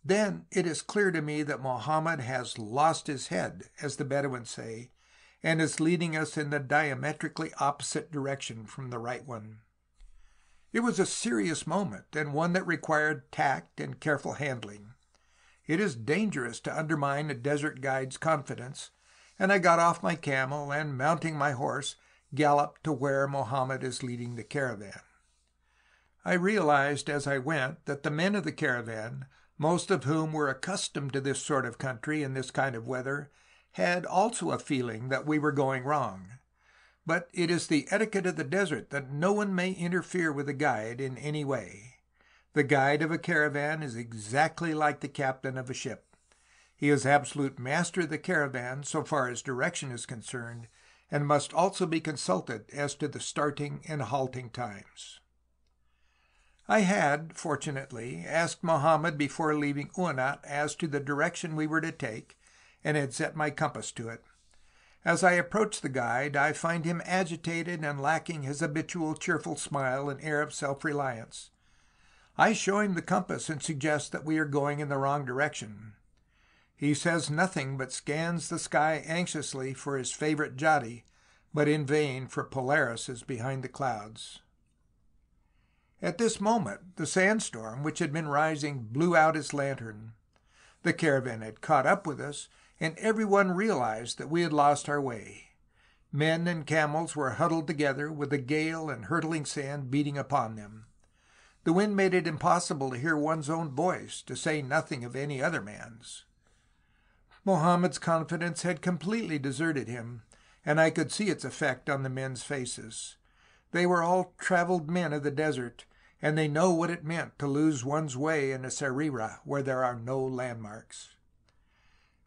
Then it is clear to me that Mohammed has lost his head, as the Bedouins say, and is leading us in the diametrically opposite direction from the right one. It was a serious moment, and one that required tact and careful handling. It is dangerous to undermine a desert guide's confidence, and I got off my camel and, mounting my horse, galloped to where Mohammed is leading the caravan. I realized as I went that the men of the caravan, most of whom were accustomed to this sort of country and this kind of weather, had also a feeling that we were going wrong. But it is the etiquette of the desert that no one may interfere with a guide in any way. The guide of a caravan is exactly like the captain of a ship. He is absolute master of the caravan so far as direction is concerned, and must also be consulted as to the starting and halting times. I had, fortunately, asked Mohammed before leaving Uinat as to the direction we were to take, and had set my compass to it. As I approach the guide, I find him agitated and lacking his habitual cheerful smile and air of self-reliance. I show him the compass and suggest that we are going in the wrong direction. He says nothing, but scans the sky anxiously for his favorite Jadi, but in vain, for Polaris is behind the clouds. At this moment the sandstorm, which had been rising, blew out its lantern. The caravan had caught up with us, and everyone realized that we had lost our way. Men and camels were huddled together, with the gale and hurtling sand beating upon them. The wind made it impossible to hear one's own voice, to say nothing of any other man's. Mohammed's confidence had completely deserted him, and I could see its effect on the men's faces. They were all traveled men of the desert, and they know what it meant to lose one's way in a Serira where there are no landmarks.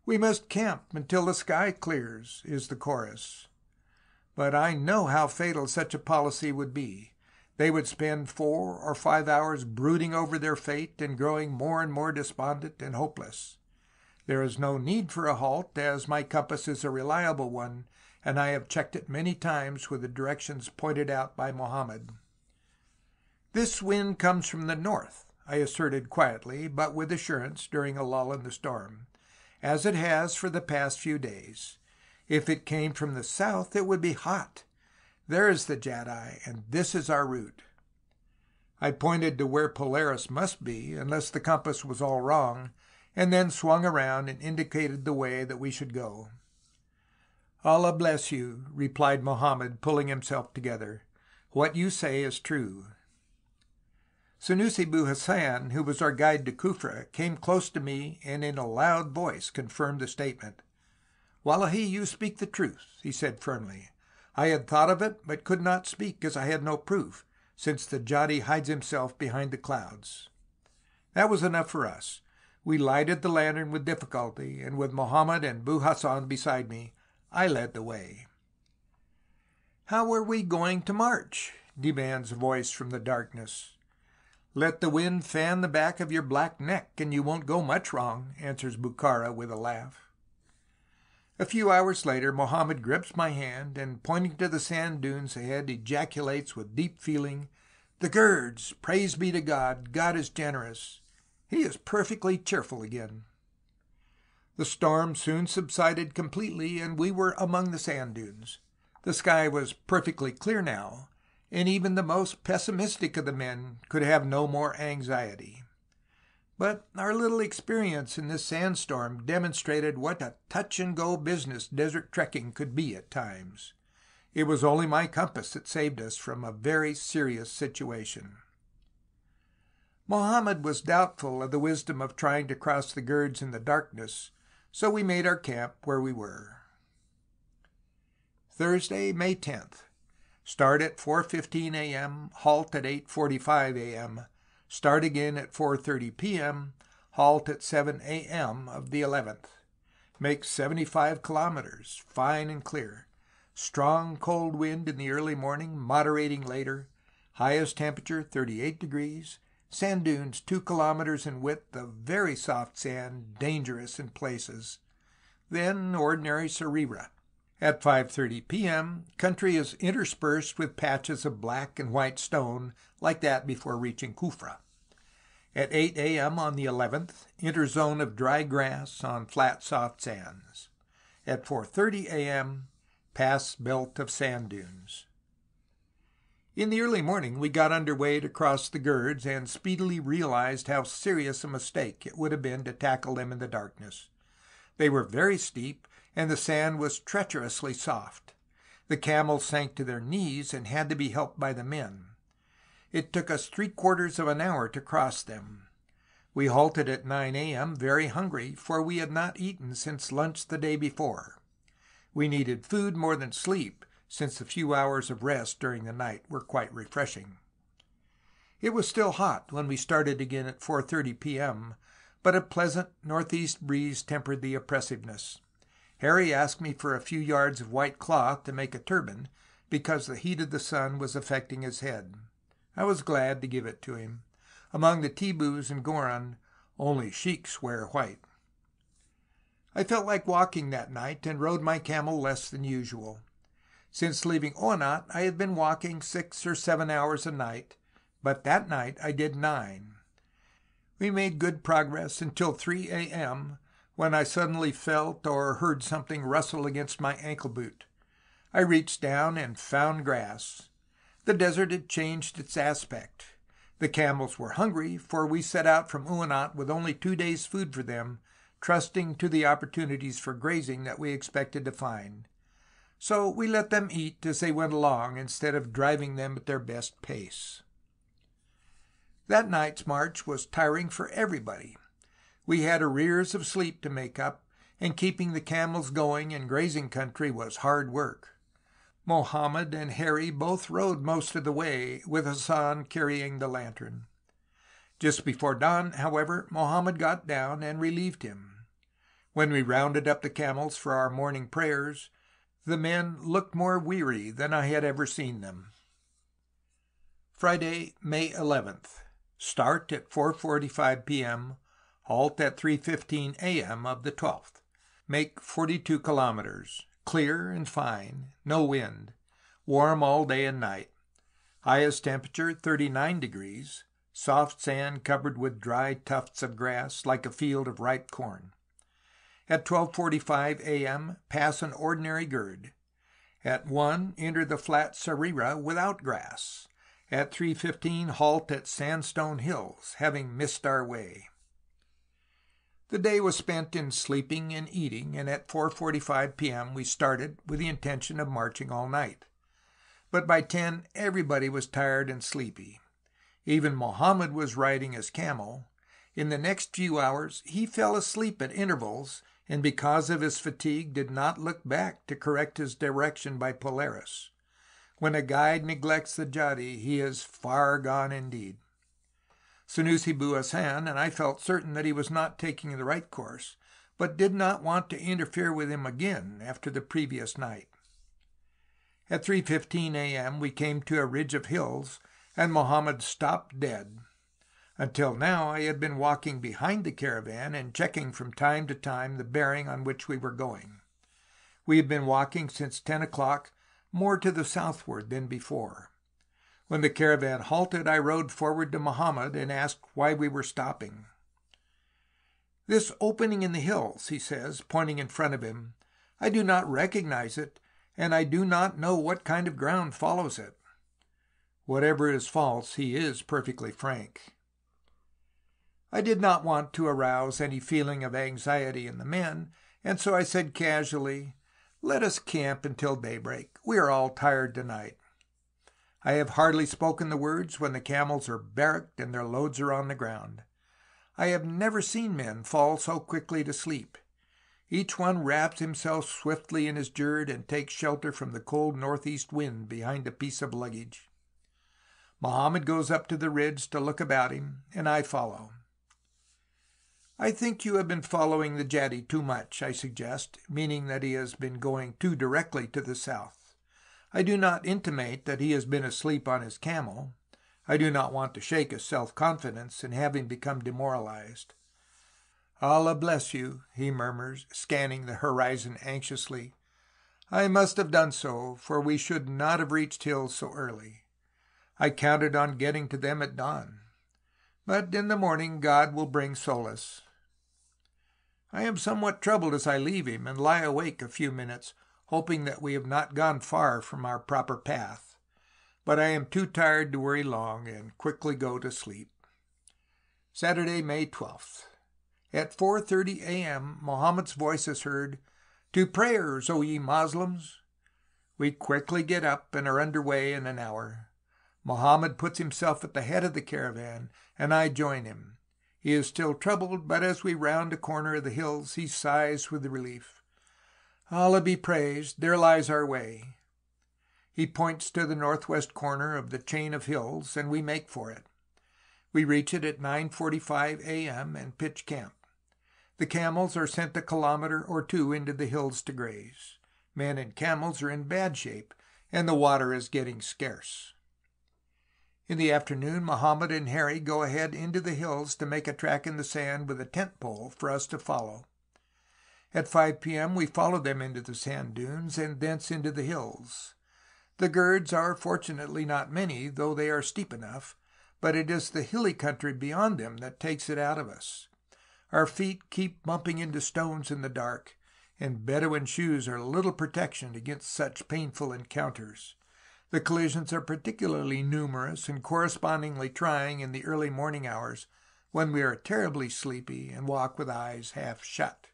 We must camp until the sky clears, is the chorus. But I know how fatal such a policy would be. They would spend four or five hours brooding over their fate and growing more and more despondent and hopeless. There is no need for a halt, as my compass is a reliable one, and I have checked it many times with the directions pointed out by Mohammed. This wind comes from the north, I asserted quietly, but with assurance, during a lull in the storm, as it has for the past few days. If it came from the south, it would be hot, there is the Jadi, and this is our route. I pointed to where Polaris must be, unless the compass was all wrong, and then swung around and indicated the way that we should go. Allah bless you, replied Mohammed, pulling himself together. What you say is true. Senussi bu Hassan, who was our guide to Kufra, came close to me and in a loud voice confirmed the statement. Wallahi, you speak the truth, he said firmly. I had thought of it, but could not speak, as I had no proof, since the Jadi hides himself behind the clouds. That was enough for us. We lighted the lantern with difficulty, and with Mohammed and Bu Hassan beside me, I led the way. How are we going to march? demands a voice from the darkness. Let the wind fan the back of your black neck, and you won't go much wrong, answers Bukhara with a laugh. A few hours later Mohammed grips my hand, and pointing to the sand dunes ahead ejaculates with deep feeling, "The girds! Praise be to God! God is generous!" He is perfectly cheerful again. The storm soon subsided completely, and we were among the sand dunes. The sky was perfectly clear now, and even the most pessimistic of the men could have no more anxiety. But our little experience in this sandstorm demonstrated what a touch and go business desert trekking could be at times. It was only my compass that saved us from a very serious situation. Mohammed was doubtful of the wisdom of trying to cross the Ghurds in the darkness, so we made our camp where we were. Thursday, May 10th. Start at 4:15 a.m., halt at 8:45 a.m. Start again at 4.30 p.m., halt at 7 a.m. of the 11th. Make 75 kilometers, fine and clear. Strong cold wind in the early morning, moderating later. Highest temperature 38 degrees. Sand dunes two kilometers in width of very soft sand, dangerous in places. Then ordinary serira. At 5.30 p.m. country is interspersed with patches of black and white stone like that before reaching Kufra. At 8 a.m. on the 11th, interzone of dry grass on flat soft sands. At 4.30 a.m., pass belt of sand dunes. In the early morning we got under way to cross the Gurds and speedily realized how serious a mistake it would have been to tackle them in the darkness. They were very steep and the sand was treacherously soft. The camels sank to their knees and had to be helped by the men. It took us three quarters of an hour to cross them. We halted at 9 a.m. very hungry, for we had not eaten since lunch the day before. We needed food more than sleep, since the few hours of rest during the night were quite refreshing. It was still hot when we started again at 4.30 p.m., but a pleasant northeast breeze tempered the oppressiveness. Herri asked me for a few yards of white cloth to make a turban, because the heat of the sun was affecting his head. I was glad to give it to him. Among the Tibus and Goron, only sheiks wear white. I felt like walking that night and rode my camel less than usual. Since leaving Uinat I had been walking six or seven hours a night, but that night I did nine. We made good progress until 3 a.m., when I suddenly felt or heard something rustle against my ankle boot. I reached down and found grass. The desert had changed its aspect. The camels were hungry, for we set out from Uinat with only two days' food for them, trusting to the opportunities for grazing that we expected to find. So we let them eat as they went along instead of driving them at their best pace. That night's march was tiring for everybody. We had arrears of sleep to make up, and keeping the camels going in grazing country was hard work. Mohammed and Herri both rode most of the way, with Hassan carrying the lantern. Just before dawn, however, Mohammed got down and relieved him. When we rounded up the camels for our morning prayers, the men looked more weary than I had ever seen them. Friday, May 11th. Start at 4:45 p.m. Halt at 3.15 a.m. of the 12th. Make 42 kilometers. Clear and fine. No wind. Warm all day and night. Highest temperature 39 degrees. Soft sand covered with dry tufts of grass like a field of ripe corn. At 12.45 a.m. pass an ordinary gird. At 1 enter the flat Serira without grass. At 3.15 halt at Sandstone Hills, having missed our way. The day was spent in sleeping and eating, and at 4.45 p.m. we started with the intention of marching all night. But by ten everybody was tired and sleepy. Even Mohammed was riding his camel. In the next few hours he fell asleep at intervals, and because of his fatigue did not look back to correct his direction by Polaris. When a guide neglects the Jadi, he is far gone indeed. Senussi Bu Hassan, and I felt certain that he was not taking the right course, but did not want to interfere with him again after the previous night. At 3.15 a.m. we came to a ridge of hills, and Mohammed stopped dead. Until now I had been walking behind the caravan and checking from time to time the bearing on which we were going. We had been walking since ten o'clock more to the southward than before. When the caravan halted, I rode forward to Mohammed and asked why we were stopping. This opening in the hills, he says, pointing in front of him, I do not recognize it, and I do not know what kind of ground follows it. Whatever is false, he is perfectly frank. I did not want to arouse any feeling of anxiety in the men, and so I said casually, Let us camp until daybreak. We are all tired tonight. I have hardly spoken the words when the camels are barracked and their loads are on the ground. I have never seen men fall so quickly to sleep. Each one wraps himself swiftly in his jerd and takes shelter from the cold northeast wind behind a piece of luggage. Mohammed goes up to the ridge to look about him, and I follow. I think you have been following the Jadi too much, I suggest, meaning that he has been going too directly to the south. I do not intimate that he has been asleep on his camel. I do not want to shake his self-confidence in having become demoralized. Allah bless you, he murmurs, scanning the horizon anxiously. I must have done so, for we should not have reached hills so early. I counted on getting to them at dawn. But in the morning God will bring solace. I am somewhat troubled as I leave him and lie awake a few minutes, hoping that we have not gone far from our proper path. But I am too tired to worry long and quickly go to sleep. Saturday, May 12th. At 4.30 a.m. Mohammed's voice is heard, To prayers, O ye Moslems! We quickly get up and are under way in an hour. Mohammed puts himself at the head of the caravan, and I join him. He is still troubled, but as we round a corner of the hills he sighs with relief. Allah be praised, there lies our way. He points to the northwest corner of the chain of hills, and we make for it. We reach it at 9.45 a.m. and pitch camp. The camels are sent a kilometer or two into the hills to graze. Men and camels are in bad shape, and the water is getting scarce. In the afternoon Mohammed and Herri go ahead into the hills to make a track in the sand with a tent pole for us to follow. At 5 p.m. we follow them into the sand dunes and thence into the hills. The girds are fortunately not many, though they are steep enough, but it is the hilly country beyond them that takes it out of us. Our feet keep bumping into stones in the dark, and Bedouin shoes are little protection against such painful encounters. The collisions are particularly numerous and correspondingly trying in the early morning hours when we are terribly sleepy and walk with eyes half shut.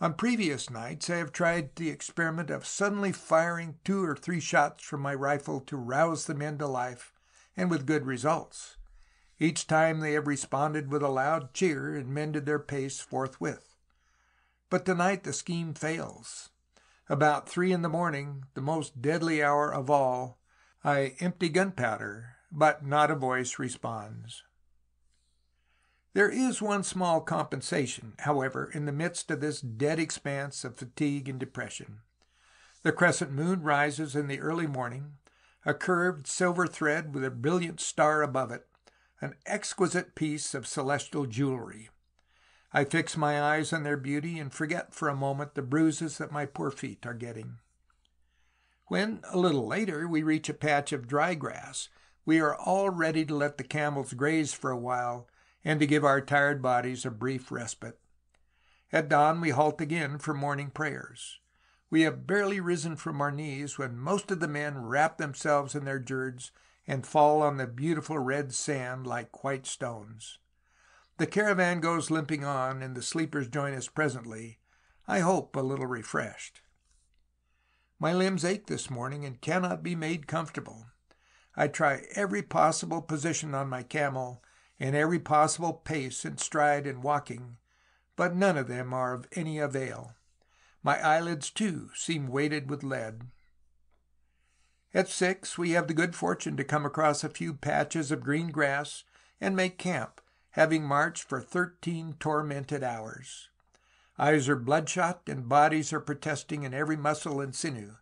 On previous nights I have tried the experiment of suddenly firing two or three shots from my rifle to rouse the men to life, and with good results. Each time they have responded with a loud cheer and mended their pace forthwith. But tonight the scheme fails. About three in the morning, the most deadly hour of all, I empty gunpowder, but not a voice responds. There is one small compensation, however, in the midst of this dead expanse of fatigue and depression. The crescent moon rises in the early morning, a curved silver thread with a brilliant star above it, an exquisite piece of celestial jewelry. I fix my eyes on their beauty and forget for a moment the bruises that my poor feet are getting. When, a little later, we reach a patch of dry grass, we are all ready to let the camels graze for a while and to give our tired bodies a brief respite. At dawn we halt again for morning prayers. We have barely risen from our knees when most of the men wrap themselves in their jerds and fall on the beautiful red sand like white stones. The caravan goes limping on, and the sleepers join us presently, I hope a little refreshed. My limbs ache this morning and cannot be made comfortable. I try every possible position on my camel and every possible pace and stride in walking, but none of them are of any avail. My eyelids, too, seem weighted with lead. At six we have the good fortune to come across a few patches of green grass and make camp, having marched for thirteen tormented hours. Eyes are bloodshot and bodies are protesting in every muscle and sinew.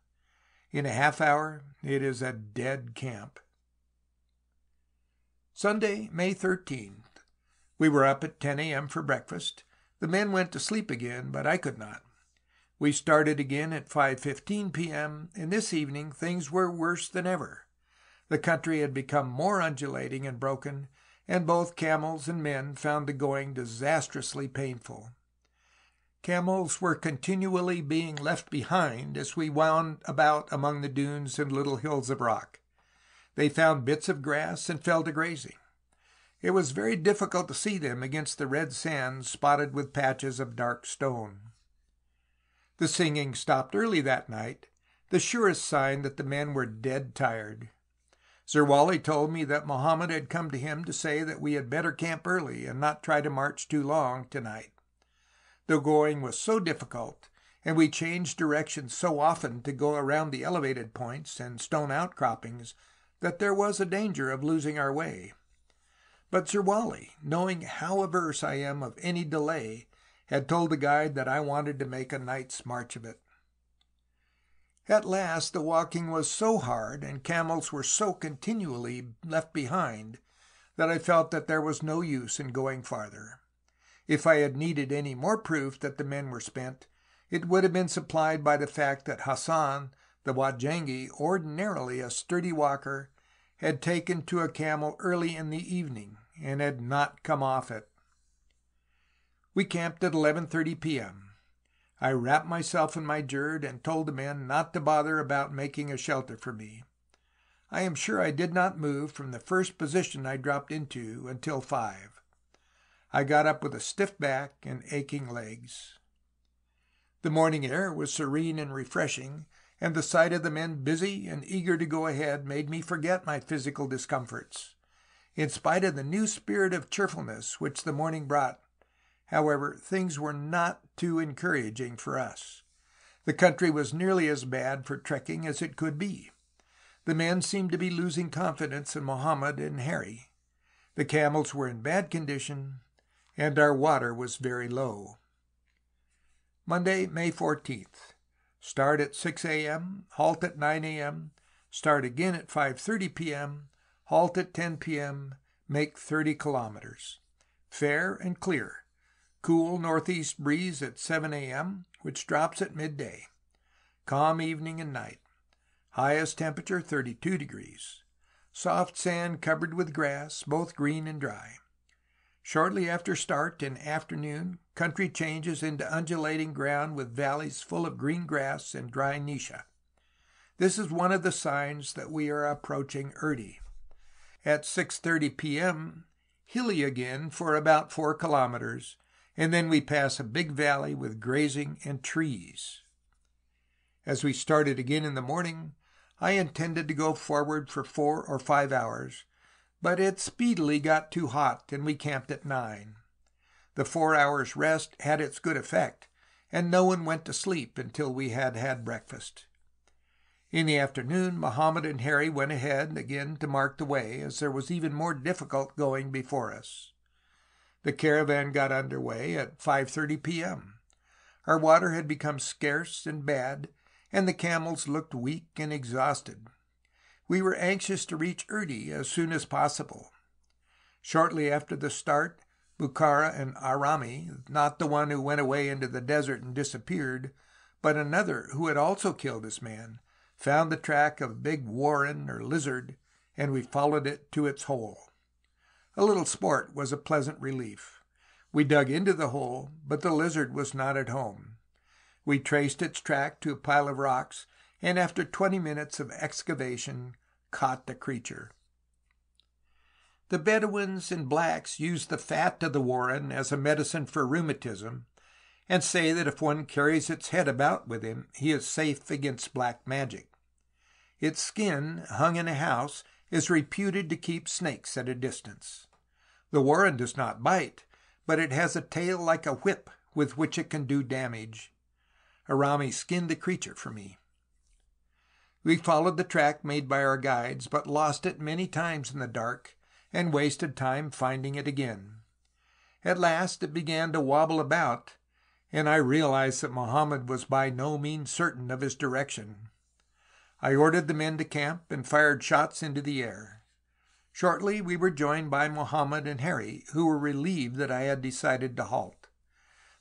In a half hour it is a dead camp. Sunday, May 13th. We were up at 10 a.m. for breakfast. The men went to sleep again, but I could not. We started again at 5.15 p.m., and this evening things were worse than ever. The country had become more undulating and broken, and both camels and men found the going disastrously painful. Camels were continually being left behind as we wound about among the dunes and little hills of rock. They found bits of grass and fell to grazing. It was very difficult to see them against the red sand spotted with patches of dark stone. The singing stopped early that night, the surest sign that the men were dead tired. Zerwali told me that Mohammed had come to him to say that we had better camp early and not try to march too long tonight. The going was so difficult, and we changed directions so often to go around the elevated points and stone outcroppings that there was a danger of losing our way. But Zerwali, knowing how averse I am of any delay, had told the guide that I wanted to make a night's march of it. At last the walking was so hard and camels were so continually left behind that I felt that there was no use in going farther. If I had needed any more proof that the men were spent, it would have been supplied by the fact that Hassan, the Wajangi, ordinarily a sturdy walker, had taken to a camel early in the evening and had not come off it. We camped at 11.30 p.m. I wrapped myself in my jerd and told the men not to bother about making a shelter for me. I am sure I did not move from the first position I dropped into until five. I got up with a stiff back and aching legs. The morning air was serene and refreshing, and the sight of the men busy and eager to go ahead made me forget my physical discomforts. In spite of the new spirit of cheerfulness which the morning brought, however, things were not too encouraging for us. The country was nearly as bad for trekking as it could be. The men seemed to be losing confidence in Mohammed and Herri. The camels were in bad condition, and our water was very low. Monday, May 14th. Start at 6 a.m., halt at 9 a.m., start again at 5.30 p.m., halt at 10 p.m., make 30 kilometers. Fair and clear. Cool northeast breeze at 7 a.m., which drops at midday. Calm evening and night. Highest temperature 32 degrees. Soft sand covered with grass, both green and dry. Shortly after start in afternoon, country changes into undulating ground with valleys full of green grass and dry nyssa. This is one of the signs that we are approaching Erdi. At 6:30 p.m., hilly again for about 4 kilometers, and then we pass a big valley with grazing and trees. As we started again in the morning, I intended to go forward for four or five hours, but it speedily got too hot, and we camped at nine. The four hours' rest had its good effect, and no one went to sleep until we had had breakfast. In the afternoon Mohammed and Herri went ahead again to mark the way, as there was even more difficult going before us. The caravan got under way at 5.30 p.m. Our water had become scarce and bad, and the camels looked weak and exhausted. We were anxious to reach Erdi as soon as possible. Shortly after the start, Bukhara and Arami, not the one who went away into the desert and disappeared, but another who had also killed his man, found the track of a big warren or lizard, and we followed it to its hole. A little sport was a pleasant relief. We dug into the hole, but the lizard was not at home. We traced its track to a pile of rocks, and after twenty minutes of excavation caught the creature. The Bedouins and blacks use the fat of the warren as a medicine for rheumatism, and say that if one carries its head about with him, he is safe against black magic. Its skin, hung in a house, is reputed to keep snakes at a distance. The warren does not bite, but it has a tail like a whip with which it can do damage. Arami skinned the creature for me. We followed the track made by our guides, but lost it many times in the dark, and wasted time finding it again. At last it began to wobble about, and I realized that Mohammed was by no means certain of his direction. I ordered the men to camp and fired shots into the air. Shortly we were joined by Mohammed and Herri, who were relieved that I had decided to halt.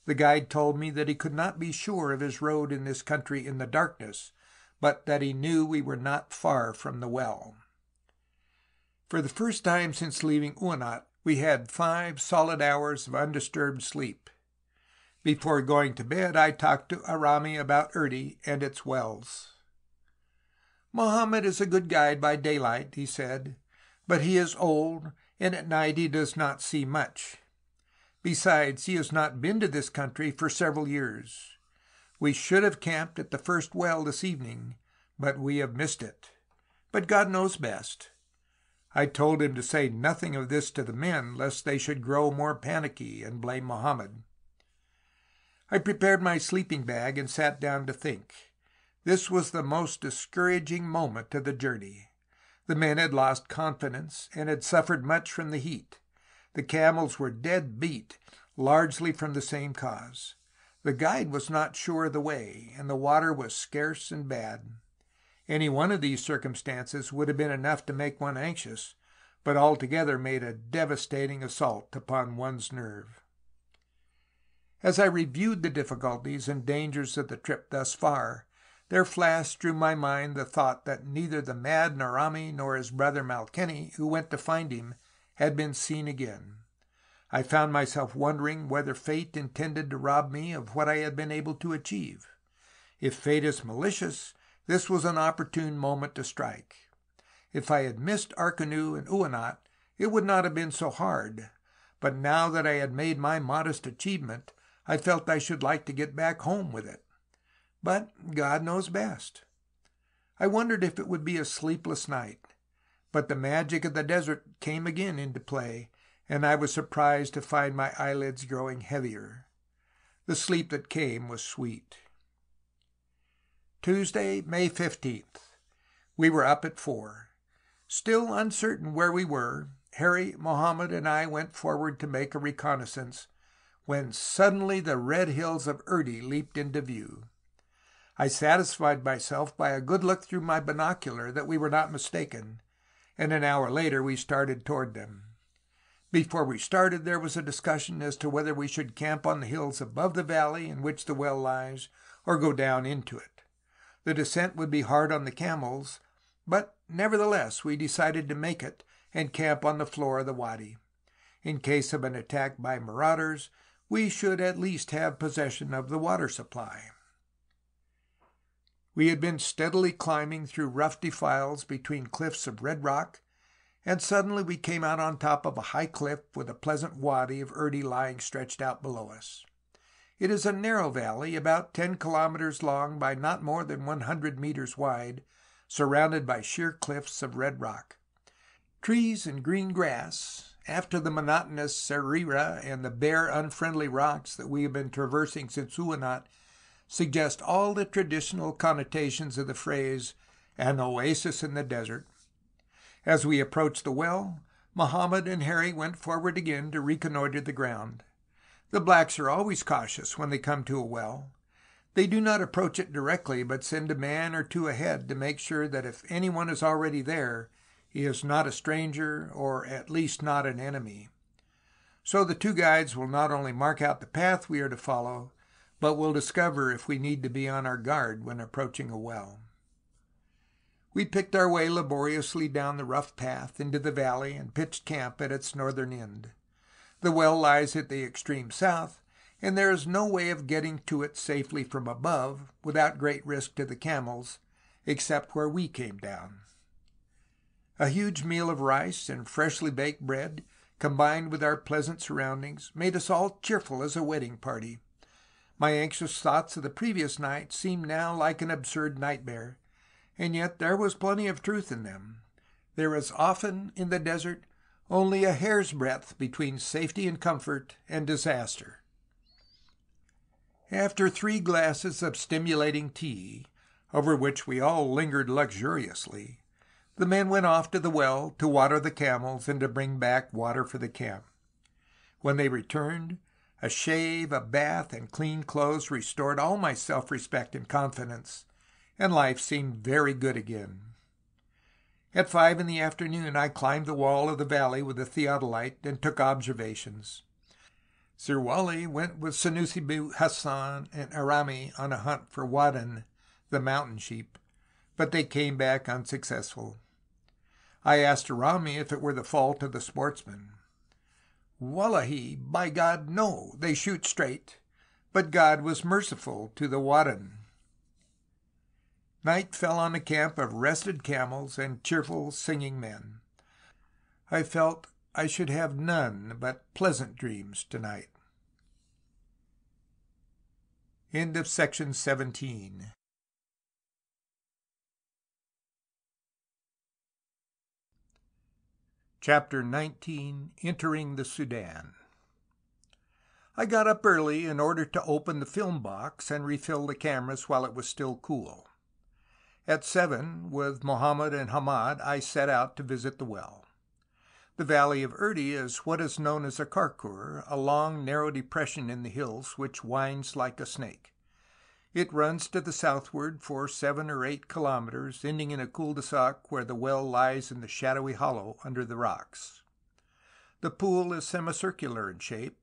The guide told me that he could not be sure of his road in this country in the darkness, but that he knew we were not far from the well. For the first time since leaving Uinat, we had five solid hours of undisturbed sleep. Before going to bed, I talked to Arami about Erdi and its wells. Mohammed is a good guide by daylight, he said, but he is old, and at night he does not see much. Besides, he has not been to this country for several years. We should have camped at the first well this evening, but we have missed it. But God knows best. I told him to say nothing of this to the men, lest they should grow more panicky and blame Mohammed. I prepared my sleeping bag and sat down to think. This was the most discouraging moment of the journey. The men had lost confidence and had suffered much from the heat. The camels were dead beat, largely from the same cause. The guide was not sure of the way, and the water was scarce and bad. Any one of these circumstances would have been enough to make one anxious, but altogether made a devastating assault upon one's nerve. As I reviewed the difficulties and dangers of the trip thus far, there flashed through my mind the thought that neither the mad Naurami nor his brother Malkenny, who went to find him, had been seen again. I found myself wondering whether fate intended to rob me of what I had been able to achieve. If fate is malicious, this was an opportune moment to strike. If I had missed Arkanu and Uinat, it would not have been so hard, but now that I had made my modest achievement, I felt I should like to get back home with it. But God knows best. I wondered if it would be a sleepless night, but the magic of the desert came again into play, and I was surprised to find my eyelids growing heavier. The sleep that came was sweet. Tuesday, May 15th. We were up at four. Still uncertain where we were, Herri, Mohammed, and I went forward to make a reconnaissance, when suddenly the red hills of Erdi leaped into view. I satisfied myself by a good look through my binocular that we were not mistaken, and an hour later we started toward them. Before we started there was a discussion as to whether we should camp on the hills above the valley in which the well lies, or go down into it. The descent would be hard on the camels, but nevertheless we decided to make it and camp on the floor of the wadi. In case of an attack by marauders, we should at least have possession of the water supply. We had been steadily climbing through rough defiles between cliffs of red rock, and suddenly we came out on top of a high cliff with a pleasant wadi of Erdi lying stretched out below us. It is a narrow valley, about ten kilometers long by not more than one hundred meters wide, surrounded by sheer cliffs of red rock. Trees and green grass, after the monotonous serira and the bare, unfriendly rocks that we have been traversing since Uinat, suggest all the traditional connotations of the phrase an oasis in the desert. As we approached the well, Mohammed and Herri went forward again to reconnoiter the ground. The blacks are always cautious when they come to a well. They do not approach it directly, but send a man or two ahead to make sure that if anyone is already there, he is not a stranger, or at least not an enemy. So the two guides will not only mark out the path we are to follow, but will discover if we need to be on our guard when approaching a well. We picked our way laboriously down the rough path into the valley and pitched camp at its northern end. The well lies at the extreme south, and there is no way of getting to it safely from above without great risk to the camels, except where we came down. A huge meal of rice and freshly baked bread, combined with our pleasant surroundings, made us all cheerful as a wedding party. My anxious thoughts of the previous night seemed now like an absurd nightmare, and yet there was plenty of truth in them. There is often in the desert only a hair's breadth between safety and comfort and disaster. After three glasses of stimulating tea, over which we all lingered luxuriously, the men went off to the well to water the camels and to bring back water for the camp. When they returned, a shave, a bath, and clean clothes restored all my self-respect and confidence, and life seemed very good again. At five in the afternoon I climbed the wall of the valley with the theodolite and took observations. Zerwali went with Senussi bu Hassan and Arami on a hunt for Waddan, the mountain sheep, but they came back unsuccessful. I asked Arami if it were the fault of the sportsmen. Wallahi, by God, no, they shoot straight. But God was merciful to the Waddan. Night fell on a camp of rested camels and cheerful singing men. I felt I should have none but pleasant dreams tonight. End of section 17. Chapter 19 Entering the Sudan I got up early in order to open the film box and refill the cameras while it was still cool. At seven, with Mohammed and Hamad, I set out to visit the well. The valley of Erdi is what is known as a karkur, a long, narrow depression in the hills which winds like a snake. It runs to the southward for seven or eight kilometers, ending in a cul de sac where the well lies in a shadowy hollow under the rocks. The pool is semicircular in shape,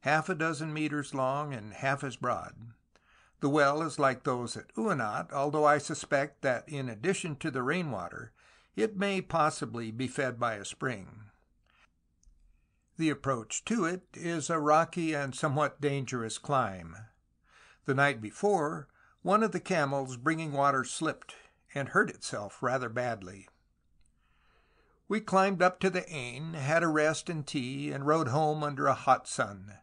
half a dozen meters long and half as broad. The well is like those at Uinat, although I suspect that in addition to the rain water it may possibly be fed by a spring. The approach to it is a rocky and somewhat dangerous climb. The night before, one of the camels bringing water slipped and hurt itself rather badly. We climbed up to the Ain, had a rest and tea, and rode home under a hot sun.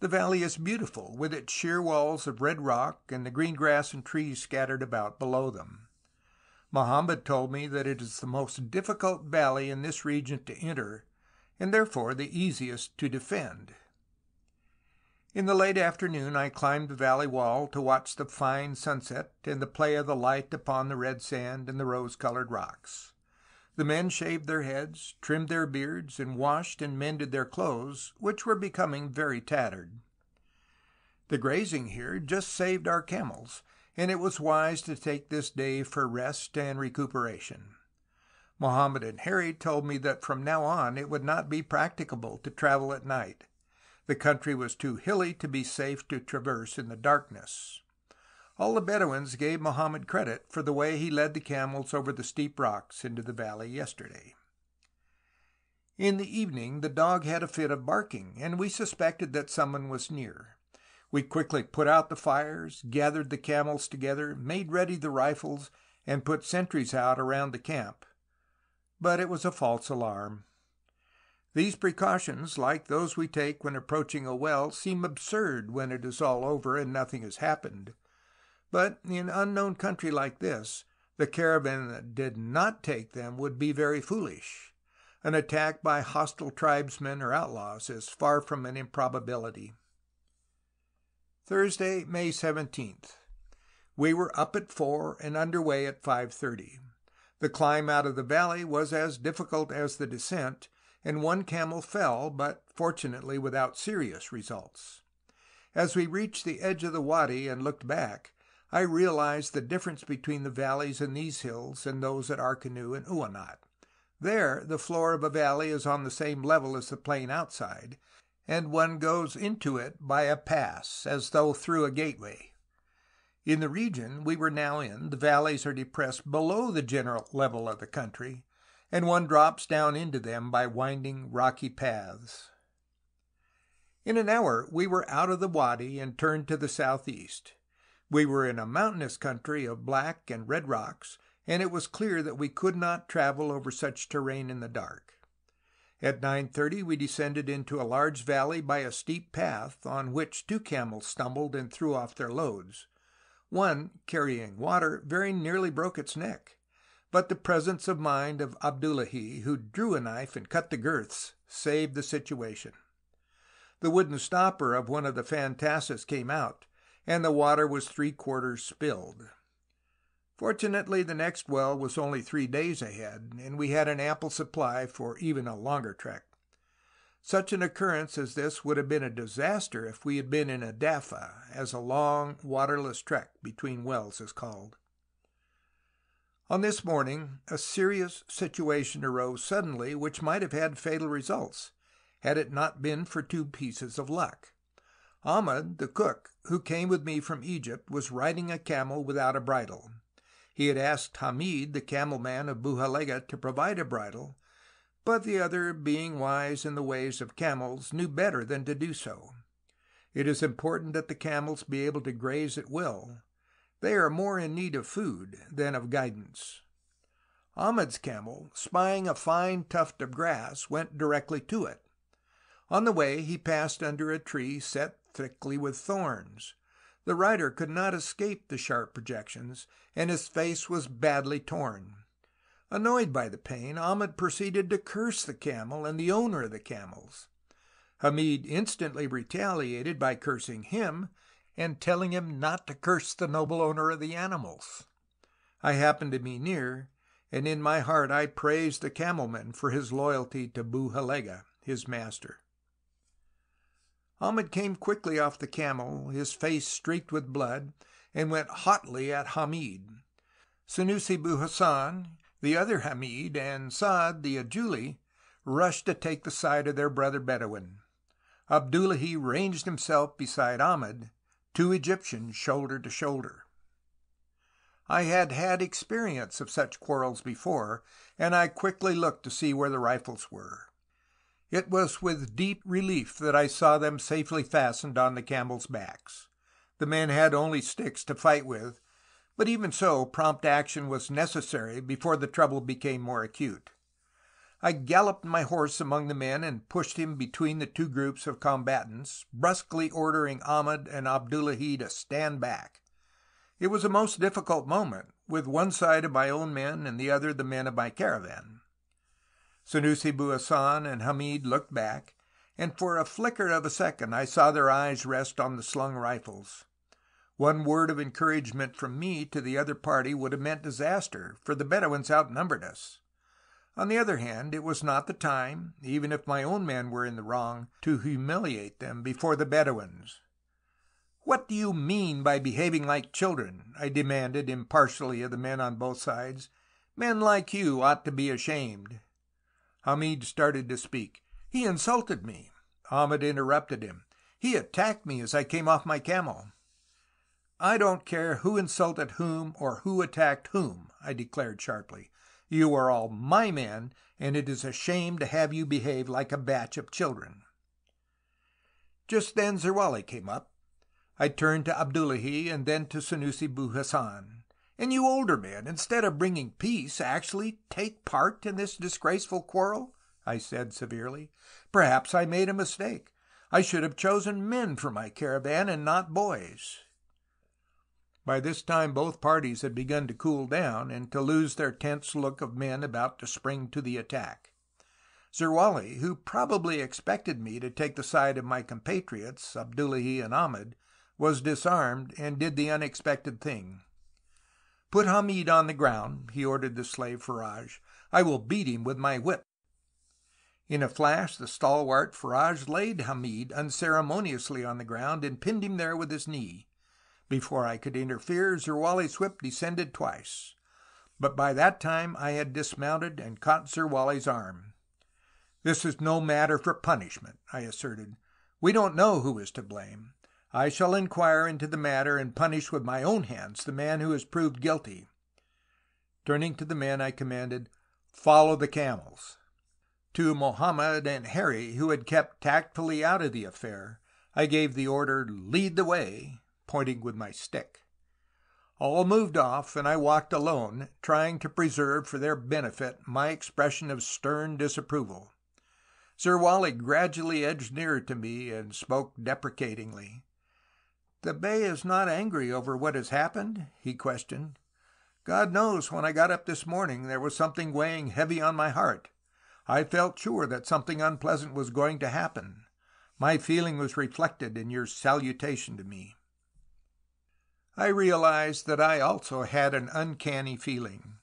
The valley is beautiful, with its sheer walls of red rock and the green grass and trees scattered about below them. Mohammed told me that it is the most difficult valley in this region to enter and therefore the easiest to defend. In the late afternoon I climbed the valley wall to watch the fine sunset and the play of the light upon the red sand and the rose colored rocks. The men shaved their heads, trimmed their beards, and washed and mended their clothes, which were becoming very tattered. The grazing here just saved our camels, and it was wise to take this day for rest and recuperation. Mohammed and Herri told me that from now on it would not be practicable to travel at night. The country was too hilly to be safe to traverse in the darkness. All the Bedouins gave Mohammed credit for the way he led the camels over the steep rocks into the valley yesterday. In the evening the dog had a fit of barking, and we suspected that someone was near. We quickly put out the fires, gathered the camels together, made ready the rifles, and put sentries out around the camp but it was a false alarm. These precautions, like those we take when approaching a well, seem absurd when it is all over and nothing has happened. But in unknown country like this, the caravan that did not take them would be very foolish. An attack by hostile tribesmen or outlaws is far from an improbability. Thursday, May 17th. We were up at 4 and under way at 5.30. The climb out of the valley was as difficult as the descent, and one camel fell, but fortunately without serious results. As we reached the edge of the wadi and looked back, I realized the difference between the valleys in these hills and those at Arkanu and Uweinat. There the floor of a valley is on the same level as the plain outside, and one goes into it by a pass, as though through a gateway. In the region we were now in, the valleys are depressed below the general level of the country, and one drops down into them by winding rocky paths. In an hour we were out of the wadi and turned to the southeast. We were in a mountainous country of black and red rocks, and it was clear that we could not travel over such terrain in the dark. At 9.30 we descended into a large valley by a steep path on which two camels stumbled and threw off their loads. One, carrying water, very nearly broke its neck, but the presence of mind of Abdullahi, who drew a knife and cut the girths, saved the situation. The wooden stopper of one of the fantasses came out, and the water was three quarters spilled. Fortunately, the next well was only three days ahead, and we had an ample supply for even a longer trek. Such an occurrence as this would have been a disaster if we had been in a as a long, waterless trek between wells is called. On this morning a serious situation arose suddenly which might have had fatal results, had it not been for two pieces of luck. Ahmed, the cook, who came with me from Egypt, was riding a camel without a bridle. He had asked Hamid, the camel man of Buhalega, to provide a bridle, but the other, being wise in the ways of camels, knew better than to do so. It is important that the camels be able to graze at will. They are more in need of food than of guidance. Ahmed's camel, spying a fine tuft of grass, went directly to it. On the way he passed under a tree set thickly with thorns. The rider could not escape the sharp projections, and his face was badly torn. Annoyed by the pain, Ahmed proceeded to curse the camel and the owner of the camels. Hamid instantly retaliated by cursing him and telling him not to curse the noble owner of the animals. I happened to be near, and in my heart I praised the camelman for his loyalty to Buhalega, his master. Ahmed came quickly off the camel, his face streaked with blood, and went hotly at Hamid. Senussi bu Hassan, the other Hamid, and Saad the Ajuli rushed to take the side of their brother Bedouin. Abdullahi ranged himself beside Ahmad, two Egyptians shoulder to shoulder. I had had experience of such quarrels before, and I quickly looked to see where the rifles were. It was with deep relief that I saw them safely fastened on the camels' backs. The men had only sticks to fight with, but even so prompt action was necessary before the trouble became more acute. I galloped my horse among the men and pushed him between the two groups of combatants, brusquely ordering Ahmed and Abdullahi to stand back. It was a most difficult moment, with one side of my own men and the other the men of my caravan. Senussi bu Hassan and Hamid looked back, and for a flicker of a second I saw their eyes rest on the slung rifles. One word of encouragement from me to the other party would have meant disaster, for the Bedouins outnumbered us. On the other hand, it was not the time, even if my own men were in the wrong, to humiliate them before the Bedouins. "What do you mean by behaving like children?" I demanded impartially of the men on both sides. "Men like you ought to be ashamed." Hamid started to speak. "He insulted me." Ahmed interrupted him. "He attacked me as I came off my camel." "I don't care who insulted whom or who attacked whom," I declared sharply. You are all my men, and it is a shame to have you behave like a batch of children." Just then Zerwali came up. I turned to Abdullahi and then to Senussi bu Hassan. "And you older men, instead of bringing peace, actually take part in this disgraceful quarrel?" I said severely. "Perhaps I made a mistake. I should have chosen men for my caravan and not boys." By this time both parties had begun to cool down and to lose their tense look of men about to spring to the attack. Zerwali, who probably expected me to take the side of my compatriots, Abdullahi and Ahmed, was disarmed, and did the unexpected thing. "Put Hamid on the ground," he ordered the slave Faraj. "I will beat him with my whip." In a flash the stalwart Faraj laid Hamid unceremoniously on the ground and pinned him there with his knee. Before I could interfere, Zerwali's whip descended twice. But by that time I had dismounted and caught Zerwali's arm. "This is no matter for punishment," I asserted. "We don't know who is to blame. I shall inquire into the matter and punish with my own hands the man who is proved guilty." Turning to the men, I commanded, "Follow the camels." To Mohammed and Herri, who had kept tactfully out of the affair, I gave the order, "Lead the way!" Pointing with my stick. All moved off, and I walked alone, trying to preserve for their benefit my expression of stern disapproval. Zerwali gradually edged nearer to me and spoke deprecatingly. "The Bey is not angry over what has happened?" he questioned. "God knows when I got up this morning there was something weighing heavy on my heart. I felt sure that something unpleasant was going to happen. My feeling was reflected in your salutation to me. I realized that I also had an uncanny feeling.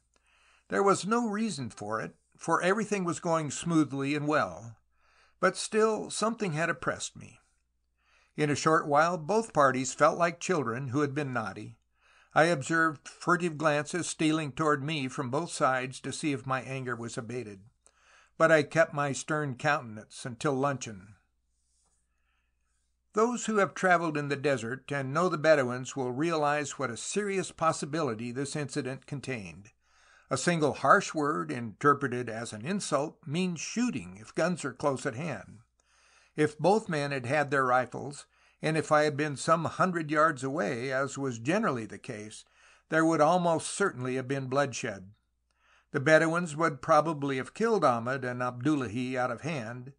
There was no reason for it, for everything was going smoothly and well, but still something had oppressed me. In a short while both parties felt like children who had been naughty. I observed furtive glances stealing toward me from both sides to see if my anger was abated, but I kept my stern countenance until luncheon. Those who have traveled in the desert and know the Bedouins will realize what a serious possibility this incident contained. A single harsh word, interpreted as an insult, means shooting if guns are close at hand. If both men had had their rifles, and if I had been some hundred yards away, as was generally the case, there would almost certainly have been bloodshed. The Bedouins would probably have killed Ahmed and Abdullahi out of hand,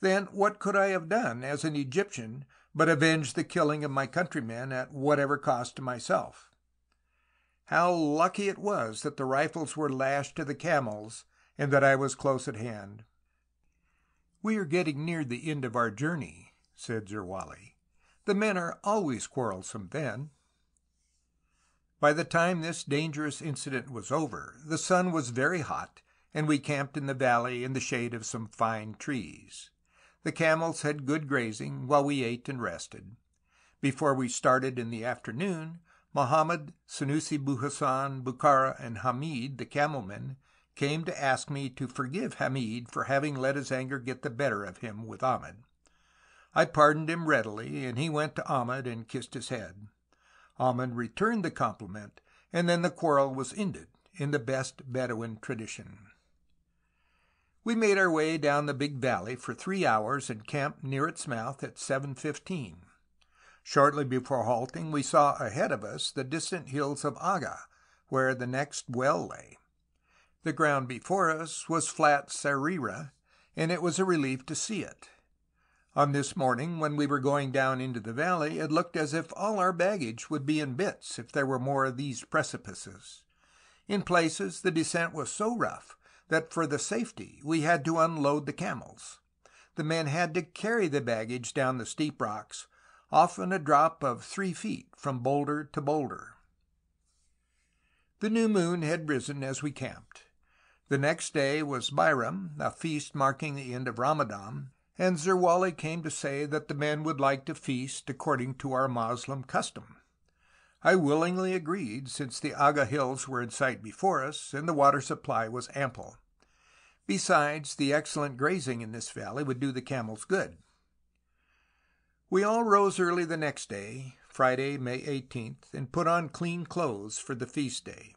then what could I have done, as an Egyptian, but avenge the killing of my countrymen at whatever cost to myself? How lucky it was that the rifles were lashed to the camels, and that I was close at hand! "We are getting near the end of our journey," said Zerwali. "The men are always quarrelsome then." By the time this dangerous incident was over, the sun was very hot, and we camped in the valley in the shade of some fine trees. The camels had good grazing, while we ate and rested. Before we started in the afternoon, Mohammed, Senussi bu Hassan, Bukhara, and Hamid, the camel men, came to ask me to forgive Hamid for having let his anger get the better of him with Ahmed. I pardoned him readily, and he went to Ahmed and kissed his head. Ahmed returned the compliment, and then the quarrel was ended, in the best Bedouin tradition. We made our way down the big valley for three hours and camped near its mouth at 7.15. Shortly before halting we saw ahead of us the distant hills of Aga, where the next well lay. The ground before us was flat serira, and it was a relief to see it. On this morning, when we were going down into the valley, it looked as if all our baggage would be in bits if there were more of these precipices. In places the descent was so rough that for the safety we had to unload the camels. The men had to carry the baggage down the steep rocks, often a drop of three feet from boulder to boulder. The new moon had risen as we camped. The next day was Bairam, a feast marking the end of Ramadan, and Zerwali came to say that the men would like to feast according to our Moslem custom. I willingly agreed, since the Aga hills were in sight before us, and the water supply was ample. Besides, the excellent grazing in this valley would do the camels good. We all rose early the next day, Friday, May 18th, and put on clean clothes for the feast day.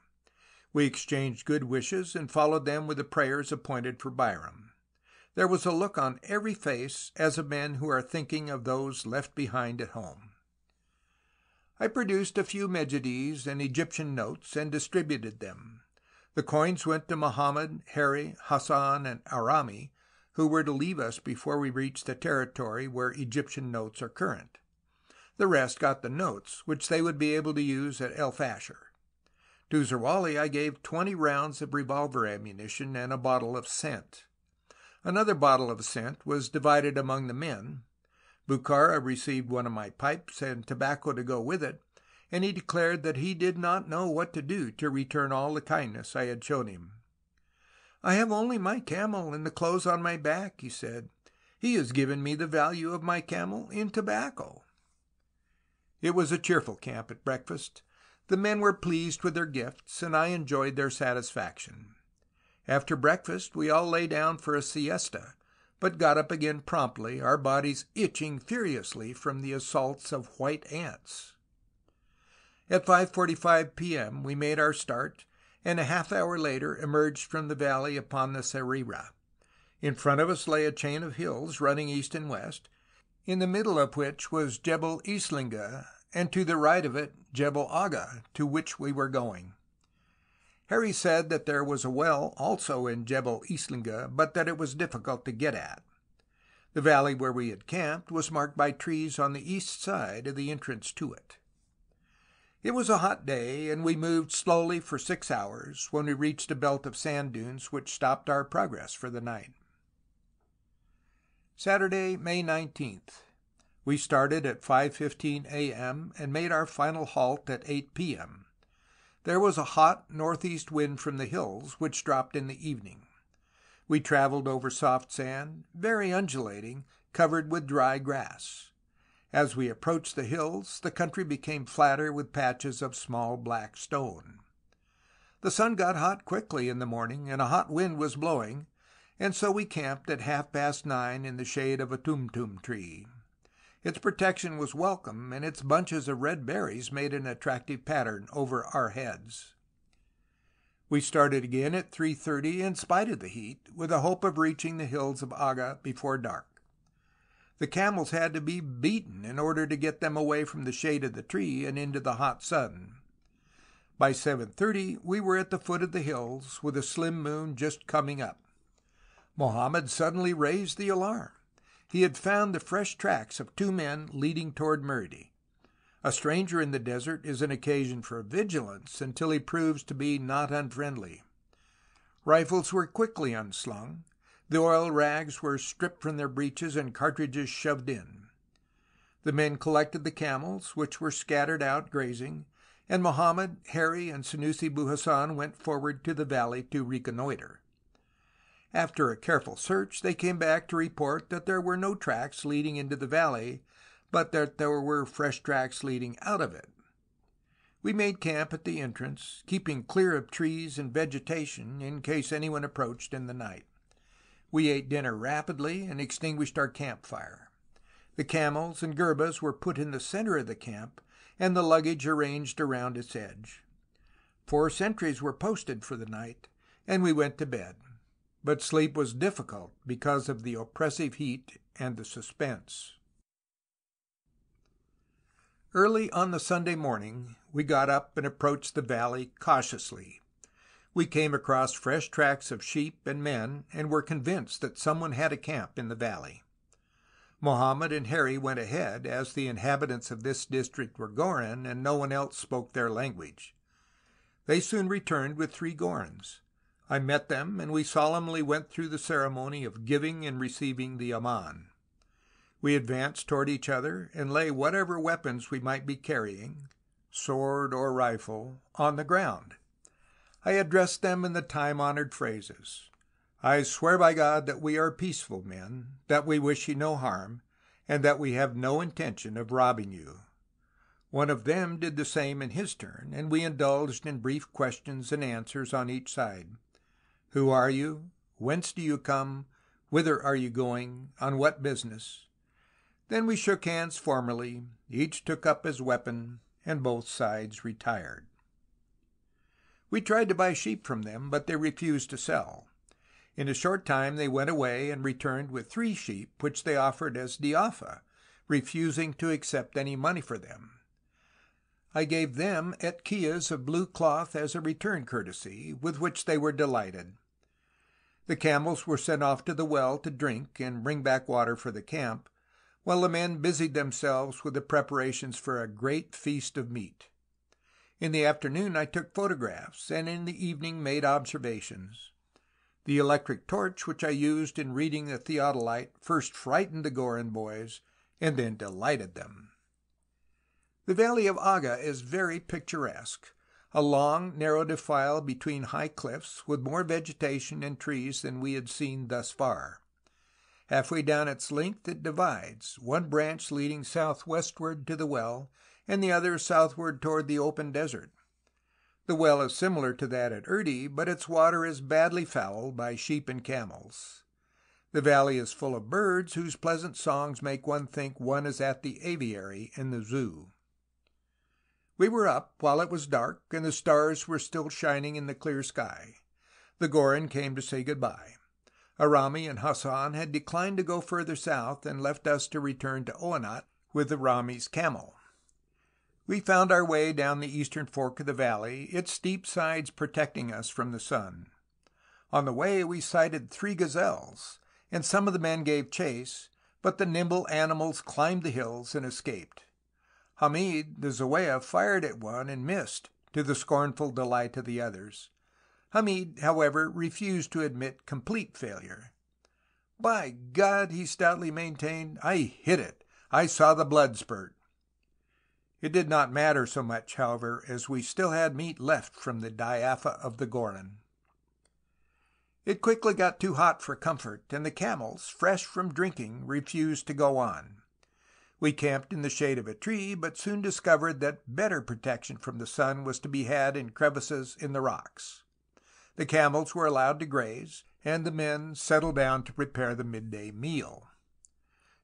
We exchanged good wishes and followed them with the prayers appointed for Bairam. There was a look on every face as of men who are thinking of those left behind at home. I produced a few medjidies and Egyptian notes and distributed them. The coins went to Mohammed, Herri, Hassan, and Arami, who were to leave us before we reached the territory where Egyptian notes are current. The rest got the notes, which they would be able to use at El Fasher. To Zerwali I gave twenty rounds of revolver ammunition and a bottle of scent. Another bottle of scent was divided among the men. Bukhara received one of my pipes and tobacco to go with it, and he declared that he did not know what to do to return all the kindness I had shown him. I have only my camel and the clothes on my back, he said. He has given me the value of my camel in tobacco. It was a cheerful camp at breakfast. The men were pleased with their gifts, and I enjoyed their satisfaction. After breakfast we all lay down for a siesta, but got up again promptly, our bodies itching furiously from the assaults of white ants. At 5.45 p.m. we made our start, and a half hour later emerged from the valley upon the Serira. In front of us lay a chain of hills running east and west, in the middle of which was Jebel Islinga, and to the right of it Jebel Aga, to which we were going. Herri said that there was a well also in Jebel Islinga, but that it was difficult to get at. The valley where we had camped was marked by trees on the east side of the entrance to it. It was a hot day, and we moved slowly for six hours when we reached a belt of sand dunes which stopped our progress for the night. Saturday, May 19th. We started at 5.15 a.m. and made our final halt at 8 p.m. There was a hot northeast wind from the hills, which dropped in the evening. We travelled over soft sand, very undulating, covered with dry grass. As we approached the hills, the country became flatter with patches of small black stone. The sun got hot quickly in the morning, and a hot wind was blowing, and so we camped at half past nine in the shade of a tumtum tree. Its protection was welcome, and its bunches of red berries made an attractive pattern over our heads. We started again at 3.30 in spite of the heat, with the hope of reaching the hills of Aga before dark. The camels had to be beaten in order to get them away from the shade of the tree and into the hot sun. By 7.30 we were at the foot of the hills, with a slim moon just coming up. Mohammed suddenly raised the alarm. He had found the fresh tracks of two men leading toward Muridi. A stranger in the desert is an occasion for vigilance until he proves to be not unfriendly. Rifles were quickly unslung. The oil rags were stripped from their breeches and cartridges shoved in. The men collected the camels, which were scattered out grazing, and Mohammed, Herri, and Senussi bu Hassan went forward to the valley to reconnoitre. After a careful search they came back to report that there were no tracks leading into the valley, but that there were fresh tracks leading out of it. We made camp at the entrance, keeping clear of trees and vegetation in case anyone approached in the night. We ate dinner rapidly and extinguished our camp fire. The camels and gurbas were put in the center of the camp and the luggage arranged around its edge. Four sentries were posted for the night, and we went to bed. But sleep was difficult because of the oppressive heat and the suspense. Early on the Sunday morning we got up and approached the valley cautiously. We came across fresh tracks of sheep and men, and were convinced that someone had a camp in the valley. Mohammed and Herri went ahead, as the inhabitants of this district were Gorin and no one else spoke their language. They soon returned with three Gorins. I met them, and we solemnly went through the ceremony of giving and receiving the Aman. We advanced toward each other and lay whatever weapons we might be carrying, sword or rifle, on the ground. I addressed them in the time honored phrases. I swear by God that we are peaceful men, that we wish you no harm, and that we have no intention of robbing you. One of them did the same in his turn, and we indulged in brief questions and answers on each side. Who are you? Whence do you come? Whither are you going? On what business? Then we shook hands formally, each took up his weapon, and both sides retired. We tried to buy sheep from them, but they refused to sell. In a short time they went away and returned with three sheep which they offered as diafa, refusing to accept any money for them. I gave them etkias of blue cloth as a return courtesy, with which they were delighted. The camels were sent off to the well to drink and bring back water for the camp, while the men busied themselves with the preparations for a great feast of meat. In the afternoon I took photographs, and in the evening made observations. The electric torch which I used in reading the theodolite first frightened the Gorin boys and then delighted them. The valley of Aga is very picturesque, a long, narrow defile between high cliffs, with more vegetation and trees than we had seen thus far. Halfway down its length it divides, one branch leading southwestward to the well, and the other southward toward the open desert. The well is similar to that at Erdi, but its water is badly fouled by sheep and camels. The valley is full of birds whose pleasant songs make one think one is at the aviary in the zoo. We were up while it was dark and the stars were still shining in the clear sky. The Gorin came to say good bye. Arami and Hassan had declined to go further south and left us to return to Uinat with the Rami's camel. We found our way down the eastern fork of the valley, its steep sides protecting us from the sun. On the way we sighted three gazelles, and some of the men gave chase, but the nimble animals climbed the hills and escaped. Hamid, the Zawaya, fired at one and missed, to the scornful delight of the others. Hamid, however, refused to admit complete failure. By God, he stoutly maintained, I hit it. I saw the blood spurt. It did not matter so much, however, as we still had meat left from the diafa of the Gorin. It quickly got too hot for comfort, and the camels, fresh from drinking, refused to go on. We camped in the shade of a tree, but soon discovered that better protection from the sun was to be had in crevices in the rocks. The camels were allowed to graze, and the men settled down to prepare the midday meal.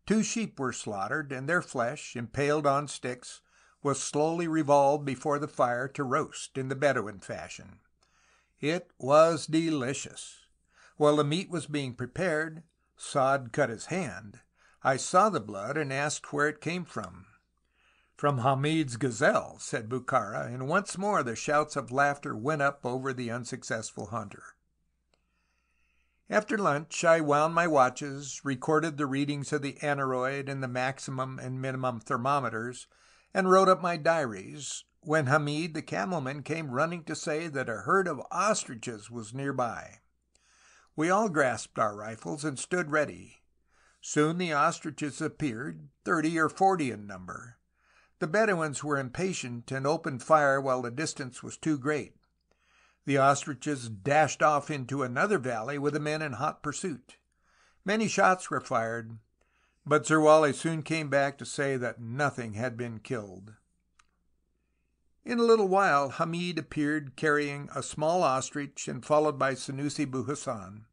Two sheep were slaughtered, and their flesh, impaled on sticks, was slowly revolved before the fire to roast in the Bedouin fashion. It was delicious. While the meat was being prepared, Saad cut his hand. I saw the blood and asked where it came from. From Hamid's gazelle, said Bukhara, and once more the shouts of laughter went up over the unsuccessful hunter. After lunch I wound my watches, recorded the readings of the aneroid and the maximum and minimum thermometers, and wrote up my diaries, when Hamid the camelman came running to say that a herd of ostriches was near by. We all grasped our rifles and stood ready. Soon the ostriches appeared, thirty or forty in number. The Bedouins were impatient and opened fire while the distance was too great. The ostriches dashed off into another valley with the men in hot pursuit. Many shots were fired, but Zerwali soon came back to say that nothing had been killed. In a little while Hamid appeared carrying a small ostrich and followed by Senussi bu Hassan.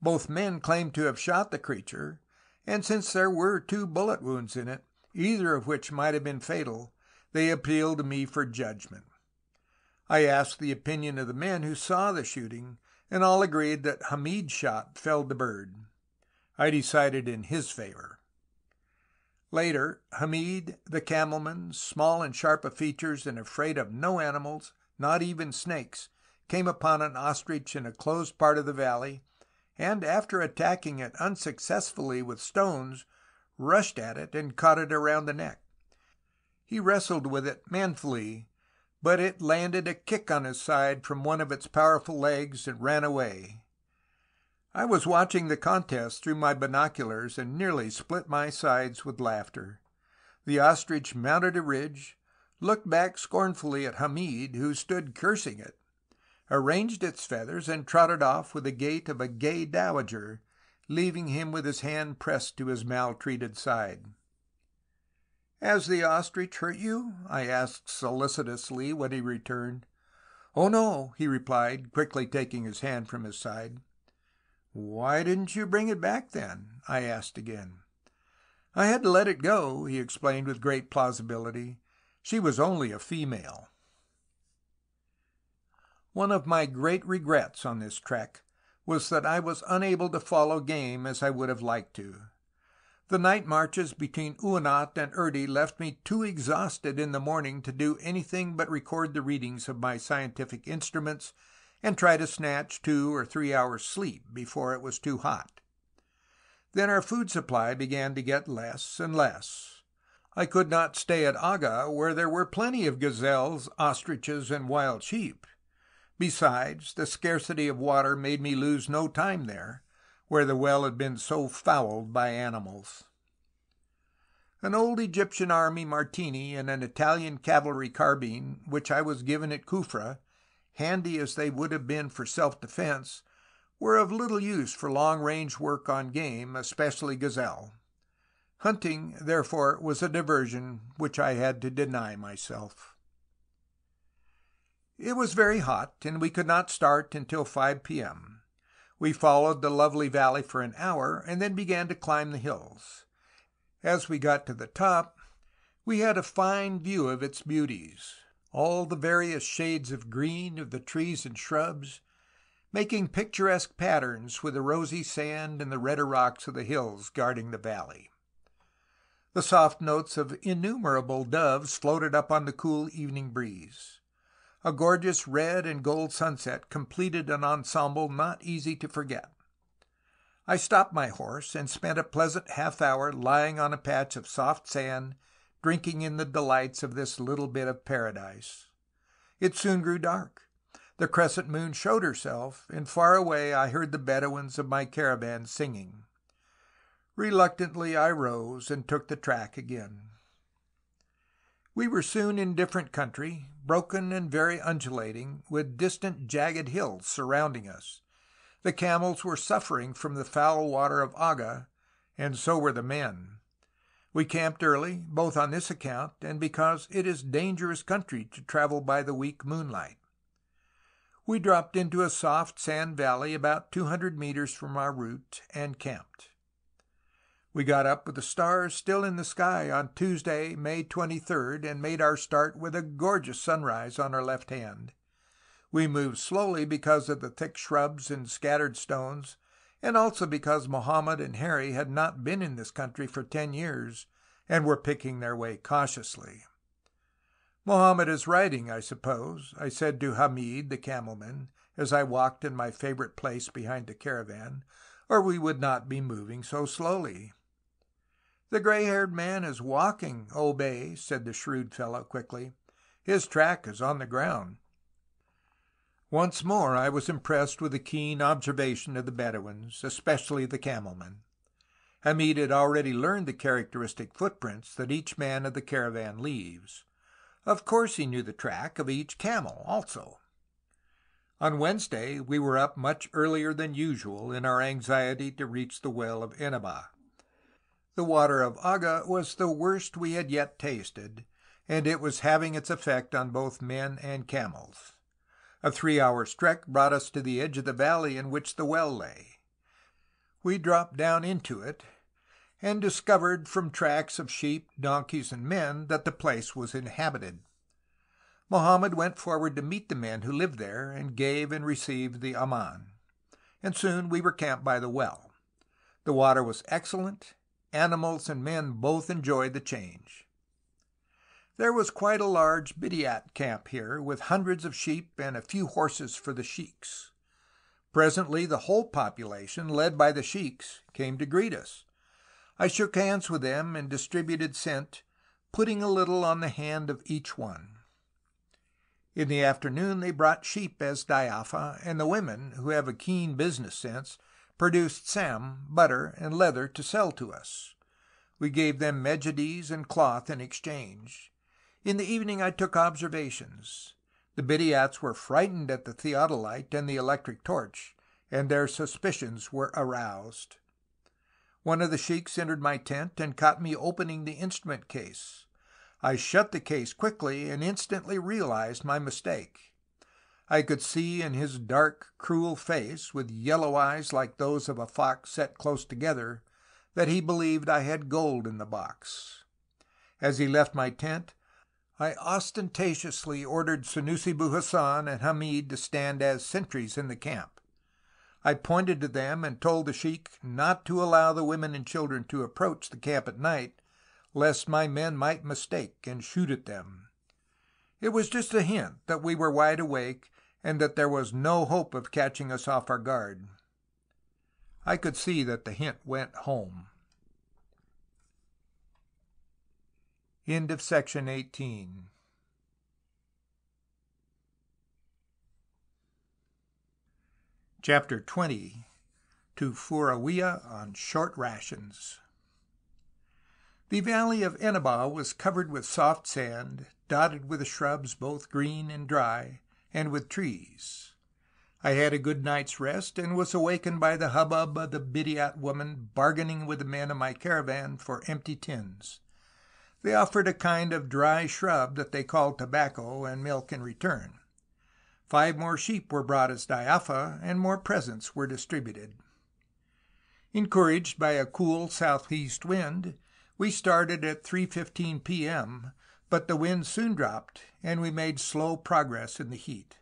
Both men claimed to have shot the creature, and since there were two bullet wounds in it, either of which might have been fatal, they appealed to me for judgment. I asked the opinion of the men who saw the shooting, and all agreed that Hamid's shot felled the bird. I decided in his favor. Later, Hamid, the camelman, small and sharp of features and afraid of no animals, not even snakes, came upon an ostrich in a closed part of the valley, and after attacking it unsuccessfully with stones, rushed at it and caught it around the neck. He wrestled with it manfully but it landed a kick on his side from one of its powerful legs and ran away. I was watching the contest through my binoculars and nearly split my sides with laughter. The ostrich mounted a ridge, looked back scornfully at Hamid, who stood cursing it, arranged its feathers, and trotted off with the gait of a gay dowager, leaving him with his hand pressed to his maltreated side. "Has the ostrich hurt you?" I asked solicitously when he returned. "Oh, no," he replied, quickly taking his hand from his side. "Why didn't you bring it back, then?" I asked again. "I had to let it go," he explained with great plausibility. "She was only a female." One of my great regrets on this trek was that I was unable to follow game as I would have liked to. The night marches between Uinat and Erdi left me too exhausted in the morning to do anything but record the readings of my scientific instruments and try to snatch two or three hours' sleep before it was too hot. Then our food supply began to get less and less. I could not stay at Aga, where there were plenty of gazelles, ostriches, and wild sheep. Besides, the scarcity of water made me lose no time there where the well had been so fouled by animals. An old Egyptian army Martini and an Italian cavalry carbine which I was given at Kufra, handy as they would have been for self defence, were of little use for long range work on game, especially gazelle. Hunting, therefore, was a diversion which I had to deny myself. It was very hot, and we could not start until 5 p.m. We followed the lovely valley for an hour, and then began to climb the hills. As we got to the top, we had a fine view of its beauties, all the various shades of green of the trees and shrubs, making picturesque patterns with the rosy sand and the redder rocks of the hills guarding the valley. The soft notes of innumerable doves floated up on the cool evening breeze. A gorgeous red and gold sunset completed an ensemble not easy to forget. I stopped my horse and spent a pleasant half hour lying on a patch of soft sand, drinking in the delights of this little bit of paradise. It soon grew dark. The crescent moon showed herself, and far away I heard the Bedouins of my caravan singing. Reluctantly I rose and took the track again. We were soon in different country, broken and very undulating, with distant jagged hills surrounding us. The camels were suffering from the foul water of Aga, and so were the men. We camped early, both on this account and because it is dangerous country to travel by the weak moonlight. We dropped into a soft sand valley about 200 meters from our route and camped. We got up with the stars still in the sky on Tuesday, May 23, and made our start with a gorgeous sunrise on our left hand. We moved slowly because of the thick shrubs and scattered stones, and also because Mohammed and Herri had not been in this country for ten years and were picking their way cautiously. Mohammed is riding, I suppose, I said to Hamid, the camelman, as I walked in my favorite place behind the caravan, or we would not be moving so slowly. The gray-haired man is walking, O Bey, said the shrewd fellow quickly. His track is on the ground. Once more I was impressed with the keen observation of the Bedouins, especially the camelman. Hamid had already learned the characteristic footprints that each man of the caravan leaves. Of course he knew the track of each camel also. On Wednesday we were up much earlier than usual in our anxiety to reach the well of Enebeh. The water of Aga was the worst we had yet tasted, and it was having its effect on both men and camels. A three hours trek brought us to the edge of the valley in which the well lay. We dropped down into it, and discovered from tracks of sheep, donkeys, and men that the place was inhabited. Mohammed went forward to meet the men who lived there, and gave and received the aman, and soon we were camped by the well. The water was excellent, animals and men both enjoyed the change. There was quite a large Biddiat camp here, with hundreds of sheep and a few horses for the sheiks. Presently the whole population, led by the sheiks, came to greet us. I shook hands with them and distributed scent, putting a little on the hand of each one. In the afternoon they brought sheep as diafa, and the women, who have a keen business sense, produced sam, butter, and leather to sell to us. We gave them medjidies and cloth in exchange. In the evening I took observations. The Biddiats were frightened at the theodolite and the electric torch, and their suspicions were aroused. One of the sheiks entered my tent and caught me opening the instrument case. I shut the case quickly and instantly realized my mistake. I could see in his dark, cruel face, with yellow eyes like those of a fox set close together, that he believed I had gold in the box. As he left my tent, I ostentatiously ordered Senussi bu Hassan and Hamid to stand as sentries in the camp. I pointed to them and told the sheik not to allow the women and children to approach the camp at night lest my men might mistake and shoot at them. It was just a hint that we were wide awake and that there was no hope of catching us off our guard. I could see that the hint went home. End of section 18. Chapter 20 To Furawiyah on Short Rations the valley of Enebeh was covered with soft sand, dotted with shrubs both green and dry, and with trees. I had a good night's rest, and was awakened by the hubbub of the Biddiat woman bargaining with the men of my caravan for empty tins. They offered a kind of dry shrub that they called tobacco and milk in return. Five more sheep were brought as diafa, and more presents were distributed. Encouraged by a cool southeast wind, we started at 3.15 p.m., but the wind soon dropped, and we made slow progress in the heat.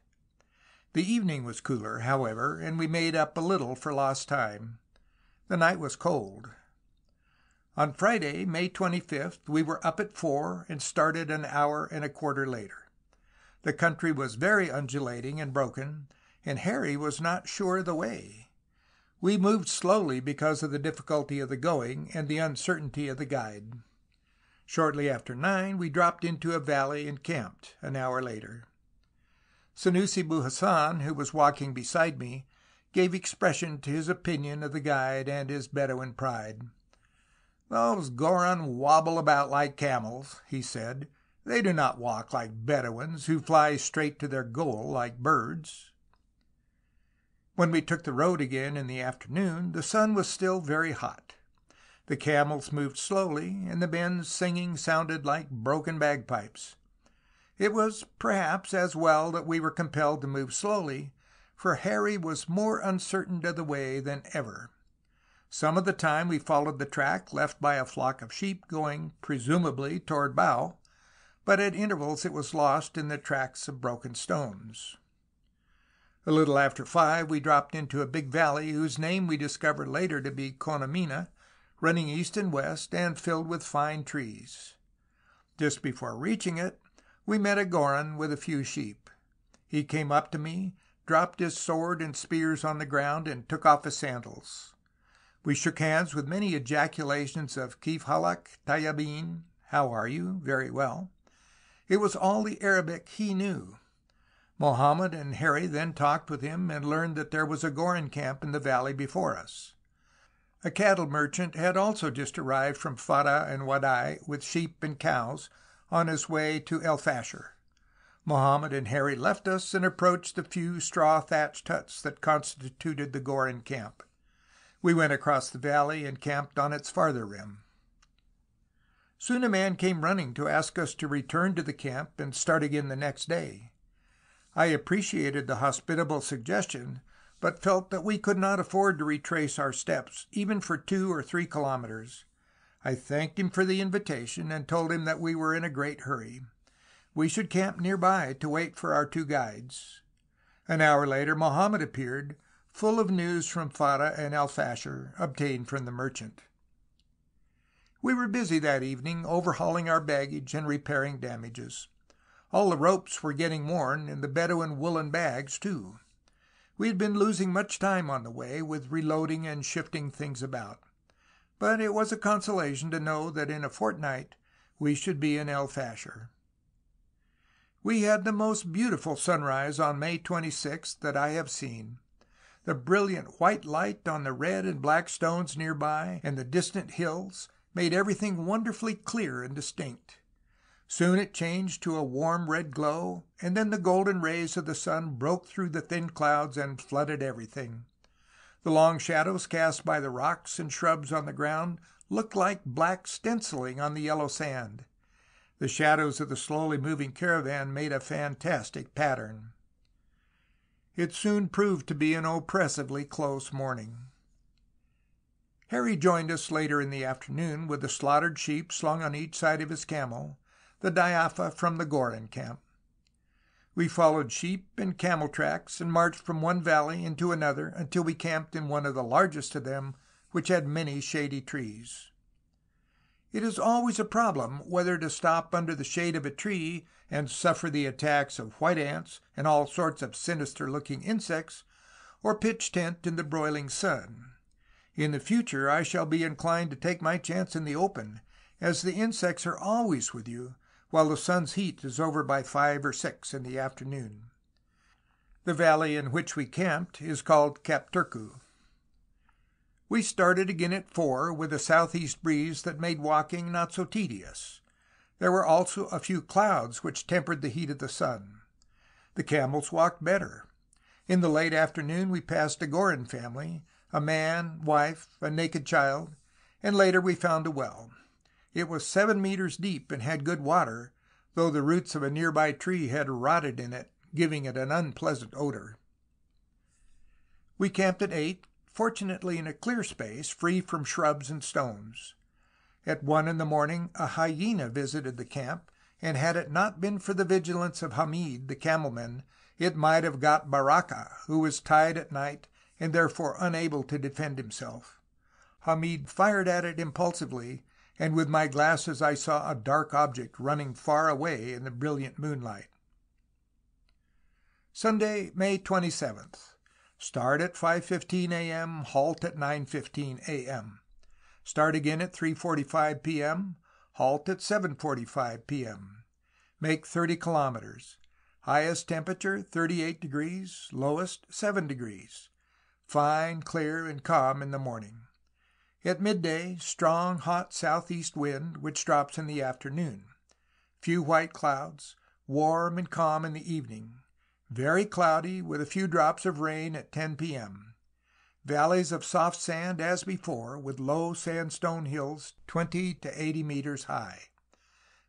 The evening was cooler, however, and we made up a little for lost time. The night was cold. On Friday, May 25, we were up at four and started an hour and a quarter later. The country was very undulating and broken, and Herri was not sure of the way. We moved slowly because of the difficulty of the going and the uncertainty of the guide. Shortly after nine we dropped into a valley and camped, an hour later. Senussi bu Hassan, who was walking beside me, gave expression to his opinion of the guide and his Bedouin pride. "Those Goron wobble about like camels," he said. "They do not walk like Bedouins, who fly straight to their goal like birds." When we took the road again in the afternoon, the sun was still very hot. The camels moved slowly, and the men's singing sounded like broken bagpipes. It was, perhaps, as well that we were compelled to move slowly, for Herri was more uncertain of the way than ever. Some of the time we followed the track left by a flock of sheep going, presumably, toward Bao, but at intervals it was lost in the tracks of broken stones. A little after five we dropped into a big valley whose name we discovered later to be Konamina, running east and west and filled with fine trees. Just before reaching it, we met a Goron with a few sheep. He came up to me, dropped his sword and spears on the ground, and took off his sandals. We shook hands with many ejaculations of Kif halak, Tayyabin, how are you? Very well. It was all the Arabic he knew. Mohammed and Herri then talked with him and learned that there was a Gorin camp in the valley before us. A cattle merchant had also just arrived from Fara and Wadai with sheep and cows, on his way to El Fasher. Mohammed and Herri left us and approached the few straw thatched huts that constituted the Gorin camp. We went across the valley and camped on its farther rim. Soon a man came running to ask us to return to the camp and start again the next day. I appreciated the hospitable suggestion, but felt that we could not afford to retrace our steps, even for two or three kilometers. I thanked him for the invitation and told him that we were in a great hurry. We should camp near by to wait for our two guides. An hour later Mohammed appeared, full of news from Fara and El Fasher, obtained from the merchant. We were busy that evening overhauling our baggage and repairing damages. All the ropes were getting worn, and the Bedouin woolen bags, too. We had been losing much time on the way, with reloading and shifting things about. But it was a consolation to know that in a fortnight we should be in El Fasher. We had the most beautiful sunrise on May 26 that I have seen. The brilliant white light on the red and black stones near by and the distant hills made everything wonderfully clear and distinct. Soon it changed to a warm red glow, and then the golden rays of the sun broke through the thin clouds and flooded everything. The long shadows cast by the rocks and shrubs on the ground looked like black stenciling on the yellow sand. The shadows of the slowly moving caravan made a fantastic pattern. It soon proved to be an oppressively close morning. Herri joined us later in the afternoon with the slaughtered sheep slung on each side of his camel, the dayafa from the Gorin camp. We followed sheep and camel tracks and marched from one valley into another until we camped in one of the largest of them, which had many shady trees. It is always a problem whether to stop under the shade of a tree and suffer the attacks of white ants and all sorts of sinister looking insects, or pitch tent in the broiling sun. In the future I shall be inclined to take my chance in the open, as the insects are always with you, while the sun's heat is over by five or six in the afternoon. The valley in which we camped is called Cap Turku. We started again at four, with a southeast breeze that made walking not so tedious. There were also a few clouds which tempered the heat of the sun. The camels walked better. In the late afternoon we passed a Gorin family, a man, wife, a naked child, and later we found a well. It was seven meters deep and had good water, though the roots of a nearby tree had rotted in it, giving it an unpleasant odor. We camped at eight, fortunately in a clear space, free from shrubs and stones. At one in the morning a hyena visited the camp, and had it not been for the vigilance of Hamid, the camelman, it might have got Baraka, who was tied at night and therefore unable to defend himself. Hamid fired at it impulsively, and with my glasses I saw a dark object running far away in the brilliant moonlight. Sunday, May 27th. Start at 5.15 a.m., halt at 9.15 a.m. Start again at 3.45 p.m., halt at 7.45 p.m. Make 30 kilometers. Highest temperature 38 degrees, lowest 7 degrees. Fine, clear, and calm in the morning. At midday, strong, hot southeast wind, which drops in the afternoon. Few white clouds, warm and calm in the evening. Very cloudy, with a few drops of rain at 10 p.m. Valleys of soft sand as before, with low sandstone hills 20 to 80 meters high.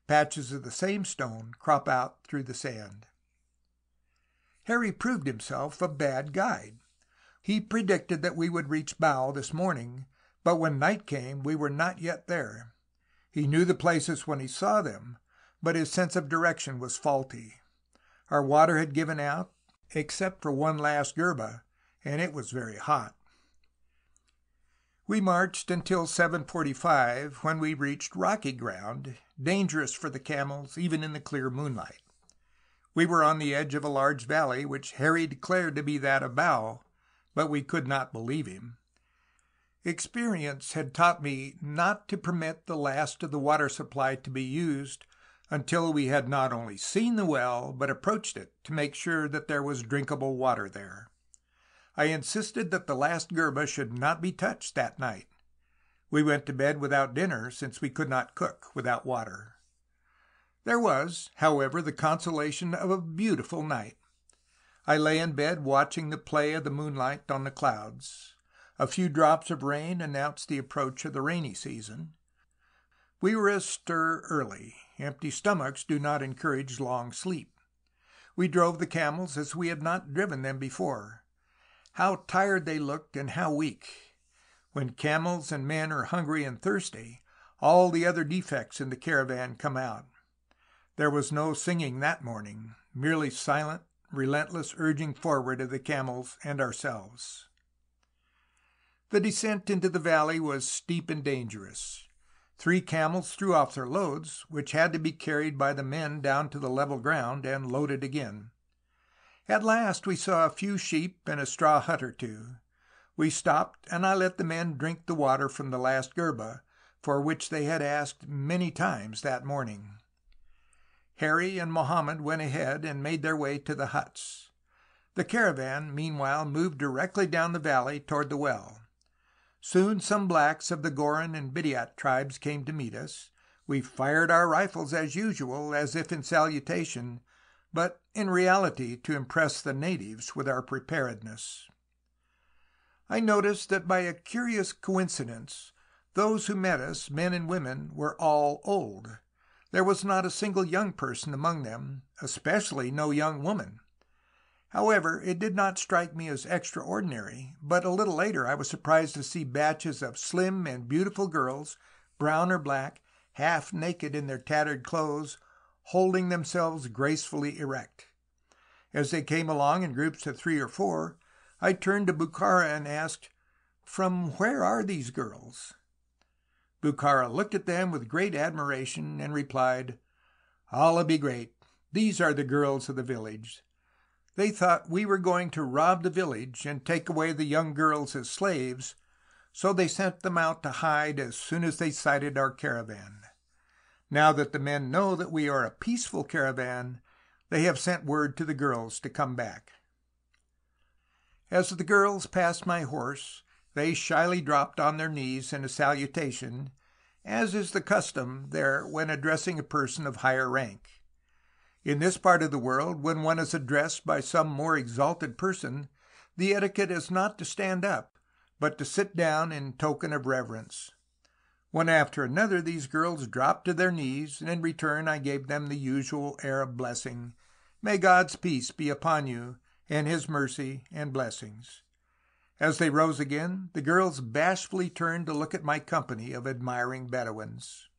Patches of the same stone crop out through the sand. Herri proved himself a bad guide. He predicted that we would reach Bao this morning, but when night came we were not yet there. He knew the places when he saw them, but his sense of direction was faulty. Our water had given out, except for one last gerba, and it was very hot. We marched until 7.45, when we reached rocky ground, dangerous for the camels even in the clear moonlight. We were on the edge of a large valley, which Herri declared to be that of Bao, but we could not believe him. Experience had taught me not to permit the last of the water supply to be used until we had not only seen the well, but approached it to make sure that there was drinkable water there. I insisted that the last gerba should not be touched that night, We went to bed without dinner, since we could not cook without water. There was, however, the consolation of a beautiful night. I lay in bed watching the play of the moonlight on the clouds. A few drops of rain announced the approach of the rainy season. We were astir early. Empty stomachs do not encourage long sleep. We drove the camels as we had not driven them before. How tired they looked and how weak! When camels and men are hungry and thirsty, all the other defects in the caravan come out. There was no singing that morning, merely silent, relentless urging forward of the camels and ourselves. The descent into the valley was steep and dangerous. Three camels threw off their loads, which had to be carried by the men down to the level ground and loaded again. At last we saw a few sheep and a straw hut or two. We stopped, and I let the men drink the water from the last gerba, for which they had asked many times that morning. Herri and Mohammed went ahead and made their way to the huts. The caravan, meanwhile, moved directly down the valley toward the well. Soon some blacks of the Gorin and Bidyat tribes came to meet us. We fired our rifles as usual, as if in salutation, but in reality to impress the natives with our preparedness. I noticed that by a curious coincidence those who met us, men and women, were all old. There was not a single young person among them, especially no young woman. However, it did not strike me as extraordinary, but a little later I was surprised to see batches of slim and beautiful girls, brown or black, half naked in their tattered clothes, holding themselves gracefully erect. As they came along in groups of three or four, I turned to Bukhara and asked, "From where are these girls?" Bukhara looked at them with great admiration, and replied, "Allah be great! These are the girls of the village. They thought we were going to rob the village and take away the young girls as slaves, so they sent them out to hide as soon as they sighted our caravan. Now that the men know that we are a peaceful caravan, they have sent word to the girls to come back." As the girls passed my horse, they shyly dropped on their knees in a salutation, as is the custom there when addressing a person of higher rank. In this part of the world, when one is addressed by some more exalted person, the etiquette is not to stand up, but to sit down in token of reverence. One after another these girls dropped to their knees, and in return I gave them the usual Arab blessing, "May God's peace be upon you, and his mercy and blessings." As they rose again, the girls bashfully turned to look at my company of admiring Bedouins.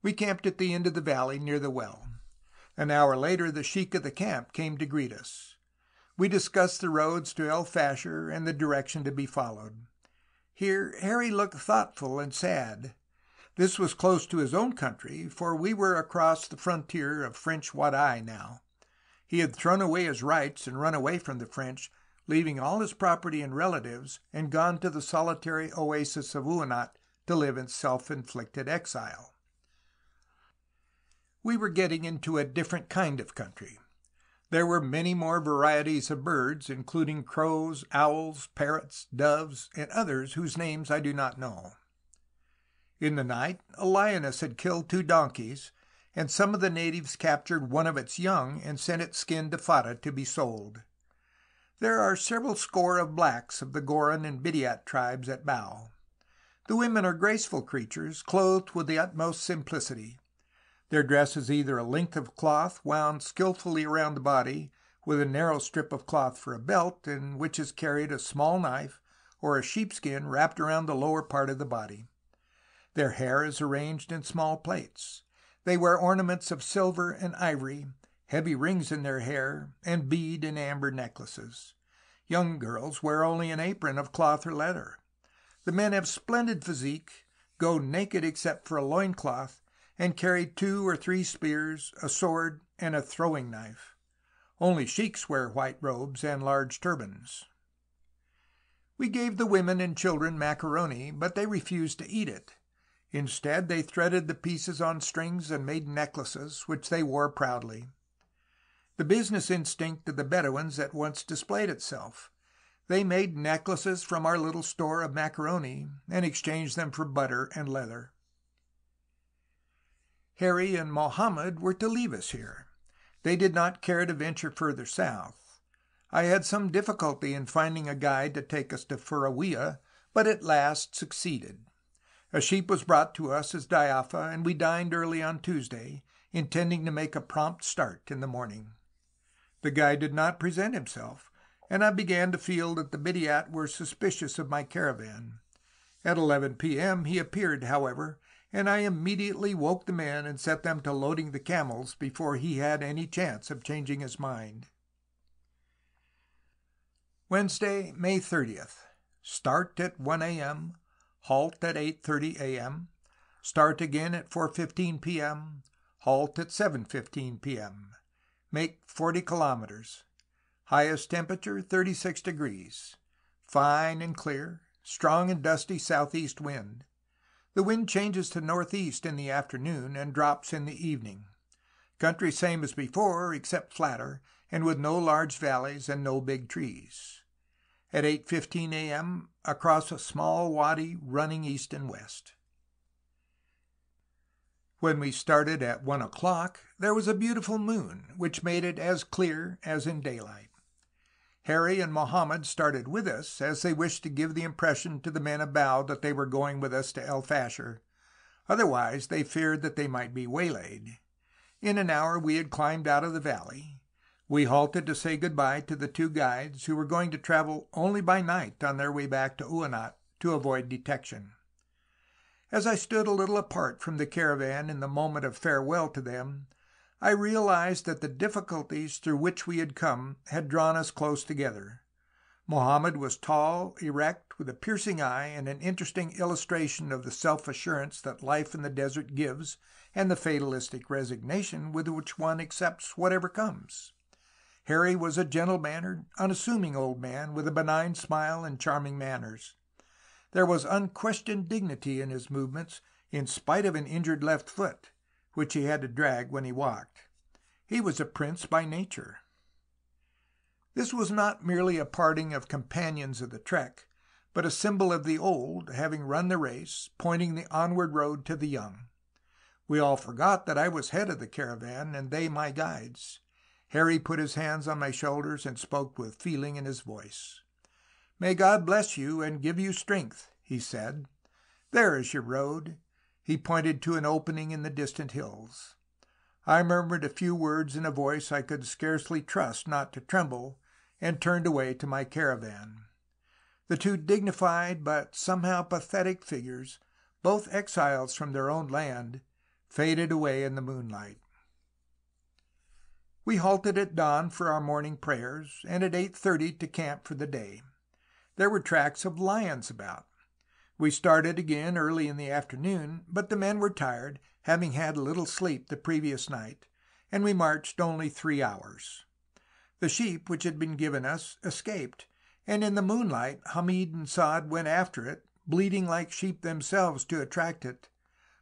We camped at the end of the valley near the well. An hour later the sheik of the camp came to greet us. We discussed the roads to El Fasher and the direction to be followed. Here Herri looked thoughtful and sad. This was close to his own country, for we were across the frontier of French Wadai now. He had thrown away his rights and run away from the French leaving all his property and relatives, and gone to the solitary oasis of Uinat to live in self-inflicted exile. We were getting into a different kind of country. There were many more varieties of birds, including crows, owls, parrots, doves, and others whose names I do not know. In the night a lioness had killed two donkeys, and some of the natives captured one of its young and sent its skin to Fata to be sold. There are several score of blacks of the Gorin and Bidyat tribes at Bao. The women are graceful creatures, clothed with the utmost simplicity. Their dress is either a length of cloth wound skilfully around the body, with a narrow strip of cloth for a belt, in which is carried a small knife, or a sheepskin wrapped around the lower part of the body. Their hair is arranged in small plaits. They wear ornaments of silver and ivory, heavy rings in their hair, and bead and amber necklaces. Young girls wear only an apron of cloth or leather. The men have splendid physique, go naked except for a loin cloth, and carried two or three spears, a sword, and a throwing knife. Only sheiks wear white robes and large turbans. We gave the women and children macaroni, but they refused to eat it. Instead, they threaded the pieces on strings and made necklaces, which they wore proudly. The business instinct of the Bedouins at once displayed itself. They made necklaces from our little store of macaroni, and exchanged them for butter and leather. Herri and Mohammed were to leave us here. They did not care to venture further south. I had some difficulty in finding a guide to take us to Furawia, but at last succeeded. A sheep was brought to us as diafa, and we dined early on Tuesday, intending to make a prompt start in the morning. The guide did not present himself, and I began to feel that the Bidyat were suspicious of my caravan. At 11 p.m. he appeared, however, and I immediately woke the men and set them to loading the camels before he had any chance of changing his mind. Wednesday, May 30th. Start at 1 a.m., halt at 8.30 a.m., start again at 4.15 p.m., halt at 7.15 p.m. Make 40 kilometers. Highest temperature 36 degrees. Fine and clear. Strong and dusty southeast wind. The wind changes to northeast in the afternoon and drops in the evening. Country same as before, except flatter, and with no large valleys and no big trees. At 8.15 a.m. across a small wadi running east and west. When we started at one o'clock there was a beautiful moon, which made it as clear as in daylight. Herri and Mohammed started with us, as they wished to give the impression to the men about that they were going with us to El Fasher; otherwise they feared that they might be waylaid. In an hour we had climbed out of the valley. We halted to say good bye to the two guides, who were going to travel only by night on their way back to Uinat, to avoid detection. As I stood a little apart from the caravan in the moment of farewell to them, I realized that the difficulties through which we had come had drawn us close together. Mohammed was tall, erect, with a piercing eye and an interesting illustration of the self assurance that life in the desert gives and the fatalistic resignation with which one accepts whatever comes. Herri was a gentle mannered, unassuming old man with a benign smile and charming manners. There was unquestioned dignity in his movements in spite of an injured left foot which he had to drag when he walked. He was a prince by nature. This was not merely a parting of companions of the trek, but a symbol of the old having run the race, pointing the onward road to the young. We all forgot that I was head of the caravan and they my guides. Herri put his hands on my shoulders and spoke with feeling in his voice. "May God bless you and give you strength," he said. "There is your road. He pointed to an opening in the distant hills. I murmured a few words in a voice I could scarcely trust not to tremble, and turned away to my caravan. The two dignified but somehow pathetic figures, both exiles from their own land, faded away in the moonlight. We halted at dawn for our morning prayers, and at 8.30 to camp for the day. There were tracks of lions about. We started again early in the afternoon, but the men were tired, having had little sleep the previous night, and we marched only three hours. The sheep which had been given us escaped, and in the moonlight Hamid and Saad went after it, bleating like sheep themselves to attract it,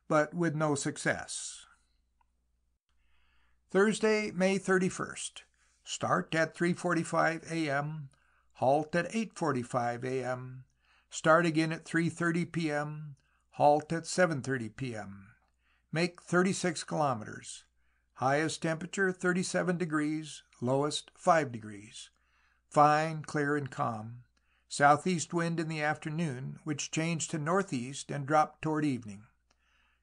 but with no success. Thursday, May 31st. Start at 3.45 a.m. Halt at 8.45 a.m. Start again at 3.30 p.m. Halt at 7.30 p.m. Make 36 kilometers. Highest temperature 37 degrees, lowest 5 degrees. Fine, clear, and calm. Southeast wind in the afternoon, which changed to northeast and dropped toward evening.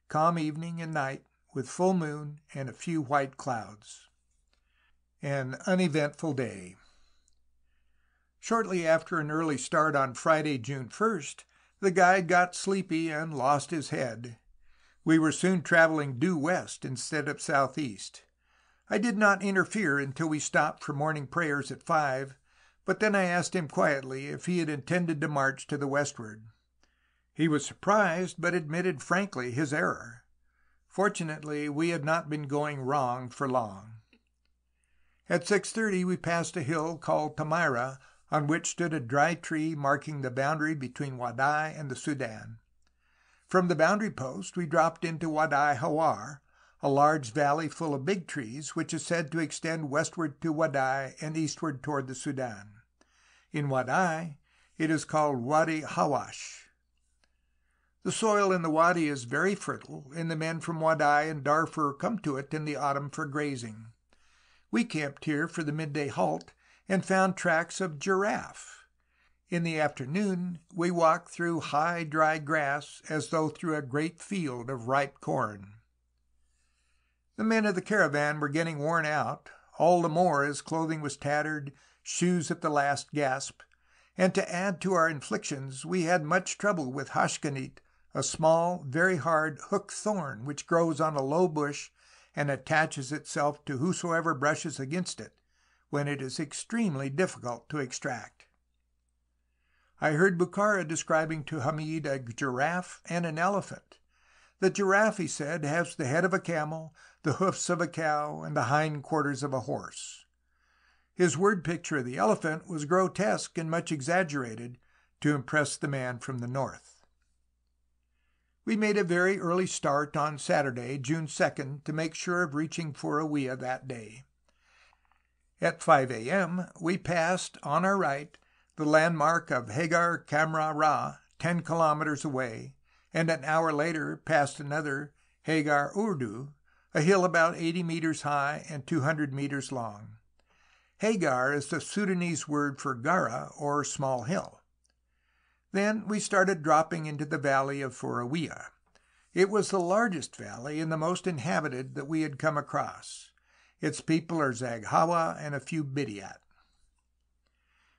Calm evening and night, with full moon and a few white clouds. An uneventful day. Shortly after an early start on Friday, June 1st, the guide got sleepy and lost his head. We were soon traveling due west instead of southeast. I did not interfere until we stopped for morning prayers at five, but then I asked him quietly if he had intended to march to the westward. He was surprised, but admitted frankly his error. Fortunately we had not been going wrong for long. At 6.30 we passed a hill called Tamira on which stood a dry tree marking the boundary between Wadai and the Sudan. From the boundary post we dropped into Wadi Hawar, a large valley full of big trees which is said to extend westward to Wadai and eastward toward the Sudan. In Wadai it is called Wadi Hawash. The soil in the wadi is very fertile, and the men from Wadai and Darfur come to it in the autumn for grazing. We camped here for the midday halt, and found tracks of giraffe. In the afternoon we walked through high, dry grass as though through a great field of ripe corn. The men of the caravan were getting worn out, all the more as clothing was tattered, shoes at the last gasp, and to add to our inflictions we had much trouble with hashkanit, a small, very hard hook thorn which grows on a low bush and attaches itself to whosoever brushes against it, when it is extremely difficult to extract. I heard Bukhara describing to Hamid a giraffe and an elephant. The giraffe, he said, has the head of a camel, the hoofs of a cow, and the hind quarters of a horse. His word picture of the elephant was grotesque and much exaggerated to impress the man from the north. We made a very early start on Saturday, June 2, to make sure of reaching Furawia that day. At 5 a.m. we passed on our right the landmark of Hagar Kamra Ra, ten kilometers away, and an hour later passed another, Hagar Urdu, a hill about 80 meters high and 200 meters long. Hagar is the Sudanese word for Gara, or small hill. Then we started dropping into the valley of Furawia. It was the largest valley and the most inhabited that we had come across. Its people are Zaghawa and a few Bidyat.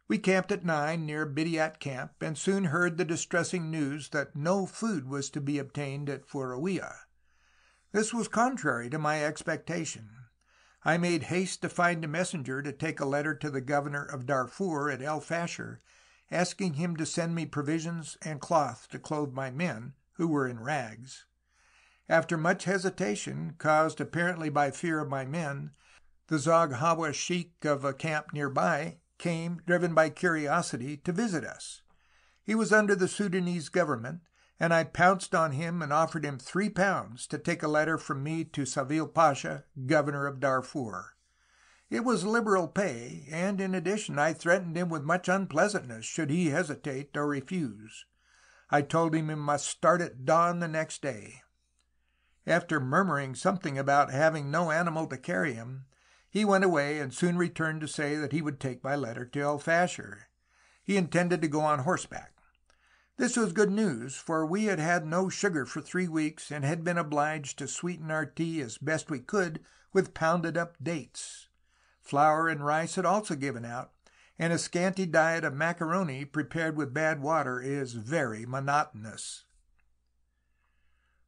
We camped at nine near Bidyat Camp, and soon heard the distressing news that no food was to be obtained at Furawia. This was contrary to my expectation. I made haste to find a messenger to take a letter to the governor of Darfur at El Fasher, asking him to send me provisions and cloth to clothe my men, who were in rags. After much hesitation, caused apparently by fear of my men, the Zaghawa sheik of a camp near by came, driven by curiosity, to visit us. He was under the Sudanese government, and I pounced on him and offered him three pounds to take a letter from me to Savile Pasha, governor of Darfur. It was liberal pay, and in addition I threatened him with much unpleasantness should he hesitate or refuse. I told him he must start at dawn the next day. After murmuring something about having no animal to carry him, he went away and soon returned to say that he would take my letter to El Fasher. He intended to go on horseback. This was good news, for we had had no sugar for three weeks and had been obliged to sweeten our tea as best we could with pounded up dates. Flour and rice had also given out, and a scanty diet of macaroni prepared with bad water is very monotonous.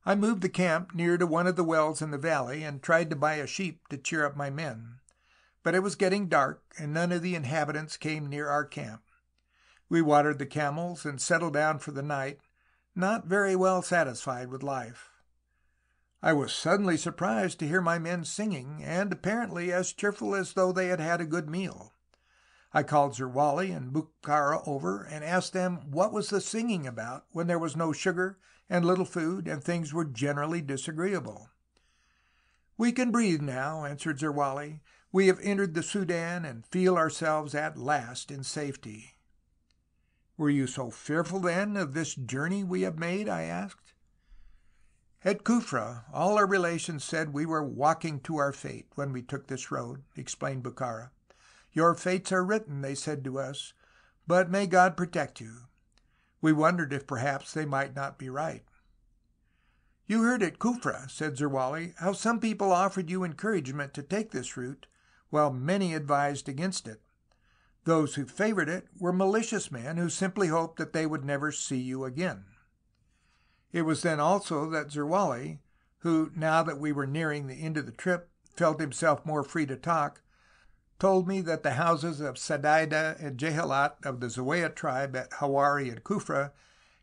I moved the camp near to one of the wells in the valley, and tried to buy a sheep to cheer up my men. But it was getting dark, and none of the inhabitants came near our camp. We watered the camels and settled down for the night, not very well satisfied with life. I was suddenly surprised to hear my men singing, and apparently as cheerful as though they had had a good meal. I called Zerwali and Bukhara over and asked them what was the singing about when there was no sugar and little food, and things were generally disagreeable. We can breathe now, answered Zerwali. We have entered the Sudan and feel ourselves at last in safety. Were you so fearful, then, of this journey we have made? I asked. At Kufra, all our relations said we were walking to our fate when we took this road, explained Bukhara. Your fates are written, they said to us, but may God protect you. We wondered if perhaps they might not be right. You heard at Kufra, said Zerwali, how some people offered you encouragement to take this route, while many advised against it. Those who favored it were malicious men who simply hoped that they would never see you again. It was then also that Zerwali, who, now that we were nearing the end of the trip, felt himself more free to talk, told me that the houses of Sadaida and Jehilat of the Zawaya tribe at Hawari and Kufra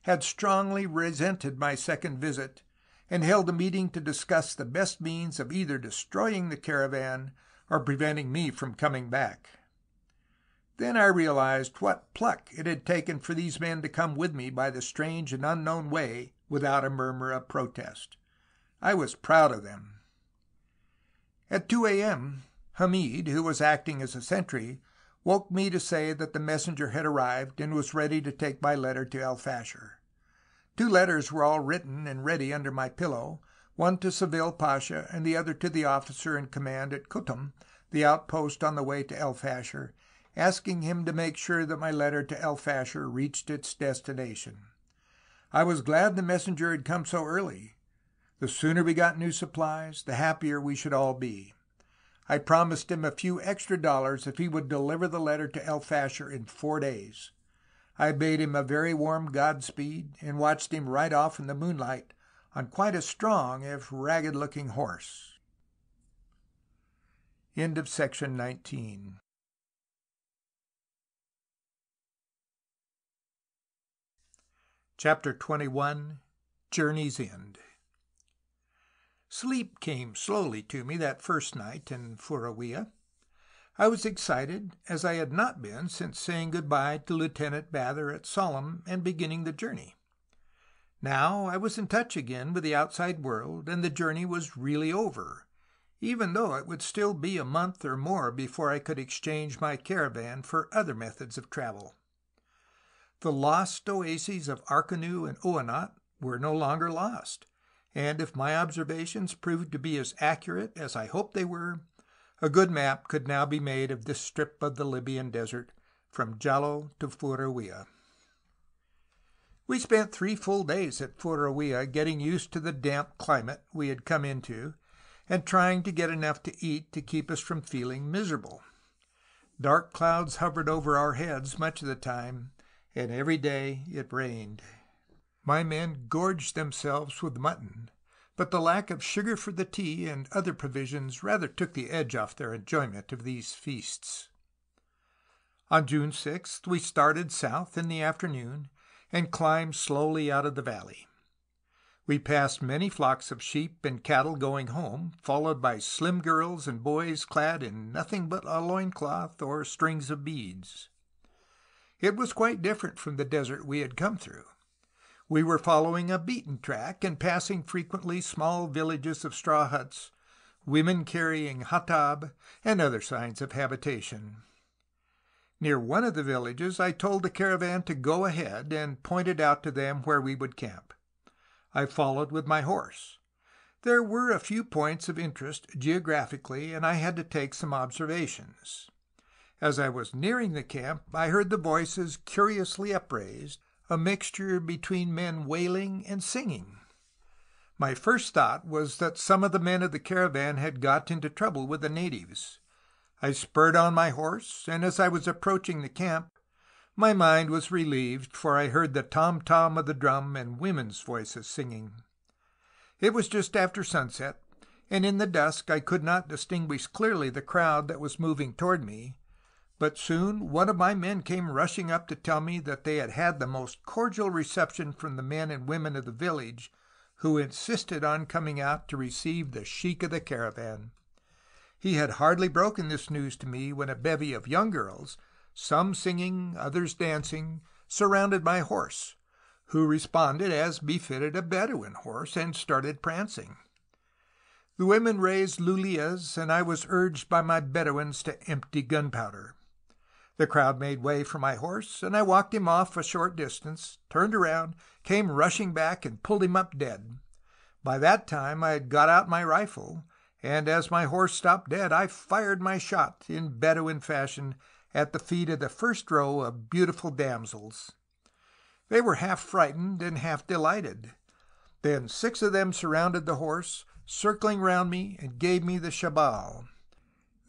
had strongly resented my second visit and held a meeting to discuss the best means of either destroying the caravan or preventing me from coming back. Then I realized what pluck it had taken for these men to come with me by the strange and unknown way without a murmur of protest. I was proud of them. At 2 a.m. Hamid, who was acting as a sentry, woke me to say that the messenger had arrived and was ready to take my letter to El Fasher. Two letters were all written and ready under my pillow, one to Savile Pasha and the other to the officer in command at Kutum, the outpost on the way to El Fasher, asking him to make sure that my letter to El Fasher reached its destination. I was glad the messenger had come so early. The sooner we got new supplies, the happier we should all be. I promised him a few extra dollars if he would deliver the letter to El Fasher in four days. I bade him a very warm Godspeed, and watched him ride off in the moonlight on quite a strong if ragged looking horse. End of section 19. Chapter 21 Journey's End Sleep came slowly to me that first night in Furawia. I was excited, as I had not been since saying good bye to Lieutenant Bather at Sollum and beginning the journey. Now I was in touch again with the outside world, and the journey was really over, even though it would still be a month or more before I could exchange my caravan for other methods of travel. The lost oases of Arkanu and Uweinat were no longer lost, and if my observations proved to be as accurate as I hoped they were, a good map could now be made of this strip of the Libyan desert from Jalo to Furawia. We spent three full days at Furawia getting used to the damp climate we had come into and trying to get enough to eat to keep us from feeling miserable. Dark clouds hovered over our heads much of the time, and every day it rained. My men gorged themselves with mutton, but the lack of sugar for the tea and other provisions rather took the edge off their enjoyment of these feasts. On June 6 we started south in the afternoon and climbed slowly out of the valley. We passed many flocks of sheep and cattle going home, followed by slim girls and boys clad in nothing but a loincloth or strings of beads. It was quite different from the desert we had come through. We were following a beaten track and passing frequently small villages of straw huts, women carrying hatab, and other signs of habitation. Near one of the villages I told the caravan to go ahead, and pointed out to them where we would camp. I followed with my horse. There were a few points of interest geographically, and I had to take some observations. As I was nearing the camp I heard the voices curiously upraised, a mixture between men wailing and singing. My first thought was that some of the men of the caravan had got into trouble with the natives. I spurred on my horse, and as I was approaching the camp, my mind was relieved, for I heard the tom tom of the drum and women's voices singing. It was just after sunset, and in the dusk I could not distinguish clearly the crowd that was moving toward me, but soon one of my men came rushing up to tell me that they had had the most cordial reception from the men and women of the village, who insisted on coming out to receive the sheik of the caravan. He had hardly broken this news to me when a bevy of young girls, some singing, others dancing, surrounded my horse, who responded as befitted a Bedouin horse, and started prancing. The women raised lulias, and I was urged by my Bedouins to empty gunpowder. The crowd made way for my horse, and I walked him off a short distance, turned around, came rushing back, and pulled him up dead. By that time I had got out my rifle, and as my horse stopped dead I fired my shot, in Bedouin fashion, at the feet of the first row of beautiful damsels. They were half frightened and half delighted. Then six of them surrounded the horse, circling round me, and gave me the shabal.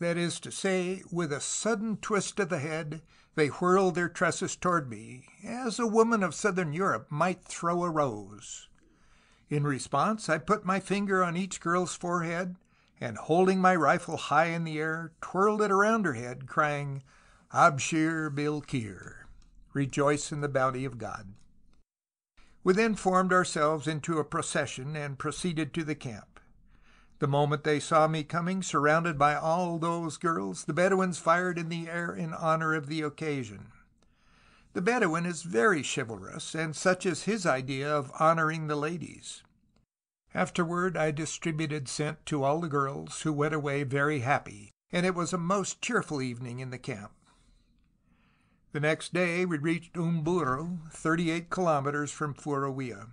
That is to say, with a sudden twist of the head, they whirled their tresses toward me, as a woman of southern Europe might throw a rose. In response, I put my finger on each girl's forehead, and holding my rifle high in the air, twirled it around her head, crying, Abshir bil Kir, rejoice in the bounty of God. We then formed ourselves into a procession and proceeded to the camp. The moment they saw me coming, surrounded by all those girls, the Bedouins fired in the air in honor of the occasion. The Bedouin is very chivalrous, and such is his idea of honoring the ladies. Afterward I distributed scent to all the girls, who went away very happy, and it was a most cheerful evening in the camp. The next day we reached Umburo, thirty eight kilometers from Furawia.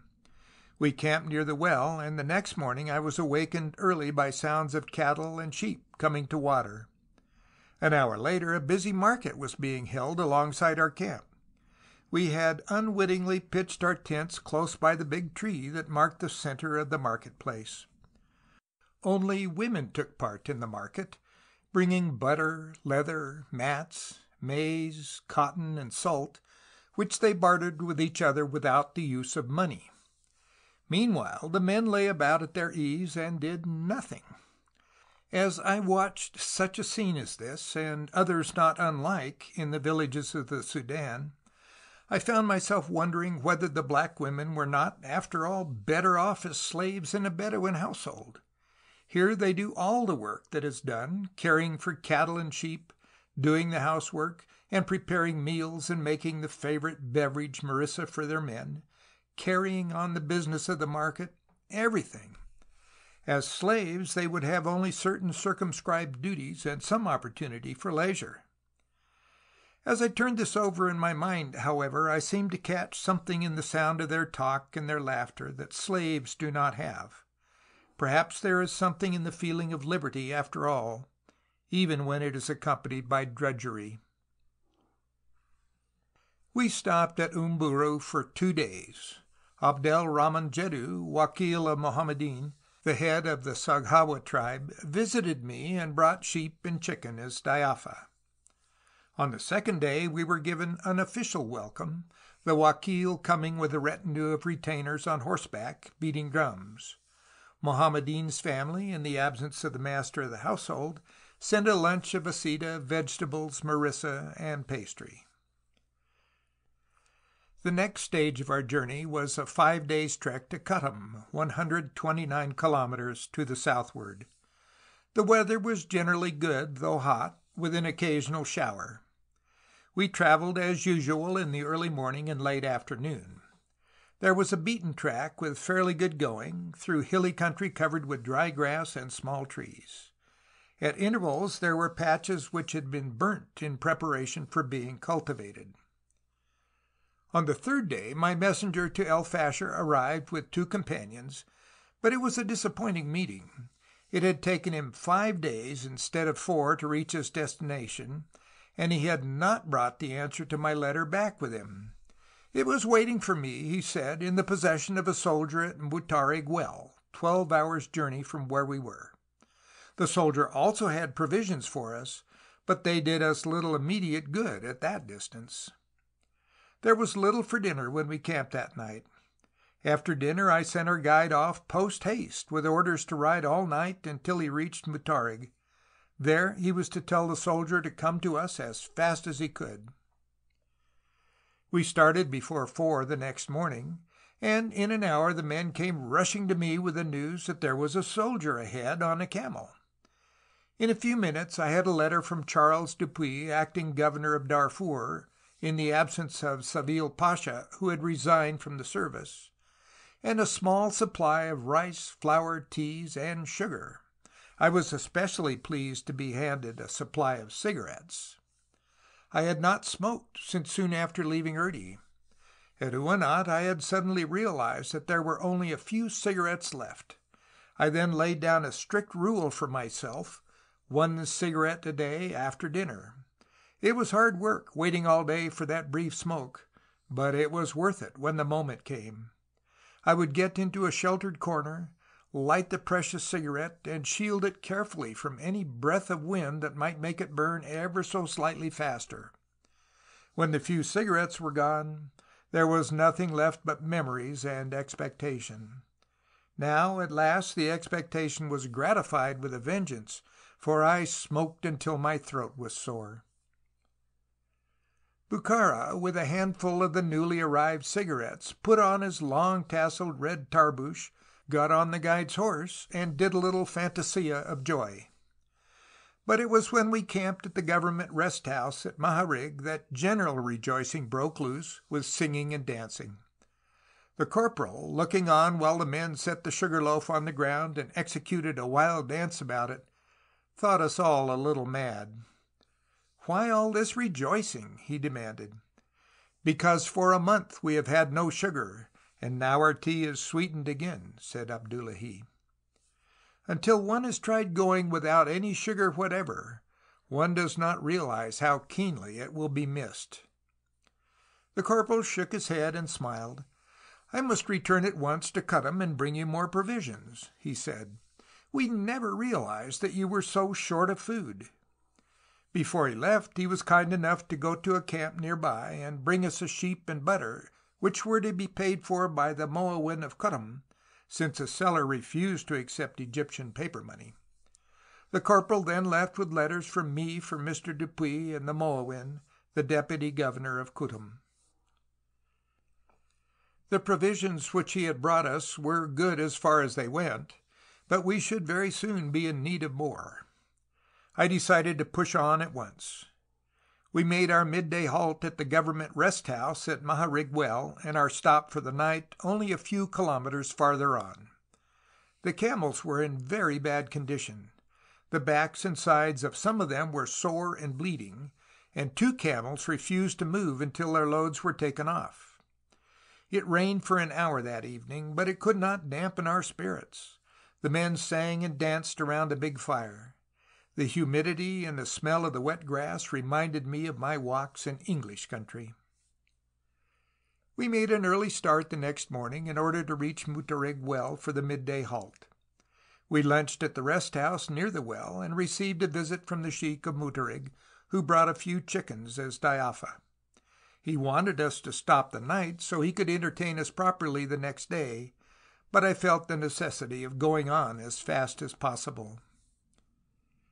We camped near the well, and the next morning I was awakened early by sounds of cattle and sheep coming to water. An hour later a busy market was being held alongside our camp. We had unwittingly pitched our tents close by the big tree that marked the centre of the market place. Only women took part in the market, bringing butter, leather, mats, maize, cotton, and salt, which they bartered with each other without the use of money. Meanwhile the men lay about at their ease and did nothing. As I watched such a scene as this, and others not unlike, in the villages of the Sudan, I found myself wondering whether the black women were not, after all, better off as slaves in a Bedouin household. Here they do all the work that is done, caring for cattle and sheep, doing the housework, and preparing meals and making the favorite beverage merissa for their men, carrying on the business of the market, everything. As slaves they would have only certain circumscribed duties and some opportunity for leisure. As I turned this over in my mind, however, I seemed to catch something in the sound of their talk and their laughter that slaves do not have. Perhaps there is something in the feeling of liberty, after all, even when it is accompanied by drudgery. We stopped at Umburu for two days. Abdel Rahman Jedu, Wakil of Mohammadin, the head of the Zaghawa tribe, visited me and brought sheep and chicken as diafa. On the second day we were given an official welcome, the Wakil coming with a retinue of retainers on horseback, beating drums. Mohammedin's family, in the absence of the master of the household, sent a lunch of asida, vegetables, merissa, and pastry. The next stage of our journey was a five days' trek to Kutum, 129 kilometers to the southward. The weather was generally good, though hot, with an occasional shower. We traveled as usual in the early morning and late afternoon. There was a beaten track with fairly good going, through hilly country covered with dry grass and small trees. At intervals there were patches which had been burnt in preparation for being cultivated. On the third day my messenger to El Fasher arrived with two companions, but it was a disappointing meeting. It had taken him five days instead of four to reach his destination, and he had not brought the answer to my letter back with him. It was waiting for me, he said, in the possession of a soldier at Mutarig Well, twelve hours' journey from where we were. The soldier also had provisions for us, but they did us little immediate good at that distance. There was little for dinner when we camped that night. After dinner I sent our guide off post haste with orders to ride all night until he reached Mutarig. There he was to tell the soldier to come to us as fast as he could. We started before four the next morning, and in an hour the men came rushing to me with the news that there was a soldier ahead on a camel. In a few minutes I had a letter from Charles Dupuis, acting governor of Darfur, in the absence of Savile Pasha, who had resigned from the service, and a small supply of rice, flour, teas, and sugar. I was especially pleased to be handed a supply of cigarettes. I had not smoked since soon after leaving Erdi. At Uinat I had suddenly realized that there were only a few cigarettes left. I then laid down a strict rule for myself one cigarette a day after dinner. It was hard work, waiting all day for that brief smoke, but it was worth it when the moment came. I would get into a sheltered corner, light the precious cigarette, and shield it carefully from any breath of wind that might make it burn ever so slightly faster. When the few cigarettes were gone, there was nothing left but memories and expectation. Now, at last, the expectation was gratified with a vengeance for I smoked until my throat was sore. Bukhara, with a handful of the newly arrived cigarettes, put on his long tasseled red tarbouch, got on the guide's horse, and did a little fantasia of joy. But it was when we camped at the government rest house at Maharig that general rejoicing broke loose, with singing and dancing. The corporal, looking on while the men set the sugar loaf on the ground and executed a wild dance about it, thought us all a little mad. "Why all this rejoicing?" he demanded. "Because for a month we have had no sugar, and now our tea is sweetened again," said Abdullahi. Until one has tried going without any sugar whatever, one does not realize how keenly it will be missed. The corporal shook his head and smiled. "I must return at once to Kutum and bring you more provisions," he said. "We never realized that you were so short of food." Before he left he was kind enough to go to a camp near by and bring us a sheep and butter which were to be paid for by the Moawian of Kutum, since the seller refused to accept Egyptian paper money. The corporal then left with letters from me for Mr. Dupuis and the Moawian, the deputy governor of Kutum. The provisions which he had brought us were good as far as they went, but we should very soon be in need of more. I decided to push on at once. We made our midday halt at the government rest house at Maharig Well, and our stop for the night only a few kilometers farther on. The camels were in very bad condition. The backs and sides of some of them were sore and bleeding, and two camels refused to move until their loads were taken off. It rained for an hour that evening, but it could not dampen our spirits. The men sang and danced around a big fire. The humidity and the smell of the wet grass reminded me of my walks in English country. We made an early start the next morning in order to reach Mutarig well for the midday halt. We lunched at the rest house near the well and received a visit from the Sheikh of Mutarig, who brought a few chickens as diafa. He wanted us to stop the night so he could entertain us properly the next day, but I felt the necessity of going on as fast as possible.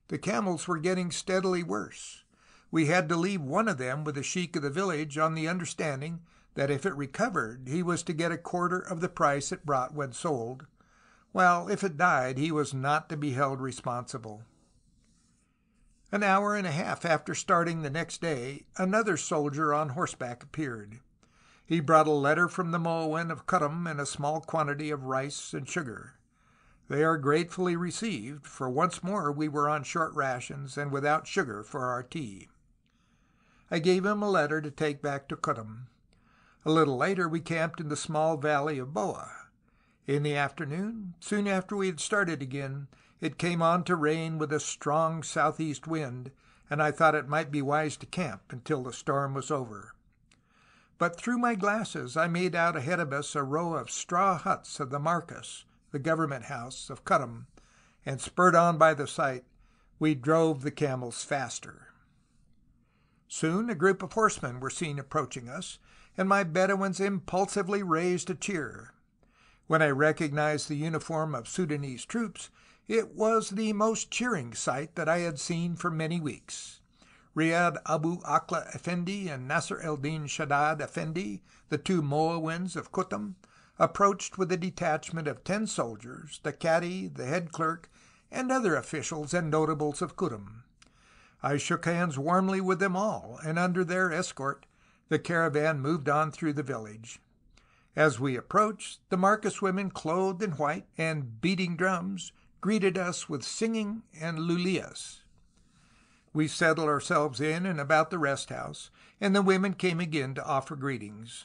The camels were getting steadily worse. We had to leave one of them with the sheik of the village on the understanding that if it recovered he was to get a quarter of the price it brought when sold, while if it died he was not to be held responsible. An hour and a half after starting the next day, another soldier on horseback appeared. He brought a letter from the Moawian of Kutum and a small quantity of rice and sugar. They are gratefully received, for once more we were on short rations and without sugar for our tea. I gave him a letter to take back to Kutum. A little later we camped in the small valley of Boa. In the afternoon, soon after we had started again, it came on to rain with a strong southeast wind, and I thought it might be wise to camp until the storm was over. But through my glasses I made out ahead of us a row of straw huts of the Markaz, the government house, of Kutum, and spurred on by the sight, we drove the camels faster. Soon a group of horsemen were seen approaching us, and my Bedouins impulsively raised a cheer. When I recognized the uniform of Sudanese troops, it was the most cheering sight that I had seen for many weeks. Riad Abu Akla Effendi and Nasr el Din Shaddad Effendi, the two Moawians of Kutum, approached with a detachment of ten soldiers, the cadi, the head clerk, and other officials and notables of Kutum. I shook hands warmly with them all, and under their escort the caravan moved on through the village. As we approached, the Markaz women, clothed in white and beating drums, greeted us with singing and lulias. We settled ourselves in and about the rest house, and the women came again to offer greetings.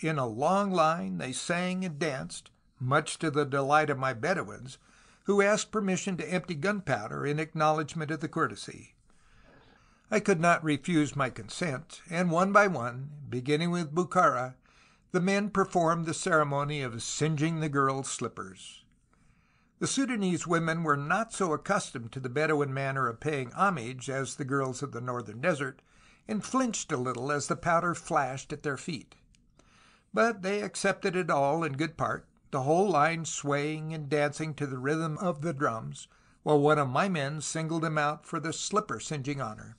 In a long line they sang and danced, much to the delight of my Bedouins, who asked permission to empty gunpowder in acknowledgment of the courtesy. I could not refuse my consent, and one by one, beginning with Bukhara, the men performed the ceremony of singeing the girls' slippers. The Sudanese women were not so accustomed to the Bedouin manner of paying homage as the girls of the northern desert, and flinched a little as the powder flashed at their feet. But they accepted it all in good part, the whole line swaying and dancing to the rhythm of the drums, while one of my men singled him out for the slipper singeing honor.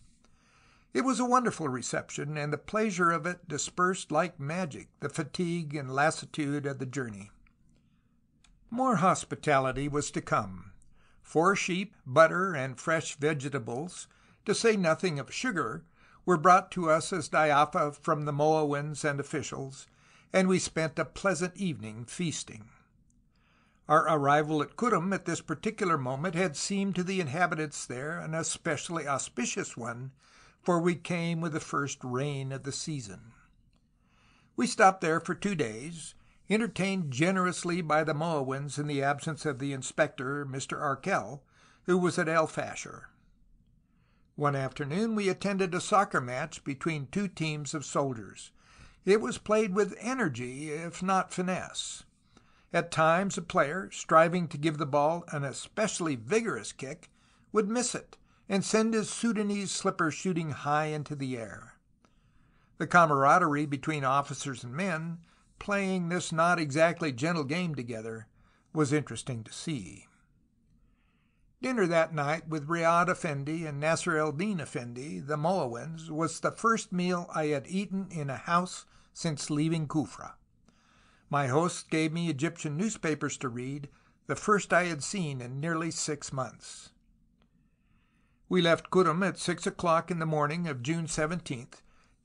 It was a wonderful reception, and the pleasure of it dispersed like magic the fatigue and lassitude of the journey. More hospitality was to come. Four sheep, butter, and fresh vegetables, to say nothing of sugar, were brought to us as diafa from the Moawians and officials, and we spent a pleasant evening feasting. Our arrival at Kutum at this particular moment had seemed to the inhabitants there an especially auspicious one, for we came with the first rain of the season. We stopped there for two days, entertained generously by the Moawians in the absence of the inspector, Mr. Arkell, who was at El Fasher. One afternoon we attended a soccer match between two teams of soldiers. It was played with energy, if not finesse. At times a player, striving to give the ball an especially vigorous kick, would miss it and send his Sudanese slipper shooting high into the air. The camaraderie between officers and men, playing this not exactly gentle game together, was interesting to see. Dinner that night with Riyad Effendi and Nasr el Din Effendi, the Moawians, was the first meal I had eaten in a house since leaving Kufra. My host gave me Egyptian newspapers to read, the first I had seen in nearly six months. We left Kutum at six o'clock in the morning of June 17,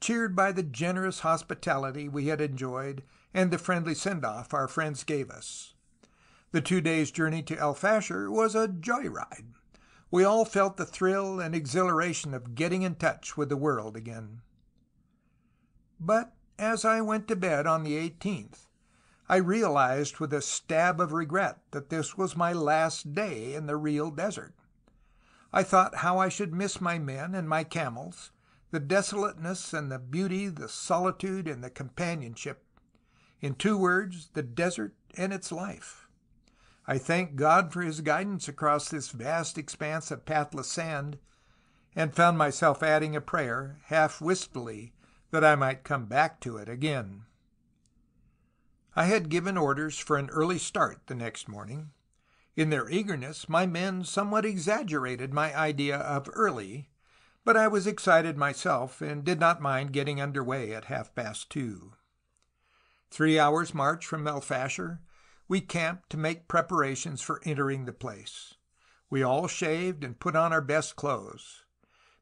cheered by the generous hospitality we had enjoyed and the friendly send off our friends gave us. The two days' journey to El Fasher was a joy ride. We all felt the thrill and exhilaration of getting in touch with the world again. But as I went to bed on the 18th, I realized with a stab of regret that this was my last day in the real desert. I thought how I should miss my men and my camels, the desolateness and the beauty, the solitude and the companionship in two words, the desert and its life. I thanked God for his guidance across this vast expanse of pathless sand, and found myself adding a prayer, half wistfully, that I might come back to it again. I had given orders for an early start the next morning. In their eagerness, my men somewhat exaggerated my idea of early, but I was excited myself, and did not mind getting under way at half past two. Three hours' march from El Fasher, we camped to make preparations for entering the place. We all shaved and put on our best clothes.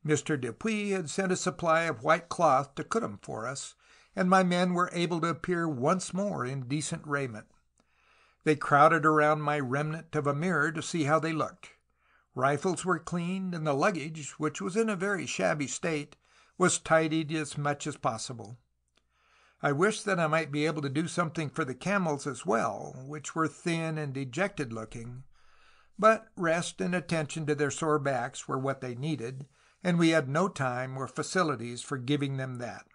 Mr. Dupuis had sent a supply of white cloth to Kutum for us, and my men were able to appear once more in decent raiment. They crowded around my remnant of a mirror to see how they looked. Rifles were cleaned, and the luggage, which was in a very shabby state, was tidied as much as possible. I wished that I might be able to do something for the camels as well, which were thin and dejected looking, but rest and attention to their sore backs were what they needed, and we had no time or facilities for giving them that.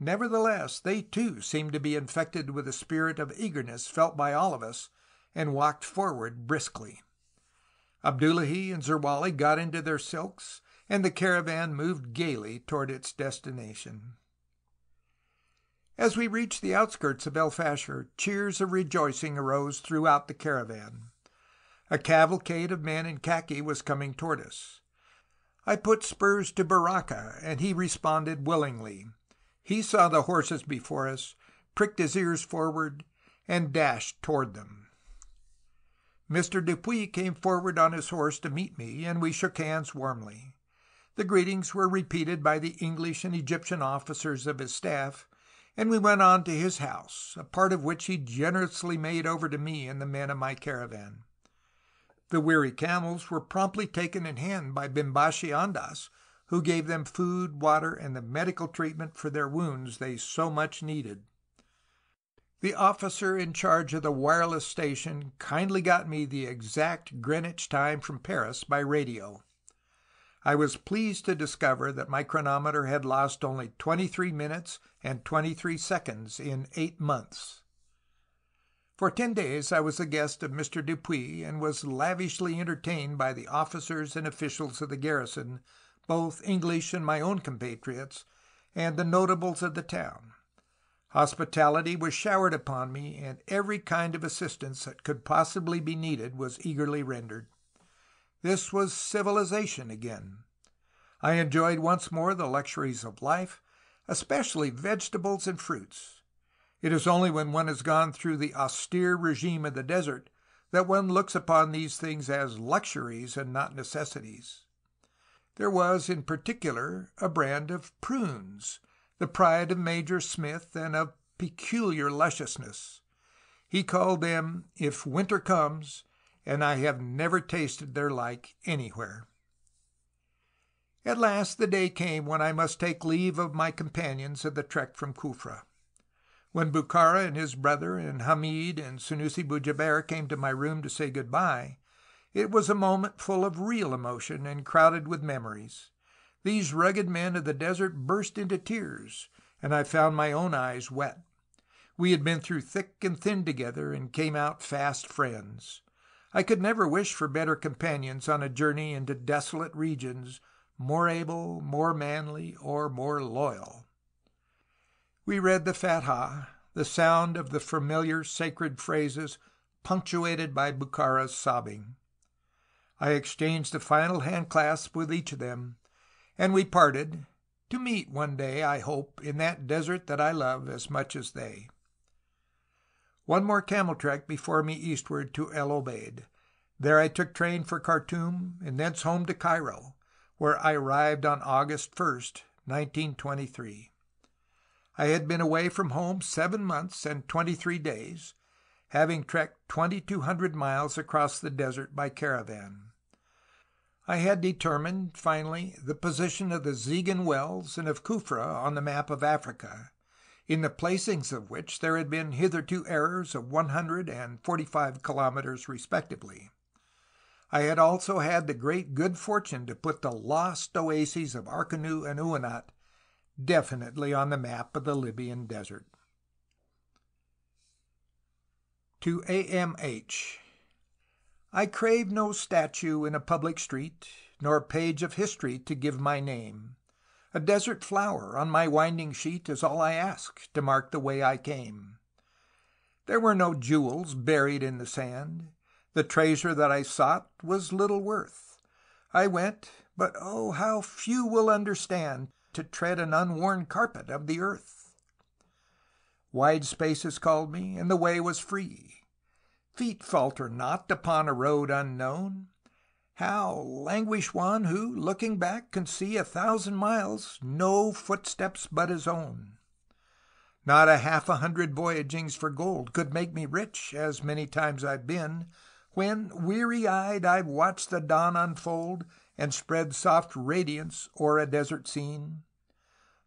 Nevertheless, they too seemed to be infected with the spirit of eagerness felt by all of us, and walked forward briskly. Abdullahi and Zerwali got into their silks, and the caravan moved gaily toward its destination. As we reached the outskirts of El Fasher, cheers of rejoicing arose throughout the caravan. A cavalcade of men in khaki was coming toward us. I put spurs to Baraka, and he responded willingly. He saw the horses before us, pricked his ears forward, and dashed toward them. Mr. Dupuis came forward on his horse to meet me, and we shook hands warmly. The greetings were repeated by the English and Egyptian officers of his staff, and we went on to his house, a part of which he generously made over to me and the men of my caravan. The weary camels were promptly taken in hand by Bimbashi Andas, who gave them food, water, and the medical treatment for their wounds they so much needed. The officer in charge of the wireless station kindly got me the exact Greenwich time from Paris by radio. I was pleased to discover that my chronometer had lost only 23 minutes and 23 seconds in eight months. For ten days I was the guest of Mr. Dupuis, and was lavishly entertained by the officers and officials of the garrison, both English and my own compatriots, and the notables of the town. Hospitality was showered upon me, and every kind of assistance that could possibly be needed was eagerly rendered. This was civilization again. I enjoyed once more the luxuries of life, especially vegetables and fruits. It is only when one has gone through the austere regime of the desert that one looks upon these things as luxuries and not necessities. There was in particular a brand of prunes, the pride of Major Smith and of peculiar lusciousness. He called them If Winter Comes, and I have never tasted their like anywhere. At last the day came when I must take leave of my companions of the trek from Kufra. When Bukhara and his brother and Hamid and Senussi Bujaber came to my room to say good bye, it was a moment full of real emotion and crowded with memories. These rugged men of the desert burst into tears, and I found my own eyes wet. We had been through thick and thin together, and came out fast friends. I could never wish for better companions on a journey into desolate regions, more able, more manly, or more loyal. We read the Fatiha, the sound of the familiar sacred phrases punctuated by Bukhara's sobbing. I exchanged a final handclasp with each of them, and we parted, to meet one day, I hope, in that desert that I love as much as they. One more camel trek before me eastward to El Obeid. There I took train for Khartoum, and thence home to Cairo, where I arrived on August 1, 1923. I had been away from home seven months and twenty three days, having trekked 2200 miles across the desert by caravan. I had determined, finally, the position of the Zieghen wells and of Kufra on the map of Africa, in the placings of which there had been hitherto errors of one hundred and forty five kilometers respectively. I had also had the great good fortune to put the lost oases of Arkanu and Uweinat definitely on the map of the Libyan Desert. To A. M. H. I crave no statue in a public street, Nor page of history to give my name; A desert flower on my winding sheet Is all I ask, to mark the way I came. There were no jewels buried in the sand; The treasure that I sought was little worth. I went but oh! how few will understand To tread an unworn carpet of the earth! Wide spaces called me, and the way was free. Feet falter not upon a road unknown. How languish one who, looking back, can see A thousand miles, no footsteps but his own! Not a half a hundred voyagings for gold Could make me rich, as many times I've been, When, weary eyed, I've watched the dawn unfold, And spread soft radiance o'er a desert scene.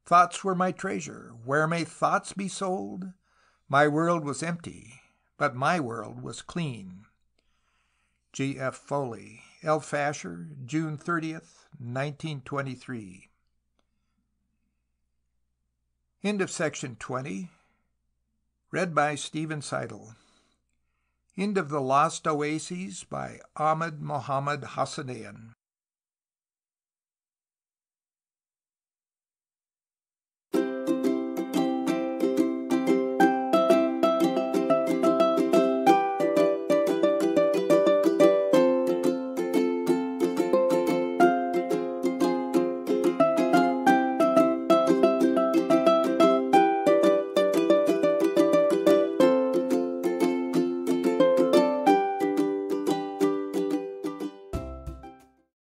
Thoughts were my treasure; where may thoughts be sold? My world was empty but my world was clean. G. F. Foley, El Fasher, June 30, 1923. End of section 20. Read by Stephen Seidel. End of The Lost Oases by Ahmad Mohammed Hassanein.